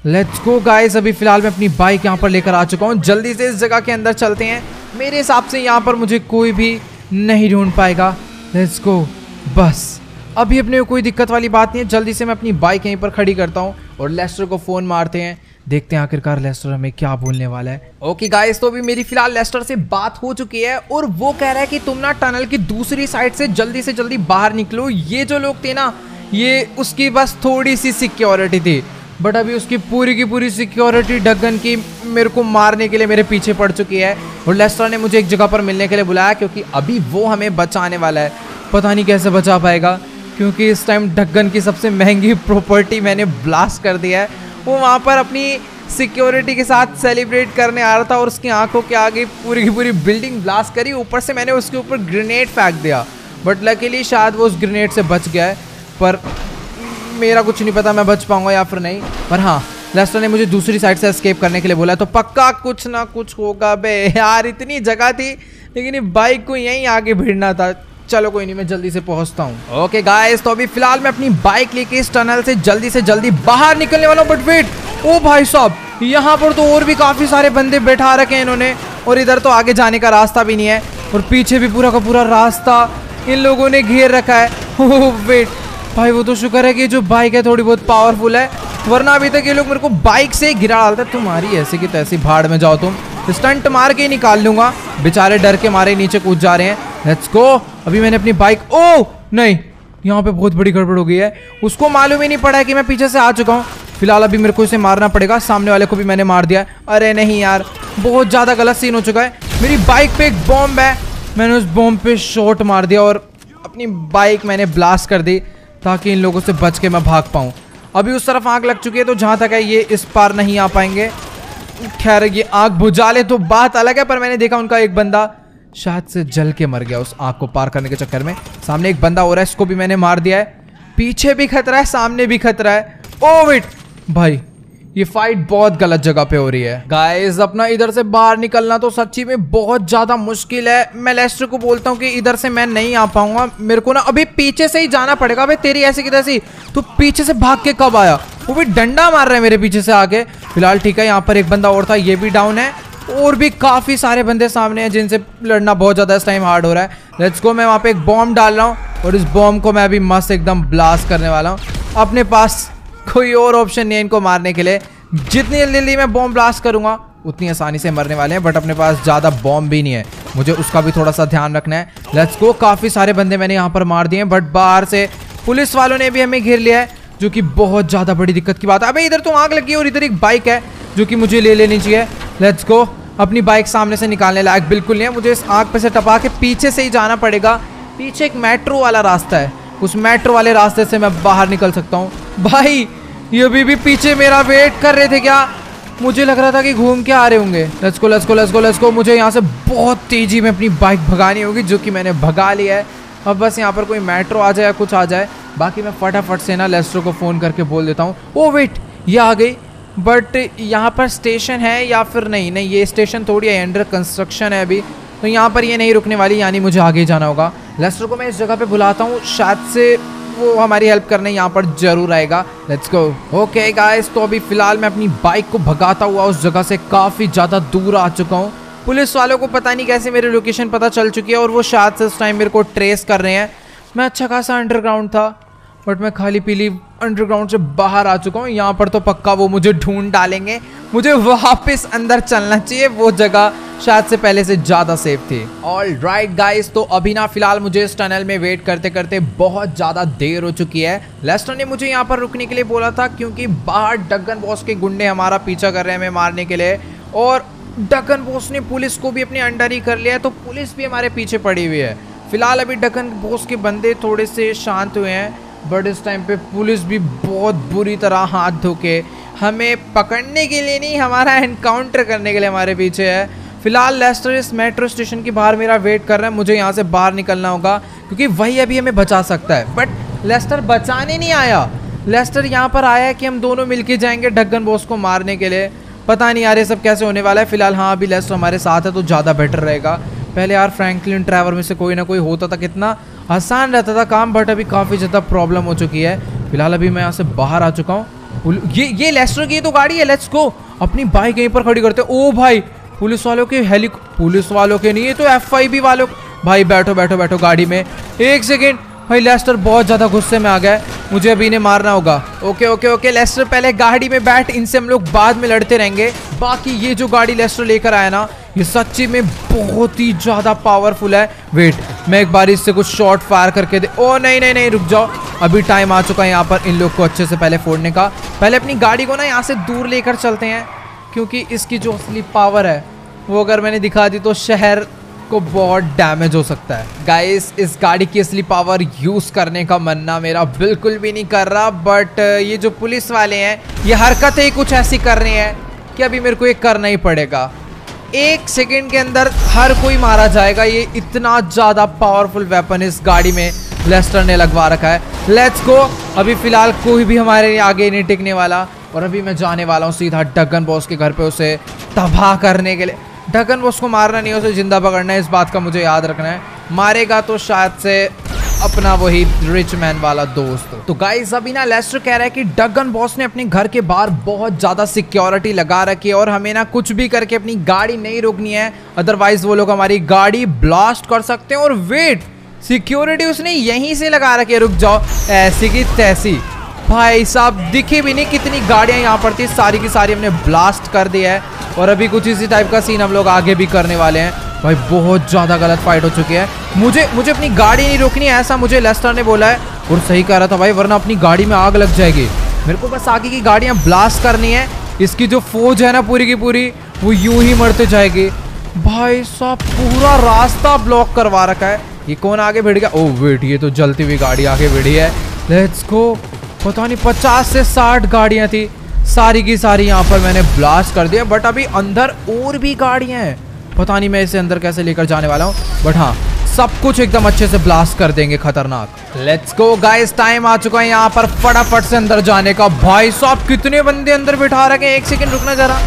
लेट्स गो गाइस अभी फ़िलहाल मैं अपनी बाइक यहाँ पर लेकर आ चुका हूँ। जल्दी से इस जगह के अंदर चलते हैं। मेरे हिसाब से यहाँ पर मुझे कोई भी नहीं ढूंढ पाएगा। लेट्स गो बस। अभी अपने कोई दिक्कत वाली बात नहीं है। जल्दी से मैं अपनी बाइक यहीं पर खड़ी करता हूँ और लेस्टर को फ़ोन मारते हैं। देखते हैं आखिरकार लेस्टर हमें क्या बोलने वाला है। ओके गाइस तो अभी मेरी फ़िलहाल लेस्टर से बात हो चुकी है और वो कह रहा है कि तुम ना टनल की दूसरी साइड से जल्दी से जल्दी बाहर निकलो। ये जो लोग थे ना, ये उसकी बस थोड़ी सी सिक्योरिटी थी। बट अभी उसकी पूरी की पूरी सिक्योरिटी डगन की मेरे को मारने के लिए मेरे पीछे पड़ चुकी है। और लेस्टर ने मुझे एक जगह पर मिलने के लिए बुलाया क्योंकि अभी वो हमें बचाने वाला है। पता नहीं कैसे बचा पाएगा, क्योंकि इस टाइम ढक्कन की सबसे महँगी प्रॉपर्टी मैंने ब्लास्ट कर दिया है। वो वहाँ पर अपनी सिक्योरिटी के साथ सेलिब्रेट करने आ रहा था और उसकी आँखों के आगे पूरी की पूरी बिल्डिंग ब्लास्ट करी। ऊपर से मैंने उसके ऊपर ग्रेनेड फेंक दिया। बट लकीली शायद वो उस ग्रेनेड से बच गया है। पर मेरा कुछ नहीं पता, मैं बच पाऊँगा या फिर नहीं। पर हाँ लेस्टर ने मुझे दूसरी साइड से एस्केप करने के लिए बोला तो पक्का कुछ ना कुछ होगा बे। यार, इतनी जगह थी, लेकिन बाइक को यहीं आगे भिड़ना था। चलो कोई नहीं, मैं जल्दी से पहुँचता हूँ। ओके गाइस तो अभी फ़िलहाल मैं अपनी बाइक लेके इस टनल से जल्दी से जल्दी बाहर निकलने वाला हूँ बट वेट ओ भाई साहब, यहाँ पर तो और भी काफ़ी सारे बंदे बैठा रखे हैं इन्होंने, और इधर तो आगे जाने का रास्ता भी नहीं है, और पीछे भी पूरा का पूरा रास्ता इन लोगों ने घेर रखा है। ओ वेट भाई, वो तो शुक्र है कि जो बाइक है, थोड़ी बहुत पावरफुल है। वरना अभी तक ये लोग मेरे को बाइक से गिरा डालते तुम्हारी ऐसे की तैसी भाड़ में जाओ तुम। स्टंट मार के ही निकाल लूँगा। बेचारे डर के मारे नीचे कूद जा रहे हैं। लेट्स गो अभी मैंने अपनी बाइक ओ! नहीं, यहाँ पे बहुत बड़ी गड़बड़ हो गई है। उसको मालूम ही नहीं पड़ा है कि मैं पीछे से आ चुका हूँ। फ़िलहाल अभी मेरे को इसे मारना पड़ेगा। सामने वाले को भी मैंने मार दिया अरे नहीं यार, बहुत ज़्यादा गलत सीन हो चुका है। मेरी बाइक पे एक बॉम्ब है। मैंने उस बॉम्ब पे शॉट मार दिया और अपनी बाइक मैंने ब्लास्ट कर दी। ताकि इन लोगों से बच के मैं भाग पाऊँ। अभी उस तरफ़ आग लग चुकी है तो जहाँ तक है, ये इस पार नहीं आ पाएँगे। खैर, ये आग बुझा ले तो बात अलग है, पर मैंने देखा उनका एक बंदा शायद से जल के मर गया उस आग को पार करने के चक्कर में। सामने एक बंदा हो रहा है, इसको भी मैंने मार दिया है। पीछे भी खतरा है, सामने भी खतरा है। ओ, वेट! भाई ये फाइट बहुत गलत जगह पे हो रही है। गाइस अपना इधर से बाहर निकलना तो सच्ची में बहुत ज़्यादा मुश्किल है। मैं लेस्टर को बोलता हूँ कि इधर से मैं नहीं आ पाऊँगा। मेरे को ना अभी पीछे से ही जाना पड़ेगा। अबे, तेरी ऐसी की तैसी। तू पीछे से भाग के कब आया? वो भी डंडा मार रहा है मेरे पीछे से आके। फ़िलहाल ठीक है, यहाँ पर एक बंदा और था, ये भी डाउन है। और भी काफ़ी सारे बंदे सामने हैं जिनसे लड़ना बहुत ज़्यादा इस टाइम हार्ड हो रहा है। लेट्स गो मैं वहाँ पे एक बॉम्ब डाल रहा हूँ। और इस बॉम्ब को मैं अभी मस्त एकदम ब्लास्ट करने वाला हूँ। अपने पास कोई और ऑप्शन नहीं है इनको मारने के लिए। जितनी जल्दी जल्दी मैं बॉम्ब ब्लास्ट करूँगा, उतनी आसानी से मरने वाले हैं बट अपने पास ज़्यादा बॉम्ब भी नहीं है। मुझे उसका भी थोड़ा सा ध्यान रखना है। लेट्स गो काफ़ी सारे बंदे मैंने यहाँ पर मार दिए बट बाहर से पुलिस वालों ने भी हमें घेर लिया है, जो कि बहुत ज़्यादा बड़ी दिक्कत की बात है। अबे, इधर तो आग लगी है और इधर एक बाइक है, जो कि मुझे ले लेनी चाहिए। लेट्स गो अपनी बाइक सामने से निकालने लायक बिल्कुल नहीं है। मुझे इस आग पे से टपा के पीछे से ही जाना पड़ेगा। पीछे एक मेट्रो वाला रास्ता है। उस मेट्रो वाले रास्ते से मैं बाहर निकल सकता हूँ। भाई ये अभी भी पीछे मेरा वेट कर रहे थे क्या? मुझे लग रहा था कि घूम के आ रहे होंगे। लेट्स गो लेट्स गो मुझे यहाँ से बहुत तेज़ी में अपनी बाइक भगानी होगी, जो कि मैंने भगा लिया है। अब बस यहाँ पर कोई मेट्रो आ जाए या कुछ आ जाए। बाकी मैं फटाफट से ना लेस्ट्रो को फ़ोन करके बोल देता हूँ। ओ वेट ये आ गई। बट यहाँ पर स्टेशन है या फिर नहीं? नहीं, ये स्टेशन थोड़ी है अंडर कंस्ट्रक्शन है अभी। तो यहाँ पर ये नहीं रुकने वाली, यानी मुझे आगे जाना होगा। लेस्ट्रो को मैं इस जगह पर बुलाता हूँ। शायद से वो हमारी हेल्प करने यहाँ पर ज़रूर आएगा। लेट्स गो ओके गाइस तो अभी फ़िलहाल मैं अपनी बाइक को भगाता हुआ उस जगह से काफ़ी ज़्यादा दूर आ चुका हूँ। पुलिस वालों को पता नहीं कैसे मेरी लोकेशन पता चल चुकी है और वो शायद से उस टाइम मेरे को ट्रेस कर रहे हैं। मैं अच्छा खासा अंडरग्राउंड था। बट मैं खाली पीली अंडरग्राउंड से बाहर आ चुका हूँ। यहाँ पर तो पक्का वो मुझे ढूंढ डालेंगे। मुझे वापस अंदर चलना चाहिए। वो जगह शायद से पहले से ज़्यादा सेफ़ थी। ऑल राइट गाइस तो अभी ना फ़िलहाल मुझे इस टनल में वेट करते करते बहुत ज़्यादा देर हो चुकी है। लेस्टर ने मुझे यहाँ पर रुकने के लिए बोला था क्योंकि बाहर डगन बॉस के गुंडे हमारा पीछा कर रहे हैं हमें मारने के लिए। और डगन बॉस ने पुलिस को भी अपने अंडर ही कर लिया है तो पुलिस भी हमारे पीछे पड़ी हुई है। फ़िलहाल अभी डगन बॉस के बंदे थोड़े से शांत हुए हैं। बट इस टाइम पे पुलिस भी बहुत बुरी तरह हाथ धो के हमें पकड़ने के लिए नहीं, हमारा एनकाउंटर करने के लिए हमारे पीछे है। फ़िलहाल लेस्टर इस मेट्रो स्टेशन के बाहर मेरा वेट कर रहा है, मुझे यहाँ से बाहर निकलना होगा, क्योंकि वही अभी हमें बचा सकता है। बट लेस्टर बचाने नहीं आया। लेस्टर यहाँ पर आया है कि हम दोनों मिलके जाएँगे ढक्कन बॉस को मारने के लिए। पता नहीं यार ये सब कैसे होने वाला है। फ़िलहाल हाँ अभी लेस्टर हमारे साथ है तो ज़्यादा बेटर रहेगा। पहले यार फ्रैंकलिन ट्रैवर में से कोई ना कोई होता था कितना? आसान रहता था काम बट अभी काफ़ी ज़्यादा प्रॉब्लम हो चुकी है। फ़िलहाल अभी मैं यहाँ से बाहर आ चुका हूँ। ये ये लेस्टर की तो गाड़ी है लेट्स गो अपनी बाइक यहीं पर खड़ी करते ओ भाई, पुलिस वालों के हेली पुलिस वालों के नहीं तो एफआईबी वालों। भाई बैठो बैठो बैठो गाड़ी में। एक सेकेंड भाई, लेस्टर बहुत ज़्यादा गुस्से में आ गया मुझे अभी इन्हें मारना होगा। ओके ओके ओके, लेस्टर पहले गाड़ी में बैठ, इनसे हम लोग बाद में लड़ते रहेंगे। बाकी ये जो गाड़ी लेस्टर लेकर आया ना, ये सच्ची में बहुत ही ज़्यादा पावरफुल है। वेट मैं एक बार इससे कुछ शॉट फायर करके दे ओ, नहीं नहीं नहीं, रुक जाओ। अभी टाइम आ चुका है यहाँ पर इन लोग को अच्छे से पहले फोड़ने का। पहले अपनी गाड़ी को ना यहाँ से दूर लेकर चलते हैं, क्योंकि इसकी जो असली पावर है, वो अगर मैंने दिखा दी तो शहर को बहुत डैमेज हो सकता है। गाइस इस गाड़ी की असली पावर यूज़ करने का मनना मेरा बिल्कुल भी नहीं कर रहा बट ये जो पुलिस वाले हैं, ये हरकतें कुछ ऐसी कर रही हैं कि अभी मेरे को ये करना ही पड़ेगा। एक सेकेंड के अंदर हर कोई मारा जाएगा। ये इतना ज़्यादा पावरफुल वेपन इस गाड़ी में लेस्टर ने लगवा रखा है। लेट्स गो अभी फ़िलहाल कोई भी हमारे आगे नहीं टिकने वाला, और अभी मैं जाने वाला हूँ सीधा डगन बॉस के घर पे उसे तबाह करने के लिए। ढक्कन वो उसको मारना नहीं है, उसे ज़िंदा पकड़ना है, इस बात का मुझे याद रखना है। मारेगा तो शायद से अपना वही रिच मैन वाला दोस्त। तो गाइस अभी ना लेस्टर कह रहा है कि डगन बॉस ने अपने घर के बाहर बहुत ज़्यादा सिक्योरिटी लगा रखी है और हमें ना कुछ भी करके अपनी गाड़ी नहीं रोकनी है। अदरवाइज़ वो लोग हमारी गाड़ी ब्लास्ट कर सकते हैं और वेट सिक्योरिटी उसने यहीं से लगा रखी है। रुक जाओ, ऐसी की तैसी। भाई साहब, दिखी भी नहीं कितनी गाड़ियाँ यहाँ पर थी। सारी की सारी हमने ब्लास्ट कर दिया है। और अभी कुछ इसी टाइप का सीन हम लोग आगे भी करने वाले हैं। भाई, बहुत ज़्यादा गलत फाइट हो चुकी है। मुझे मुझे अपनी गाड़ी नहीं रोकनी ऐसा मुझे लेस्टर ने बोला है। और सही कह रहा था भाई, वरना अपनी गाड़ी में आग लग जाएगी। मेरे को बस आगे की गाड़ियाँ ब्लास्ट करनी है। इसकी जो फौज है ना पूरी की पूरी, वो यूँ ही मरते जाएगी। भाई साहब, पूरा रास्ता ब्लॉक करवा रखा है। ये कौन आगे भिड़ गया? ओ, वेट, ये तो जलती हुई गाड़ी आगे भिड़ी है। लेट्स गो पता नहीं, पचास से साठ गाड़ियाँ थी। सारी की सारी यहाँ पर मैंने ब्लास्ट कर दिया बट अभी अंदर और भी गाड़ियाँ हैं। पता नहीं मैं इसे अंदर कैसे लेकर जाने वाला हूँ बट हाँ सब कुछ एकदम अच्छे से ब्लास्ट कर देंगे खतरनाक। लेट्स गो गाइस टाइम आ चुका है यहाँ पर फटाफट से अंदर जाने का। भाई साहब, कितने बंदे अंदर बिठा रखे एक सेकंड रुकना जरा।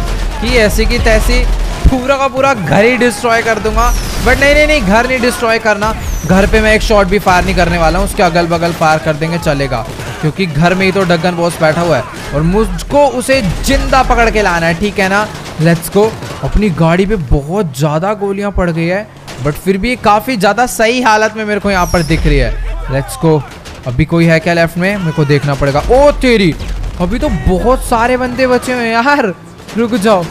ये ऐसी की तैसी। पूरा का पूरा घर ही डिस्ट्रॉय कर दूँगा। बट नहीं नहीं नहीं, घर नहीं डिस्ट्रॉय करना। घर पे मैं एक शॉट भी फायर नहीं करने वाला हूँ। उसके अगल बगल फायर कर देंगे, चलेगा। क्योंकि घर में ही तो डगन बॉस बैठा हुआ है। और मुझको उसे ज़िंदा पकड़ के लाना है, ठीक है ना? लेट्स गो अपनी गाड़ी पे बहुत ज़्यादा गोलियाँ पड़ गई है बट फिर भी काफ़ी ज़्यादा सही हालत में मेरे को यहाँ पर दिख रही है। लेट्स गो अभी कोई है क्या लेफ़्ट में? मेरे को देखना पड़ेगा। ओ, तेरी! अभी तो बहुत सारे बंदे बचे हुए हैं यार। रुक जाओ।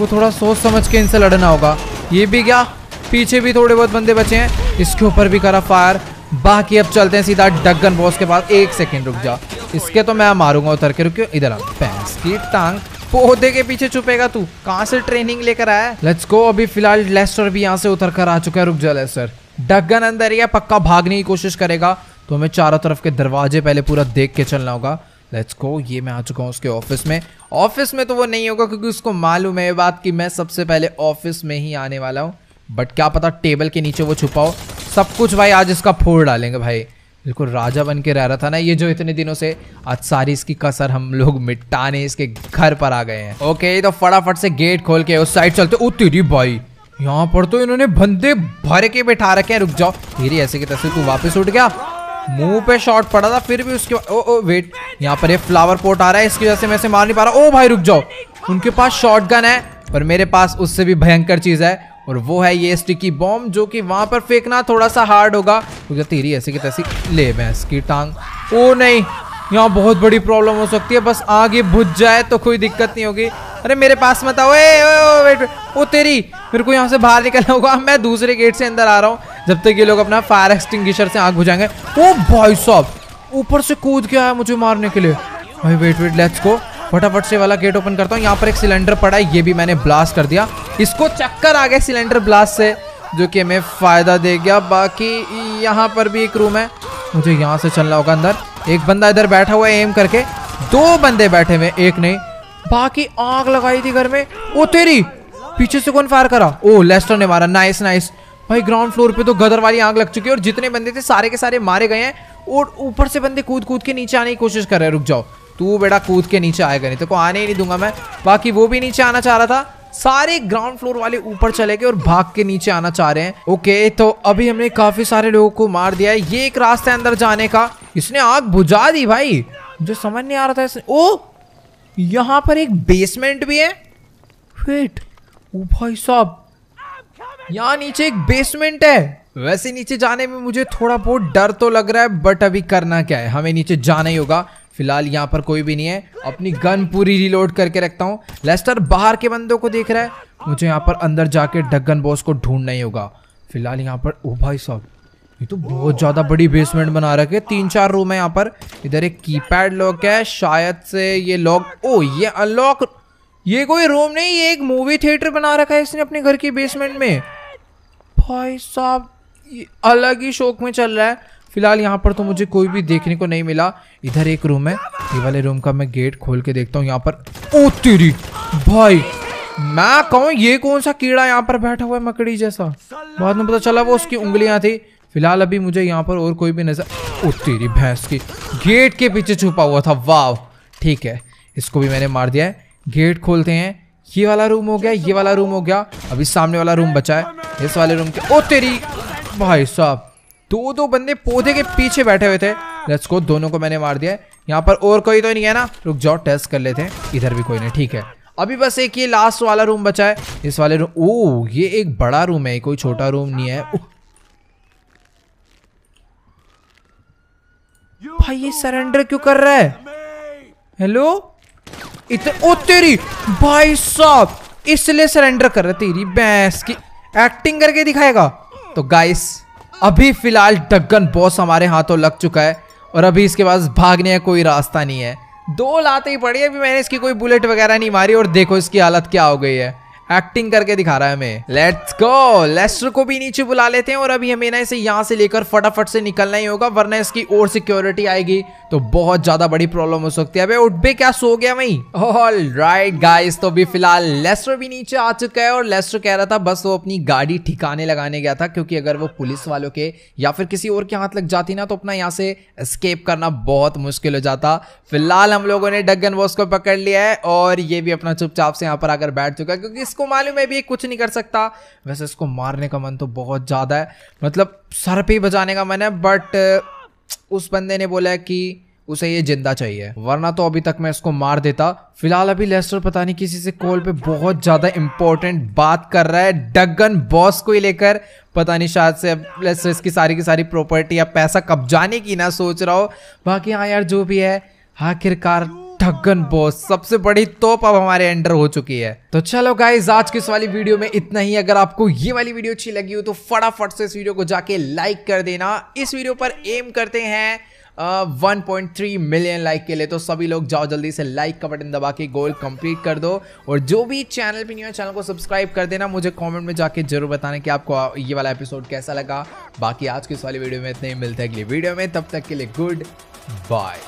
वो थोड़ा सोच समझ के इनसे लड़ना होगा। ये भी क्या? पीछे भी थोड़े बहुत बंदे बचे हैं। इसके ऊपर भी करा फायर। बाकी अब चलते हैं सीधा डगन बॉस के पास। एक सेकेंड, रुक जा। इसके तो मैं मारूँगा, उतर के रुकियो। इधर आ पैंस की टांग। पौधे के पीछे छुपेगा तू। कहाँ से ट्रेनिंग लेकर आया लेट्स गो अभी फ़िलहाल लेस्टर भी यहाँ से उतर कर आ चुका है। रुक जा लेस्टर डगन अंदर ही है। पक्का भागने की कोशिश करेगा। तो हमें चारों तरफ़ के दरवाजे पहले पूरा देख के चलना होगा। लेट्स गो ये मैं आ चुका हूँ उसके ऑफ़िस में। ऑफ़िस में तो वो नहीं होगा क्योंकि उसको मालूम है ये बात कि मैं सबसे पहले ऑफ़िस में ही आने वाला हूँ। बट क्या पता टेबल के नीचे वो छुपा हो। सब कुछ भाई आज इसका फोड़ डालेंगे भाई। बिल्कुल राजा बन के रह रहा था ना ये जो इतने दिनों से आज सारी इसकी कसर हम लोग मिटाने इसके घर पर आ गए हैं। ओके तो फटाफट से गेट खोल के उस साइड चलते। ओ तेरी भाई, यहाँ पर तो इन्होंने बंदे भर के बैठा रखे हैं। रुक जाओ। तेरी ऐसे की तस्वीर तू वापस उठ गया? मुँह पे शॉट पड़ा था, फिर भी उसके ओ ओ वेट यहाँ पर ये फ्लावर पोट आ रहा है, इसकी वजह से मैं इसे मार नहीं पा रहा। ओ, भाई, रुक जाओ। उनके पास शॉर्ट गन है, पर मेरे पास उससे भी भयंकर चीज़ है, और वो है ये स्टिकी बॉम्ब जो कि वहाँ पर फेंकना थोड़ा सा हार्ड होगा, क्योंकि तेरी ऐसी की तैसी ले भैंस की टांग। ओ, नहीं यहाँ बहुत बड़ी प्रॉब्लम हो सकती है। बस आगे बुझ जाए तो कोई दिक्कत नहीं होगी। अरे मेरे पास मत आओ। वेट ओ तेरी। मेरे को यहाँ से बाहर निकलना होगा। मैं दूसरे गेट से अंदर आ रहा हूँ। जब तक ये लोग अपना फायर एक्सटिंग्विशर से आग बुझाएँगे। ओ, भाई साहब, ऊपर से कूद के आया मुझे मारने के लिए। भाई वेट वेट लेट्स गो फटाफट से वाला गेट ओपन करता हूँ। यहाँ पर एक सिलेंडर पड़ा है। ये भी मैंने ब्लास्ट कर दिया। इसको चक्कर आ गया सिलेंडर ब्लास्ट से। जो कि हमें फ़ायदा दे गया। बाकी यहाँ पर भी एक रूम है। मुझे यहाँ से चलना होगा अंदर। एक बंदा इधर बैठा हुआ है एम करके। दो बंदे बैठे हुए एक नहीं। बाकी आग लगाई थी घर में। ओ, तेरी! पीछे से कौन फायर करा? ओ लेस्टर ने मारा। नाइस नाइस भाई ग्राउंड फ्लोर पे तो गदर वाली आग लग चुकी है और जितने बंदे थे, सारे के सारे मारे गए हैं। और ऊपर से बंदे कूद कूद के नीचे आने की कोशिश कर रहे हैं। रुक जाओ। तू बेटा कूद के नीचे आएगा नहीं तो को आने ही नहीं दूँगा मैं। बाकी वो भी नीचे आना चाह रहा था। सारे ग्राउंड फ्लोर वाले ऊपर चले गए और भाग के नीचे आना चाह रहे हैं। ओके तो अभी हमने काफ़ी सारे लोगों को मार दिया है। ये एक रास्ता अंदर जाने का। इसने आग बुझा दी भाई। जो समझ नहीं आ रहा था इसने ओ! यहाँ पर एक बेसमेंट भी है। वेट ओ भाई साहब। यहाँ नीचे एक बेसमेंट है। वैसे नीचे जाने में मुझे थोड़ा बहुत डर तो लग रहा है बट अभी करना क्या है? हमें नीचे जाना ही होगा। फ़िलहाल यहाँ पर कोई भी नहीं है। अपनी गन पूरी रिलोड करके रखता हूँ। लेस्टर बाहर के बंदों को देख रहा है। मुझे यहाँ पर अंदर जाके डगन बॉस को ढूंढना ही होगा। फ़िलहाल यहाँ पर ओ भाई साहब, ये तो बहुत ज़्यादा बड़ी बेसमेंट बना रखे तीन चार रूम है यहाँ पर। इधर एक कीपैड लॉक है। शायद से ये लॉक ओ, ये अनलॉक ये कोई रूम नहीं, ये एक मूवी थिएटर बना रखा है इसने अपने घर की बेसमेंट में। भाई साहब अलग ही शौक में चल रहा है। फ़िलहाल यहाँ पर तो मुझे कोई भी देखने को नहीं मिला। इधर एक रूम है। ये वाले रूम का मैं गेट खोल के देखता हूँ यहाँ पर। ओ तेरी! भाई! मैं कहूँ, ये कौन सा कीड़ा यहाँ पर बैठा हुआ है मकड़ी जैसा? बाद में पता चला वो उसकी उंगलियाँ थी। फ़िलहाल अभी मुझे यहाँ पर और कोई भी नज़र ओ तेरी भैंस की। गेट के पीछे छुपा हुआ था। वाव! ठीक है। इसको भी मैंने मार दिया है। गेट खोलते हैं। ये वाला रूम हो गया, ये वाला रूम हो गया। अभी सामने वाला रूम बचा है। इस वाले रूम के ओ तेरी! भाई साहब! दो दो बंदे पौधे के पीछे बैठे हुए थे। लेट्स को दोनों को मैंने मार दिया यहाँ पर और कोई तो नहीं है ना। रुक जाओ टेस्ट कर लेते हैं। इधर भी कोई नहीं, ठीक है। अभी बस एक ये लास्ट वाला रूम बचा है। इस वाले रूम ओ ये एक बड़ा रूम है, कोई छोटा रूम नहीं है। भाई, ये सरेंडर क्यों कर रहा है? हेलो इतने ओ, तेरी, भाई साहब, इसलिए सरेंडर कर रहा तेरी भैंस की। एक्टिंग करके दिखाएगा। तो गाइस अभी फ़िलहाल डगन बॉस हमारे हाथों लग चुका है और अभी इसके पास भागने का कोई रास्ता नहीं है। दो लाते ही पड़ी अभी मैंने इसकी कोई बुलेट वगैरह नहीं मारी और देखो इसकी हालत क्या हो गई है। एक्टिंग करके दिखा रहा है हमें। लेट्स गो लेस्टर को भी नीचे बुला लेते हैं और अभी हमें ना इसे यहाँ से लेकर फटाफट से निकलना ही होगा, वरना इसकी और सिक्योरिटी आएगी तो बहुत ज़्यादा बड़ी प्रॉब्लम हो सकती है। अबे, उठ बे, क्या सो गया वही? ऑल राइट गाइस तो भी फ़िलहाल लेस्टर भी नीचे आ चुका है और लेस्टर कह रहा था, बस वो अपनी गाड़ी ठिकाने लगाने गया था, क्योंकि अगर वो पुलिस वालों के या फिर किसी और के हाथ लग जाती ना तो अपना यहाँ से स्केप करना बहुत मुश्किल हो जाता। फ़िलहाल हम लोगों ने डगन बॉस को पकड़ लिया है और ये भी अपना चुपचाप से यहाँ पर आकर बैठ चुका है, क्योंकि मालूम है भी कुछ नहीं कर सकता। वैसे इसको मारने का मन तो बहुत ज़्यादा है। मतलब सर पे ही बजाने का मन है बट उस बंदे ने बोला कि उसे ये ज़िंदा चाहिए। वरना तो अभी तक मैं इसको मार देता। फ़िलहाल अभी लेस्टर पता नहीं किसी से कॉल पे बहुत ज़्यादा इंपॉर्टेंट बात कर रहा है। डगन बॉस को ही लेकर पता नहीं शायद से लेस्टर इसकी सारी की सारी प्रॉपर्टी या पैसा कब्जाने की ना सोच रहा हो। बाकी हाँ यार, जो भी है, आखिरकार ठगन बॉस सबसे बड़ी तोप अब हमारे अंडर हो चुकी है। तो चलो गाइज़ आज की इस वाली वीडियो में इतना ही। अगर आपको ये वाली वीडियो अच्छी लगी हो तो फटाफट से इस वीडियो को जाके लाइक कर देना। इस वीडियो पर एम करते हैं one point three million like के लिए। तो सभी लोग जाओ जल्दी से लाइक का बटन दबा के गोल कंप्लीट कर दो। और जो भी चैनल पे नहीं है चैनल को सब्सक्राइब कर देना। मुझे कमेंट में जाके ज़रूर बताना कि आपको ये वाला एपिसोड कैसा लगा। बाकी आज की इस वाली वीडियो में इतने ही। मिलते हैं अगली वीडियो में। तब तक के लिए गुड बाय